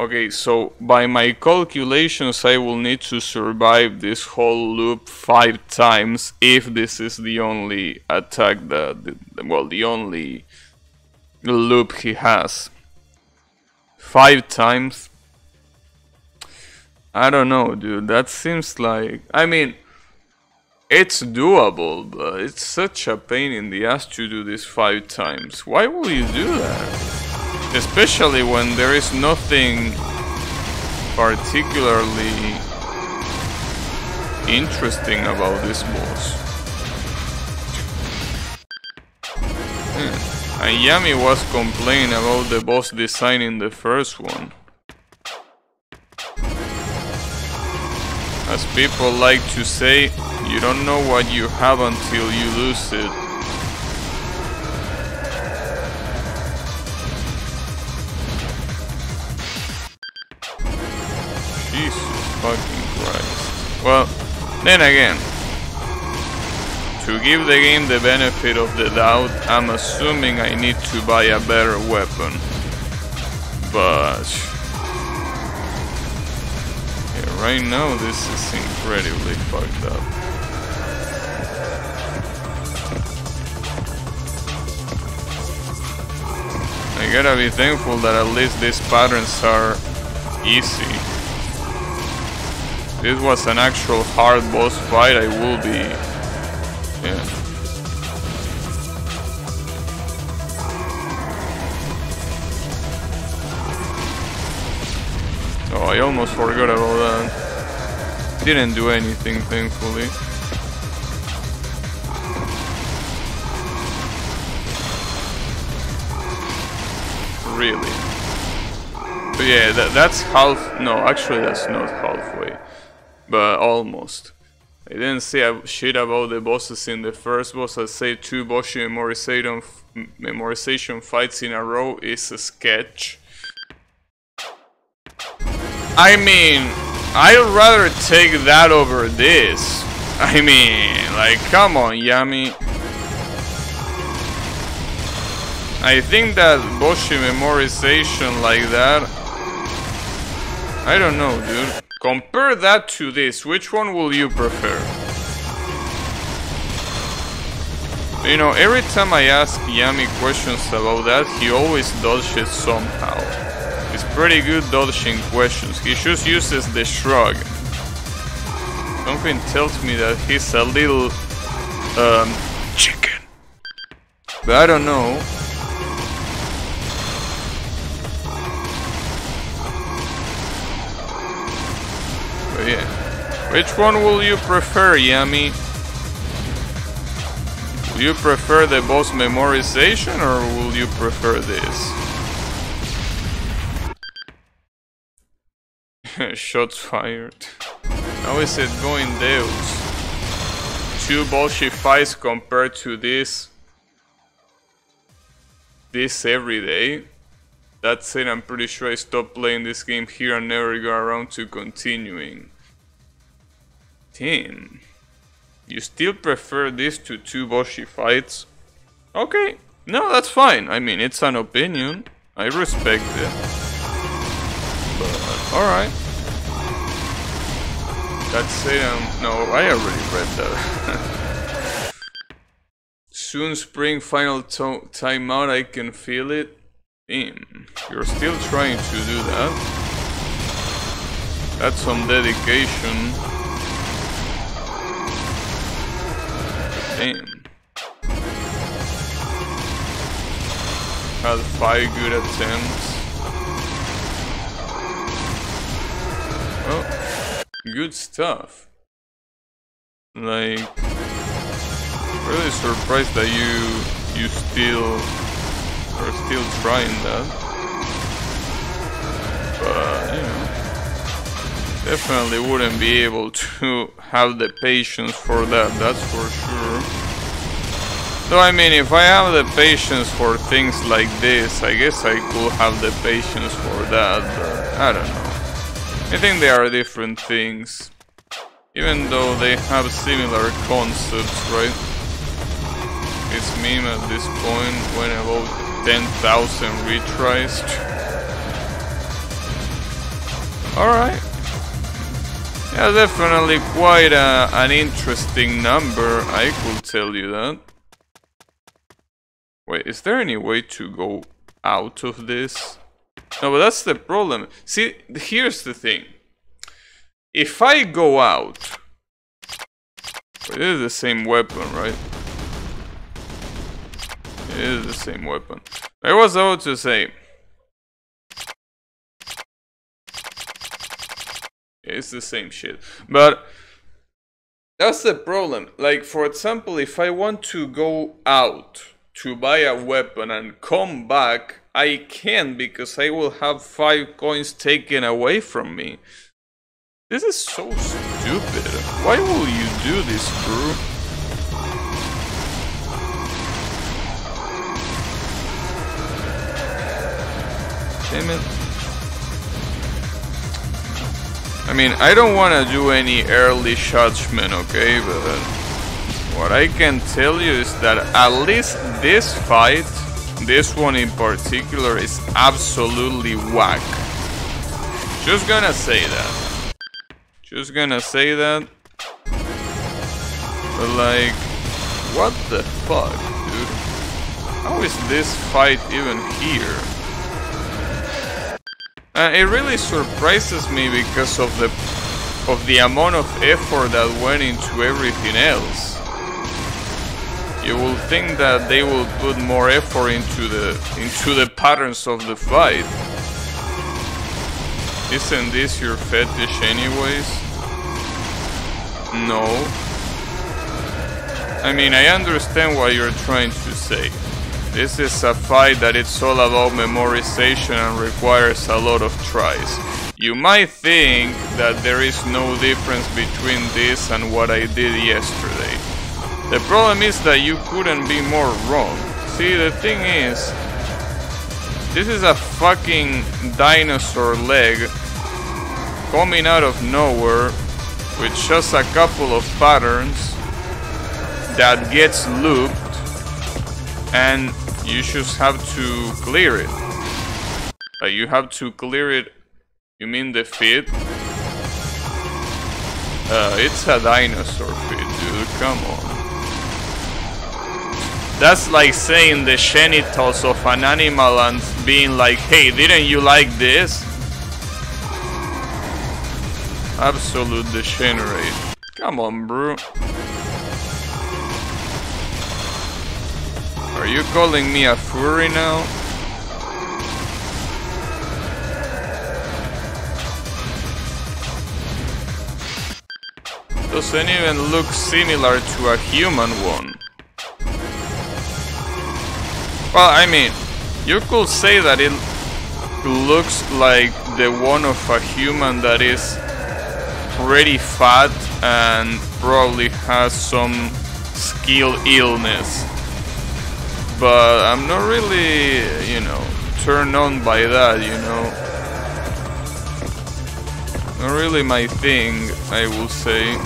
Okay, so by my calculations I will need to survive this whole loop five times if this is the only attack that, well, the only loop he has. Five times? I don't know, dude, that seems like... I mean, it's doable, but it's such a pain in the ass to do this five times. Why will you do that? Especially when there is nothing particularly interesting about this boss. Hmm. And Yami was complaining about the boss design in the first one. As people like to say, you don't know what you have until you lose it. Jesus fucking Christ. Well, then again, to give the game the benefit of the doubt, I'm assuming I need to buy a better weapon. But... Yeah, right now this is incredibly fucked up. I gotta be thankful that at least these patterns are easy. This was an actual hard boss fight, I will be... Yeah. Oh, I almost forgot about that. Didn't do anything, thankfully. really. But yeah, that, that's half... No, actually that's not halfway. But almost. I didn't say shit about the bosses in the first boss. I say two Boshy memorization, memorization fights in a row is a sketch. I mean, I'd rather take that over this. I mean, like, come on, Yami. I think that Boshy memorization like that... I don't know, dude. Compare that to this. Which one will you prefer? You know, every time I ask Yami questions about that, he always dodges somehow. He's pretty good dodging questions. He just uses the shrug. Something tells me that he's a little... Um, chicken. But I don't know. Which one will you prefer, Yami? Will you prefer the boss memorization or will you prefer this? Shots fired. How is it going Deus? Two bullshit fights compared to this. This every day. That's it, I'm pretty sure I stopped playing this game here and never go around to continuing. Damn. You still prefer this to two Boshy fights? Okay, no, that's fine. I mean, it's an opinion. I respect it. But, alright. That's it, um, no, I already read that. Soon spring final timeout, I can feel it. Damn, you're still trying to do that. That's some dedication. Had five good attempts. Oh, good stuff. Like, really surprised that you you still We're still trying that. But, you know. Definitely wouldn't be able to have the patience for that, that's for sure. Though I mean, if I have the patience for things like this, I guess I could have the patience for that, but I don't know. I think they are different things. Even though they have similar concepts, right? It's meme at this point went about 10,000 retries. Alright. Yeah, definitely quite a, an interesting number, I could tell you that. Wait, is there any way to go out of this? No, but that's the problem. See, here's the thing. If I go out... Wait, it is the same weapon, right? It is the same weapon. I was about to say... It's the same shit. But... That's the problem. Like, for example, if I want to go out to buy a weapon and come back, I can because I will have five coins taken away from me. This is so stupid. Why will you do this, crew? Damn it. I mean, I don't want to do any early judgment, okay? But what I can tell you is that at least this fight, this one in particular, is absolutely whack. Just gonna say that. Just gonna say that. But like, what the fuck, dude? How is this fight even here? Uh, it really surprises me because of the of the amount of effort that went into everything else. You will think that they will put more effort into the into the patterns of the fight. Isn't this your fetish anyways? No. I mean, I understand what you're trying to say. This is a fight that it's all about memorization and requires a lot of tries. You might think that there is no difference between this and what I did yesterday. The problem is that you couldn't be more wrong. See, the thing is, this is a fucking dinosaur leg coming out of nowhere with just a couple of patterns that gets looped and you just have to clear it. You have to clear it. You mean the fit? Uh, it's a dinosaur fit, dude. Come on. That's like saying the genitals of an animal and being like, hey, didn't you like this? Absolute degenerate. Come on, bro. Are you calling me a furry now? Doesn't even look similar to a human one. Well, I mean, you could say that it looks like the one of a human that is pretty fat and probably has some skill illness but I'm not really, you know, turned on by that, you know. Not really my thing, I will say.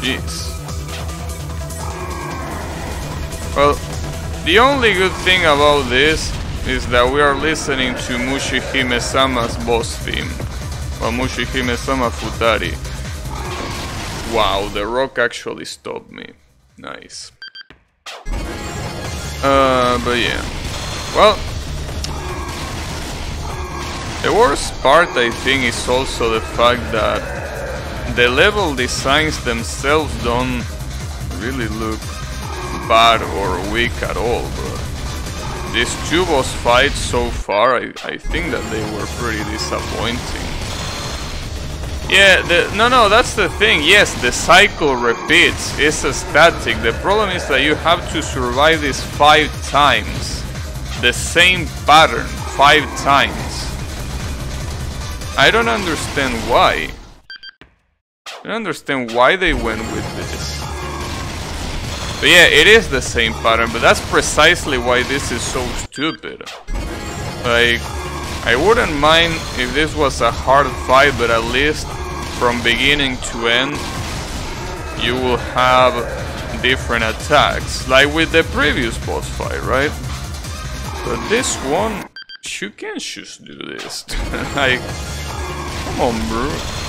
Jeez. Well, the only good thing about this is that we are listening to Mushihime-sama's boss theme. Well, Mushihime-sama Futari. Wow, the rock actually stopped me. Nice. Uh, but yeah. Well, the worst part I think is also the fact that the level designs themselves don't really look bad or weak at all, bro. these two boss fights so far, I, I think that they were pretty disappointing. Yeah, the, no, no, that's the thing. Yes, the cycle repeats. It's a static. The problem is that you have to survive this five times. The same pattern, five times. I don't understand why. I don't understand why they went with this. But yeah, it is the same pattern, but that's precisely why this is so stupid. Like, I wouldn't mind if this was a hard fight, but at least from beginning to end, you will have different attacks, like with the previous boss fight, right? But this one, you can't just do this. like, come on, bro.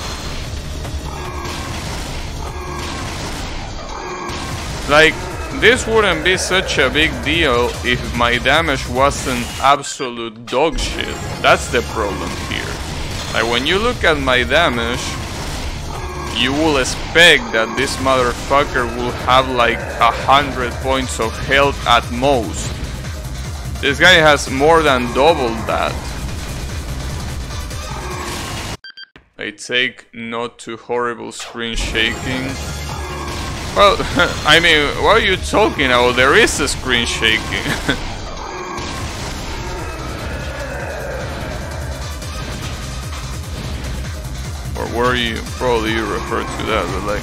Like, this wouldn't be such a big deal if my damage wasn't absolute dog shit. That's the problem here. Like, when you look at my damage, you will expect that this motherfucker will have like a hundred points of health at most. This guy has more than double that. I take not too horrible screen shaking. Well, I mean, what are you talking about? There is a screen shaking. or were you, probably you refer to that, but like,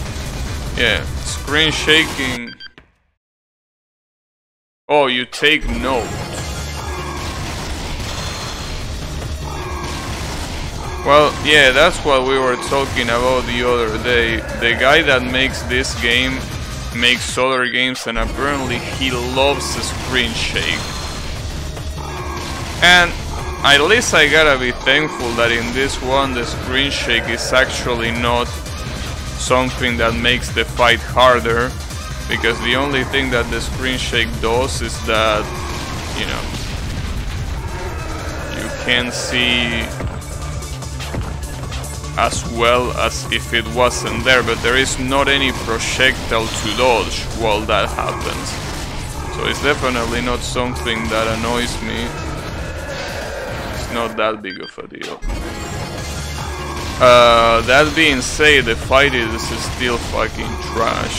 yeah, screen shaking. Oh, you take note. Well, yeah, that's what we were talking about the other day. The guy that makes this game makes other games and apparently he loves the screen shake. And at least I gotta be thankful that in this one the screen shake is actually not something that makes the fight harder because the only thing that the screen shake does is that, you know, you can see as well as if it wasn't there, but there is not any projectile to dodge while that happens. So it's definitely not something that annoys me. It's not that big of a deal. Uh, that being said, the fight is still fucking trash.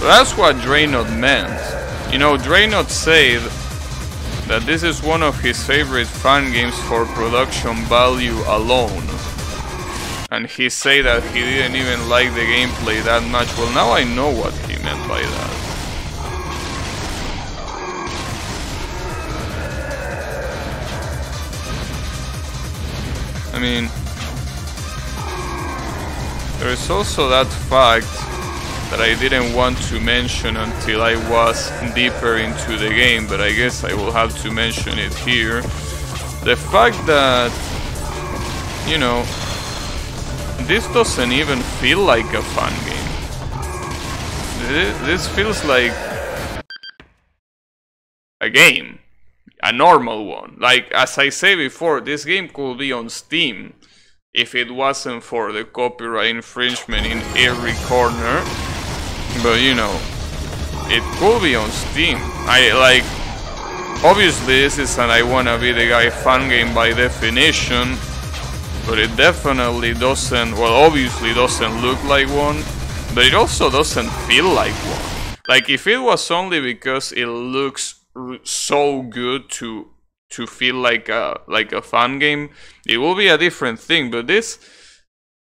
that's what Draynot meant. You know, Draynot said that this is one of his favorite fangames for production value alone and he said that he didn't even like the gameplay that much. Well, now I know what he meant by that. I mean, there is also that fact that I didn't want to mention until I was deeper into the game, but I guess I will have to mention it here. The fact that, you know, this doesn't even feel like a fun game. This feels like a game. A normal one. Like, as I say before, this game could be on Steam if it wasn't for the copyright infringement in every corner. But, you know, it could be on Steam. I, like, obviously this is an I wanna be the guy fangame by definition but it definitely doesn't, well obviously doesn't look like one, but it also doesn't feel like one. Like if it was only because it looks so good to to feel like a like a fangame, it will be a different thing, but this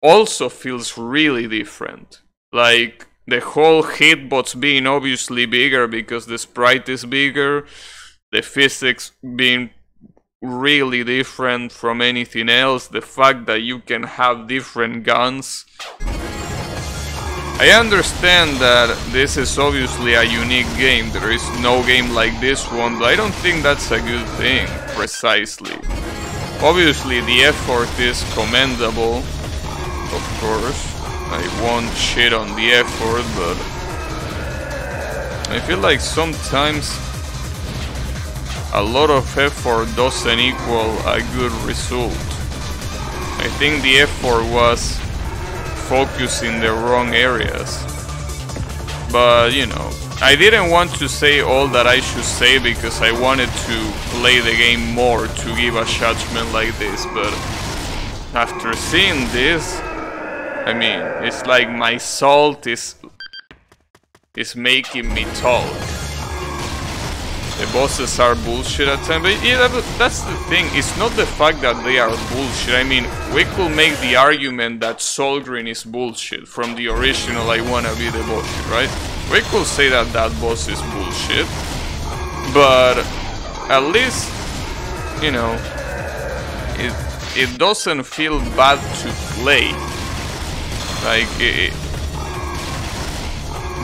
also feels really different. Like the whole hitbox being obviously bigger because the sprite is bigger, the physics being really different from anything else. The fact that you can have different guns. I understand that this is obviously a unique game, there is no game like this one, but I don't think that's a good thing, precisely. Obviously the effort is commendable, of course. I won't shit on the effort, but I feel like sometimes a lot of effort doesn't equal a good result. I think the effort was focused in the wrong areas. But, you know, I didn't want to say all that I should say because I wanted to play the game more to give a judgment like this, but after seeing this, I mean, it's like my salt is is making me talk. The bosses are bullshit at times, but yeah, that's the thing. It's not the fact that they are bullshit. I mean, we could make the argument that Solgryn is bullshit from the original I Wanna Be the Bullshit, right? We could say that that boss is bullshit, but at least, you know, it, it doesn't feel bad to play. Like, it,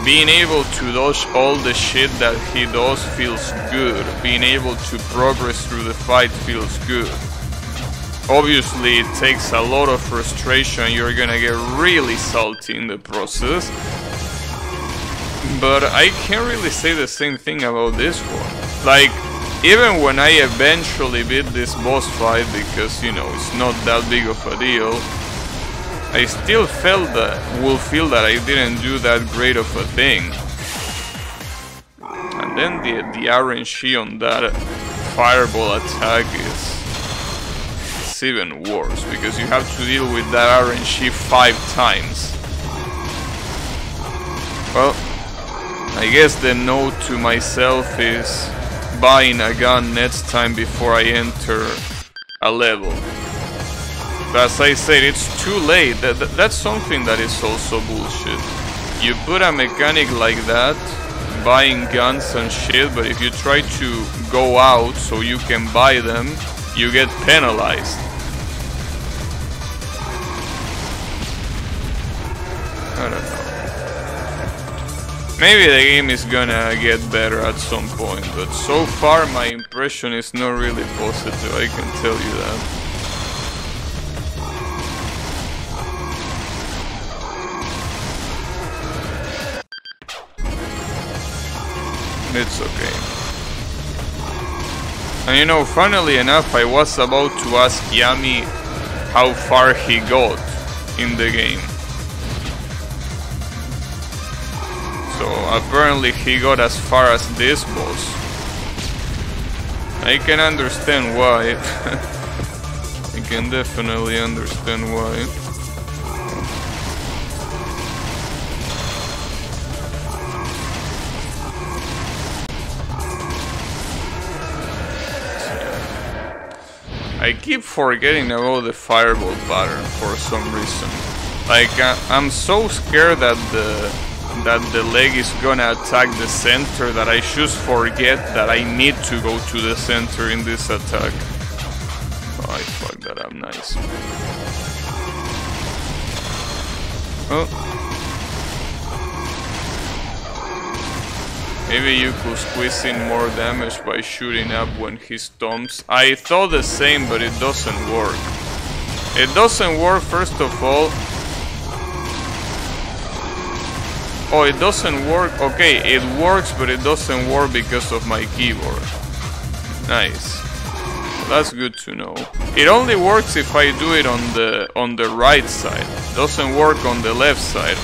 being able to dodge all the shit that he does feels good. Being able to progress through the fight feels good. Obviously, it takes a lot of frustration. You're gonna get really salty in the process. But I can't really say the same thing about this one. Like, even when I eventually beat this boss fight, because, you know, it's not that big of a deal, I still felt that, will feel that I didn't do that great of a thing. And then the, the RNG on that fireball attack is, it's even worse, because you have to deal with that RNG five times. Well, I guess the note to myself is buying a gun next time before I enter a level. As I said, it's too late. That, that, that's something that is also bullshit. You put a mechanic like that, buying guns and shit, but if you try to go out so you can buy them, you get penalized. I don't know. Maybe the game is gonna get better at some point, but so far my impression is not really positive, I can tell you that. It's okay. And you know, funnily enough, I was about to ask Yami how far he got in the game. So apparently he got as far as this boss. I can understand why. I can definitely understand why. I keep forgetting about the fireball pattern for some reason. Like, uh, I'm so scared that the that the leg is gonna attack the center that I just forget that I need to go to the center in this attack. Oh, I fucked that up, nice. Oh, Maybe you could squeeze in more damage by shooting up when he stomps. I thought the same, but it doesn't work. It doesn't work, first of all. Oh, it doesn't work. Okay, it works, but it doesn't work because of my keyboard. Nice. That's good to know. It only works if I do it on the on the right side. Doesn't work on the left side.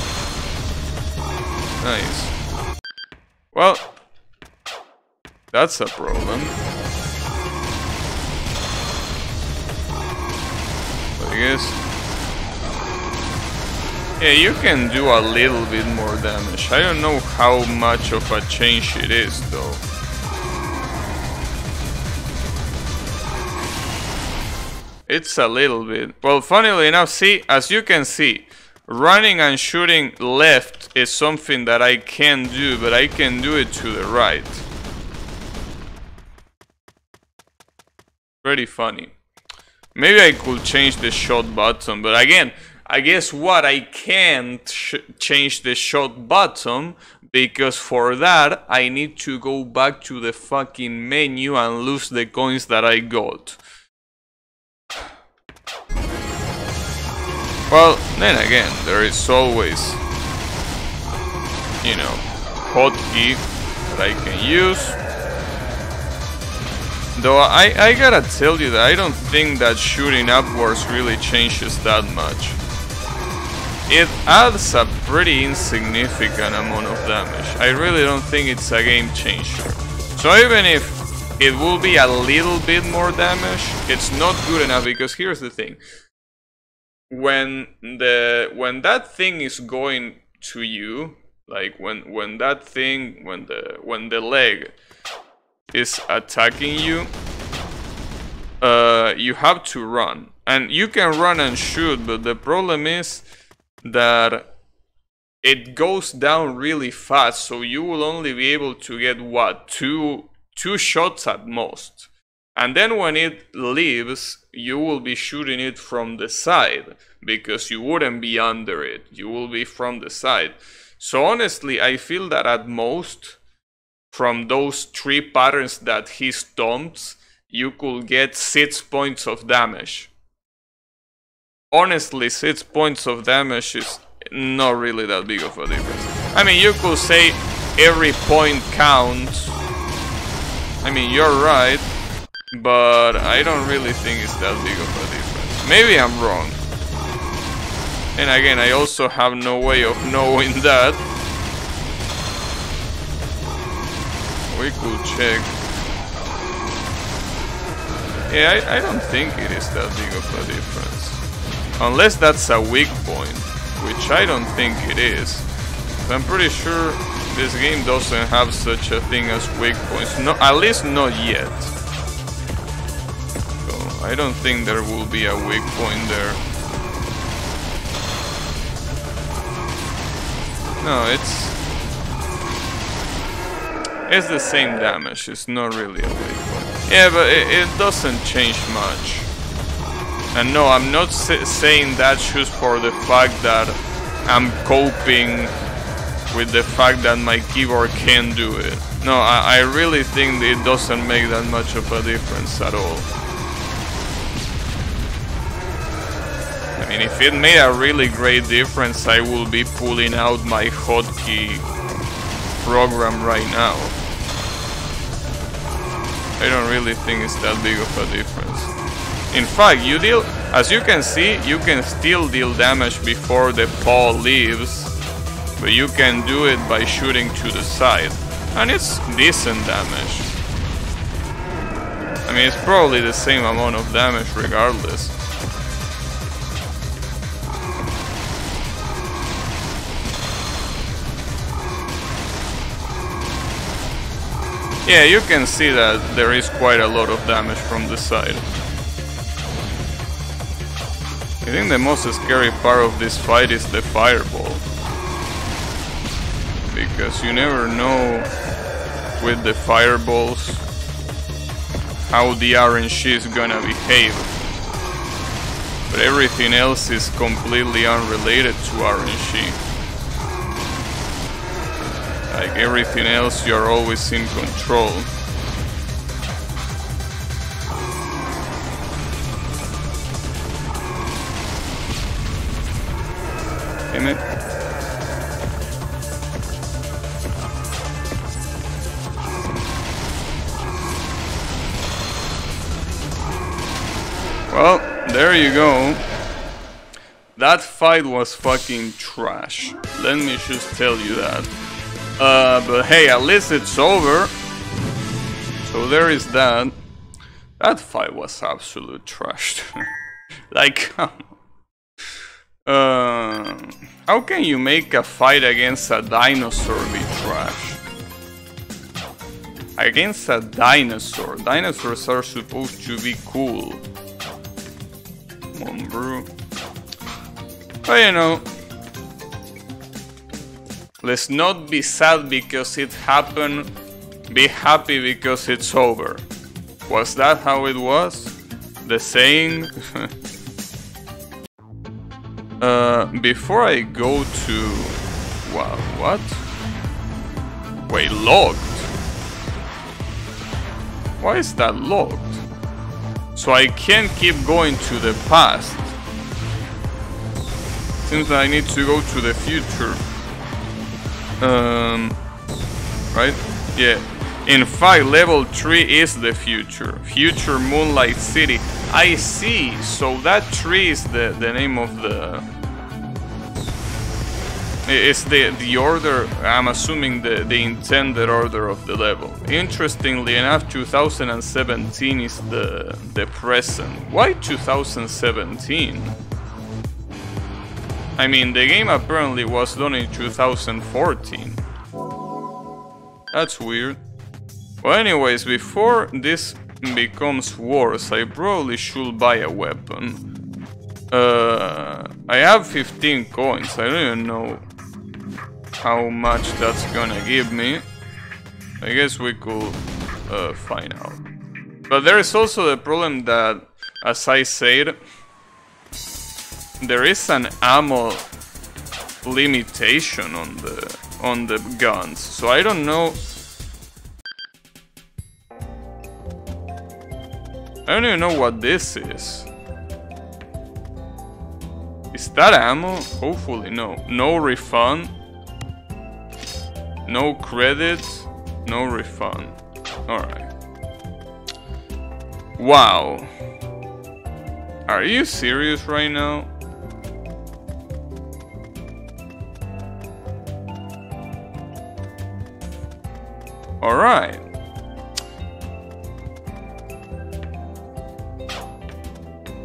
Nice. Well, that's a problem. I guess... Yeah, you can do a little bit more damage. I don't know how much of a change it is, though. It's a little bit. Well, funnily enough, see, as you can see, running and shooting left is something that I can do, but I can do it to the right. Pretty funny. Maybe I could change the shot button, but again, I guess what I can't change the shot button because for that I need to go back to the fucking menu and lose the coins that I got. Well, then again, there is always, you know, hotkey that I can use. Though I, I gotta tell you that I don't think that shooting upwards really changes that much. It adds a pretty insignificant amount of damage. I really don't think it's a game changer. So even if it will be a little bit more damage, it's not good enough because here's the thing. When the when that thing is going to you, like when when that thing when the when the leg is attacking you, uh, you have to run. And you can run and shoot, but the problem is that it goes down really fast, so you will only be able to get what two two shots at most. And then when it leaves, you will be shooting it from the side because you wouldn't be under it. You will be from the side. So honestly, I feel that at most from those three patterns that he stomps, you could get 6 points of damage. Honestly, 6 points of damage is not really that big of a difference. I mean, you could say every point counts. I mean, you're right, but I don't really think it's that big of a difference. Maybe I'm wrong. And again, I also have no way of knowing that. We could check. Yeah, I, I don't think it is that big of a difference. Unless that's a weak point, which I don't think it is. I'm pretty sure this game doesn't have such a thing as weak points. No, at least not yet. I don't think there will be a weak point there. No, it's it's the same damage, it's not really a weak point. Yeah, but it, it doesn't change much. And no, I'm not saying that just for the fact that I'm coping with the fact that my keyboard can do it. No, I, I really think it doesn't make that much of a difference at all. Mean, if it made a really great difference, I will be pulling out my hotkey program right now. I don't really think it's that big of a difference. In fact, you deal, as you can see, you can still deal damage before the paw leaves, but you can do it by shooting to the side, and it's decent damage. I mean, it's probably the same amount of damage regardless. Yeah, you can see that there is quite a lot of damage from this side. I think the most scary part of this fight is the fireball. Because you never know with the fireballs how the RNG is gonna behave. But everything else is completely unrelated to RNG. Like everything else, you're always in control. Damn it. Well, there you go. That fight was fucking trash. Let me just tell you that. Uh, but hey, at least it's over. So there is that. That fight was absolute trash. like, uh, how can you make a fight against a dinosaur be trash? Against a dinosaur. Dinosaurs are supposed to be cool. Come on, bro. But you know, Let's not be sad because it happened, be happy because it's over. Was that how it was? The saying? uh, before I go to... Wow, what? Wait, locked? Why is that locked? So I can't keep going to the past. Seems that I need to go to the future. Um, right? Yeah. In fact, level 3 is the future. Future Moonlight City. I see. So that tree is the, the name of the... It's the, the order, I'm assuming the, the intended order of the level. Interestingly enough, 2017 is the, the present. Why 2017? I mean, the game apparently was done in 2014. That's weird. Well, anyways, before this becomes worse, I probably should buy a weapon. Uh, I have 15 coins, I don't even know how much that's gonna give me. I guess we could uh, find out. But there is also the problem that, as I said, there is an ammo limitation on the on the guns. So I don't know. I don't even know what this is. Is that ammo? Hopefully no. No refund. No credits, no refund. Alright. Wow. Are you serious right now? Alright.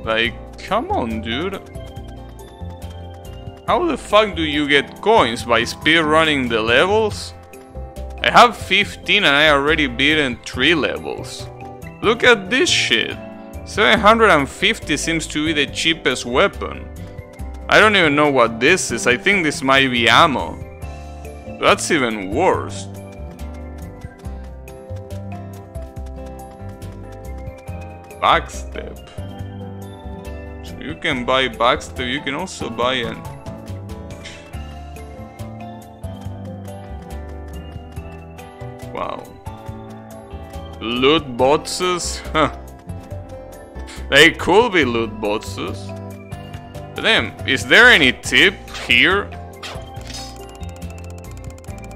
Like, come on, dude. How the fuck do you get coins? By speedrunning the levels? I have 15 and I already beaten 3 levels. Look at this shit. 750 seems to be the cheapest weapon. I don't even know what this is, I think this might be ammo. That's even worse. Backstep. So you can buy backstep, you can also buy an Wow. Loot boxes? Huh. They could be loot boxes. But then, is there any tip here?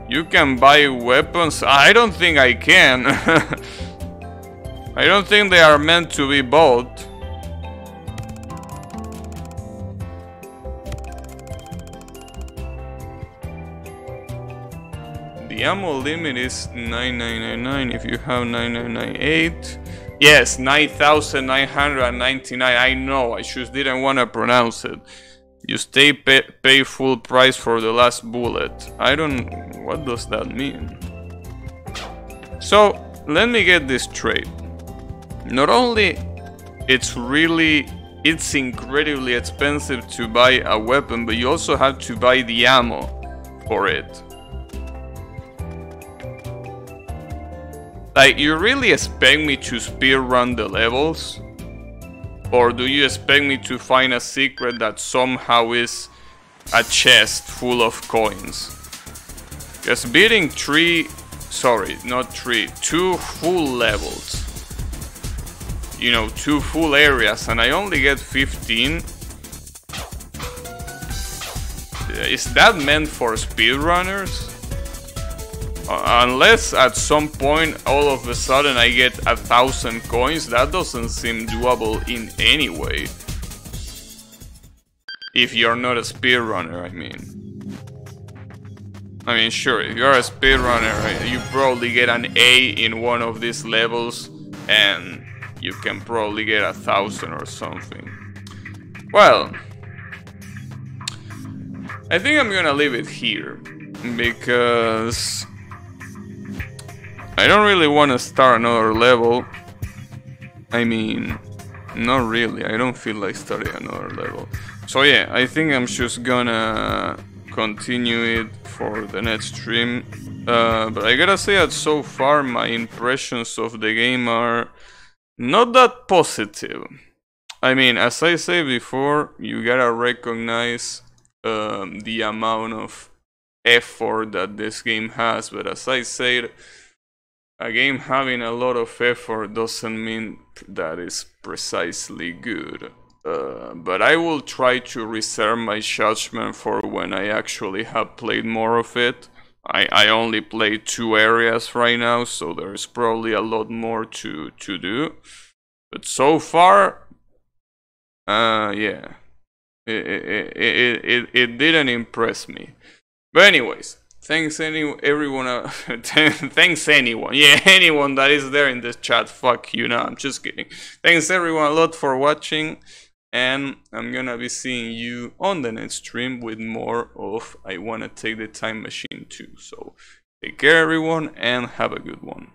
You can buy weapons? I don't think I can. I don't think they are meant to be bought. The ammo limit is 9999 if you have 9998. Yes, 9999. I know, I just didn't want to pronounce it. You stay pay, pay full price for the last bullet. I don't... What does that mean? So, let me get this straight. Not only it's really... It's incredibly expensive to buy a weapon, but you also have to buy the ammo for it. Like, you really expect me to speedrun the levels? Or do you expect me to find a secret that somehow is a chest full of coins? Because beating three, sorry, not three, two full levels. You know, two full areas and I only get 15. Is that meant for speedrunners? Uh, unless at some point all of a sudden I get a thousand coins, that doesn't seem doable in any way. If you're not a speedrunner, I mean. I mean, sure, if you're a speedrunner, you probably get an A in one of these levels and you can probably get a thousand or something. Well, I think I'm gonna leave it here because I don't really want to start another level. I mean, not really. I don't feel like starting another level. So yeah, I think I'm just gonna continue it for the next stream. Uh, but I gotta say that so far my impressions of the game are not that positive. I mean, as I said before, you gotta recognize um, the amount of effort that this game has. But as I said, a game having a lot of effort doesn't mean that it's precisely good. Uh, but I will try to reserve my judgment for when I actually have played more of it. I, I only played two areas right now, so there's probably a lot more to, to do. But so far, uh, yeah, it, it, it, it, it didn't impress me. But anyways, thanks any everyone. Uh, thanks anyone. Yeah, anyone that is there in this chat. Fuck you. No, I'm just kidding. Thanks everyone a lot for watching. And I'm gonna be seeing you on the next stream with more of I Wanna Take the Time-Machine 2. So take care everyone and have a good one.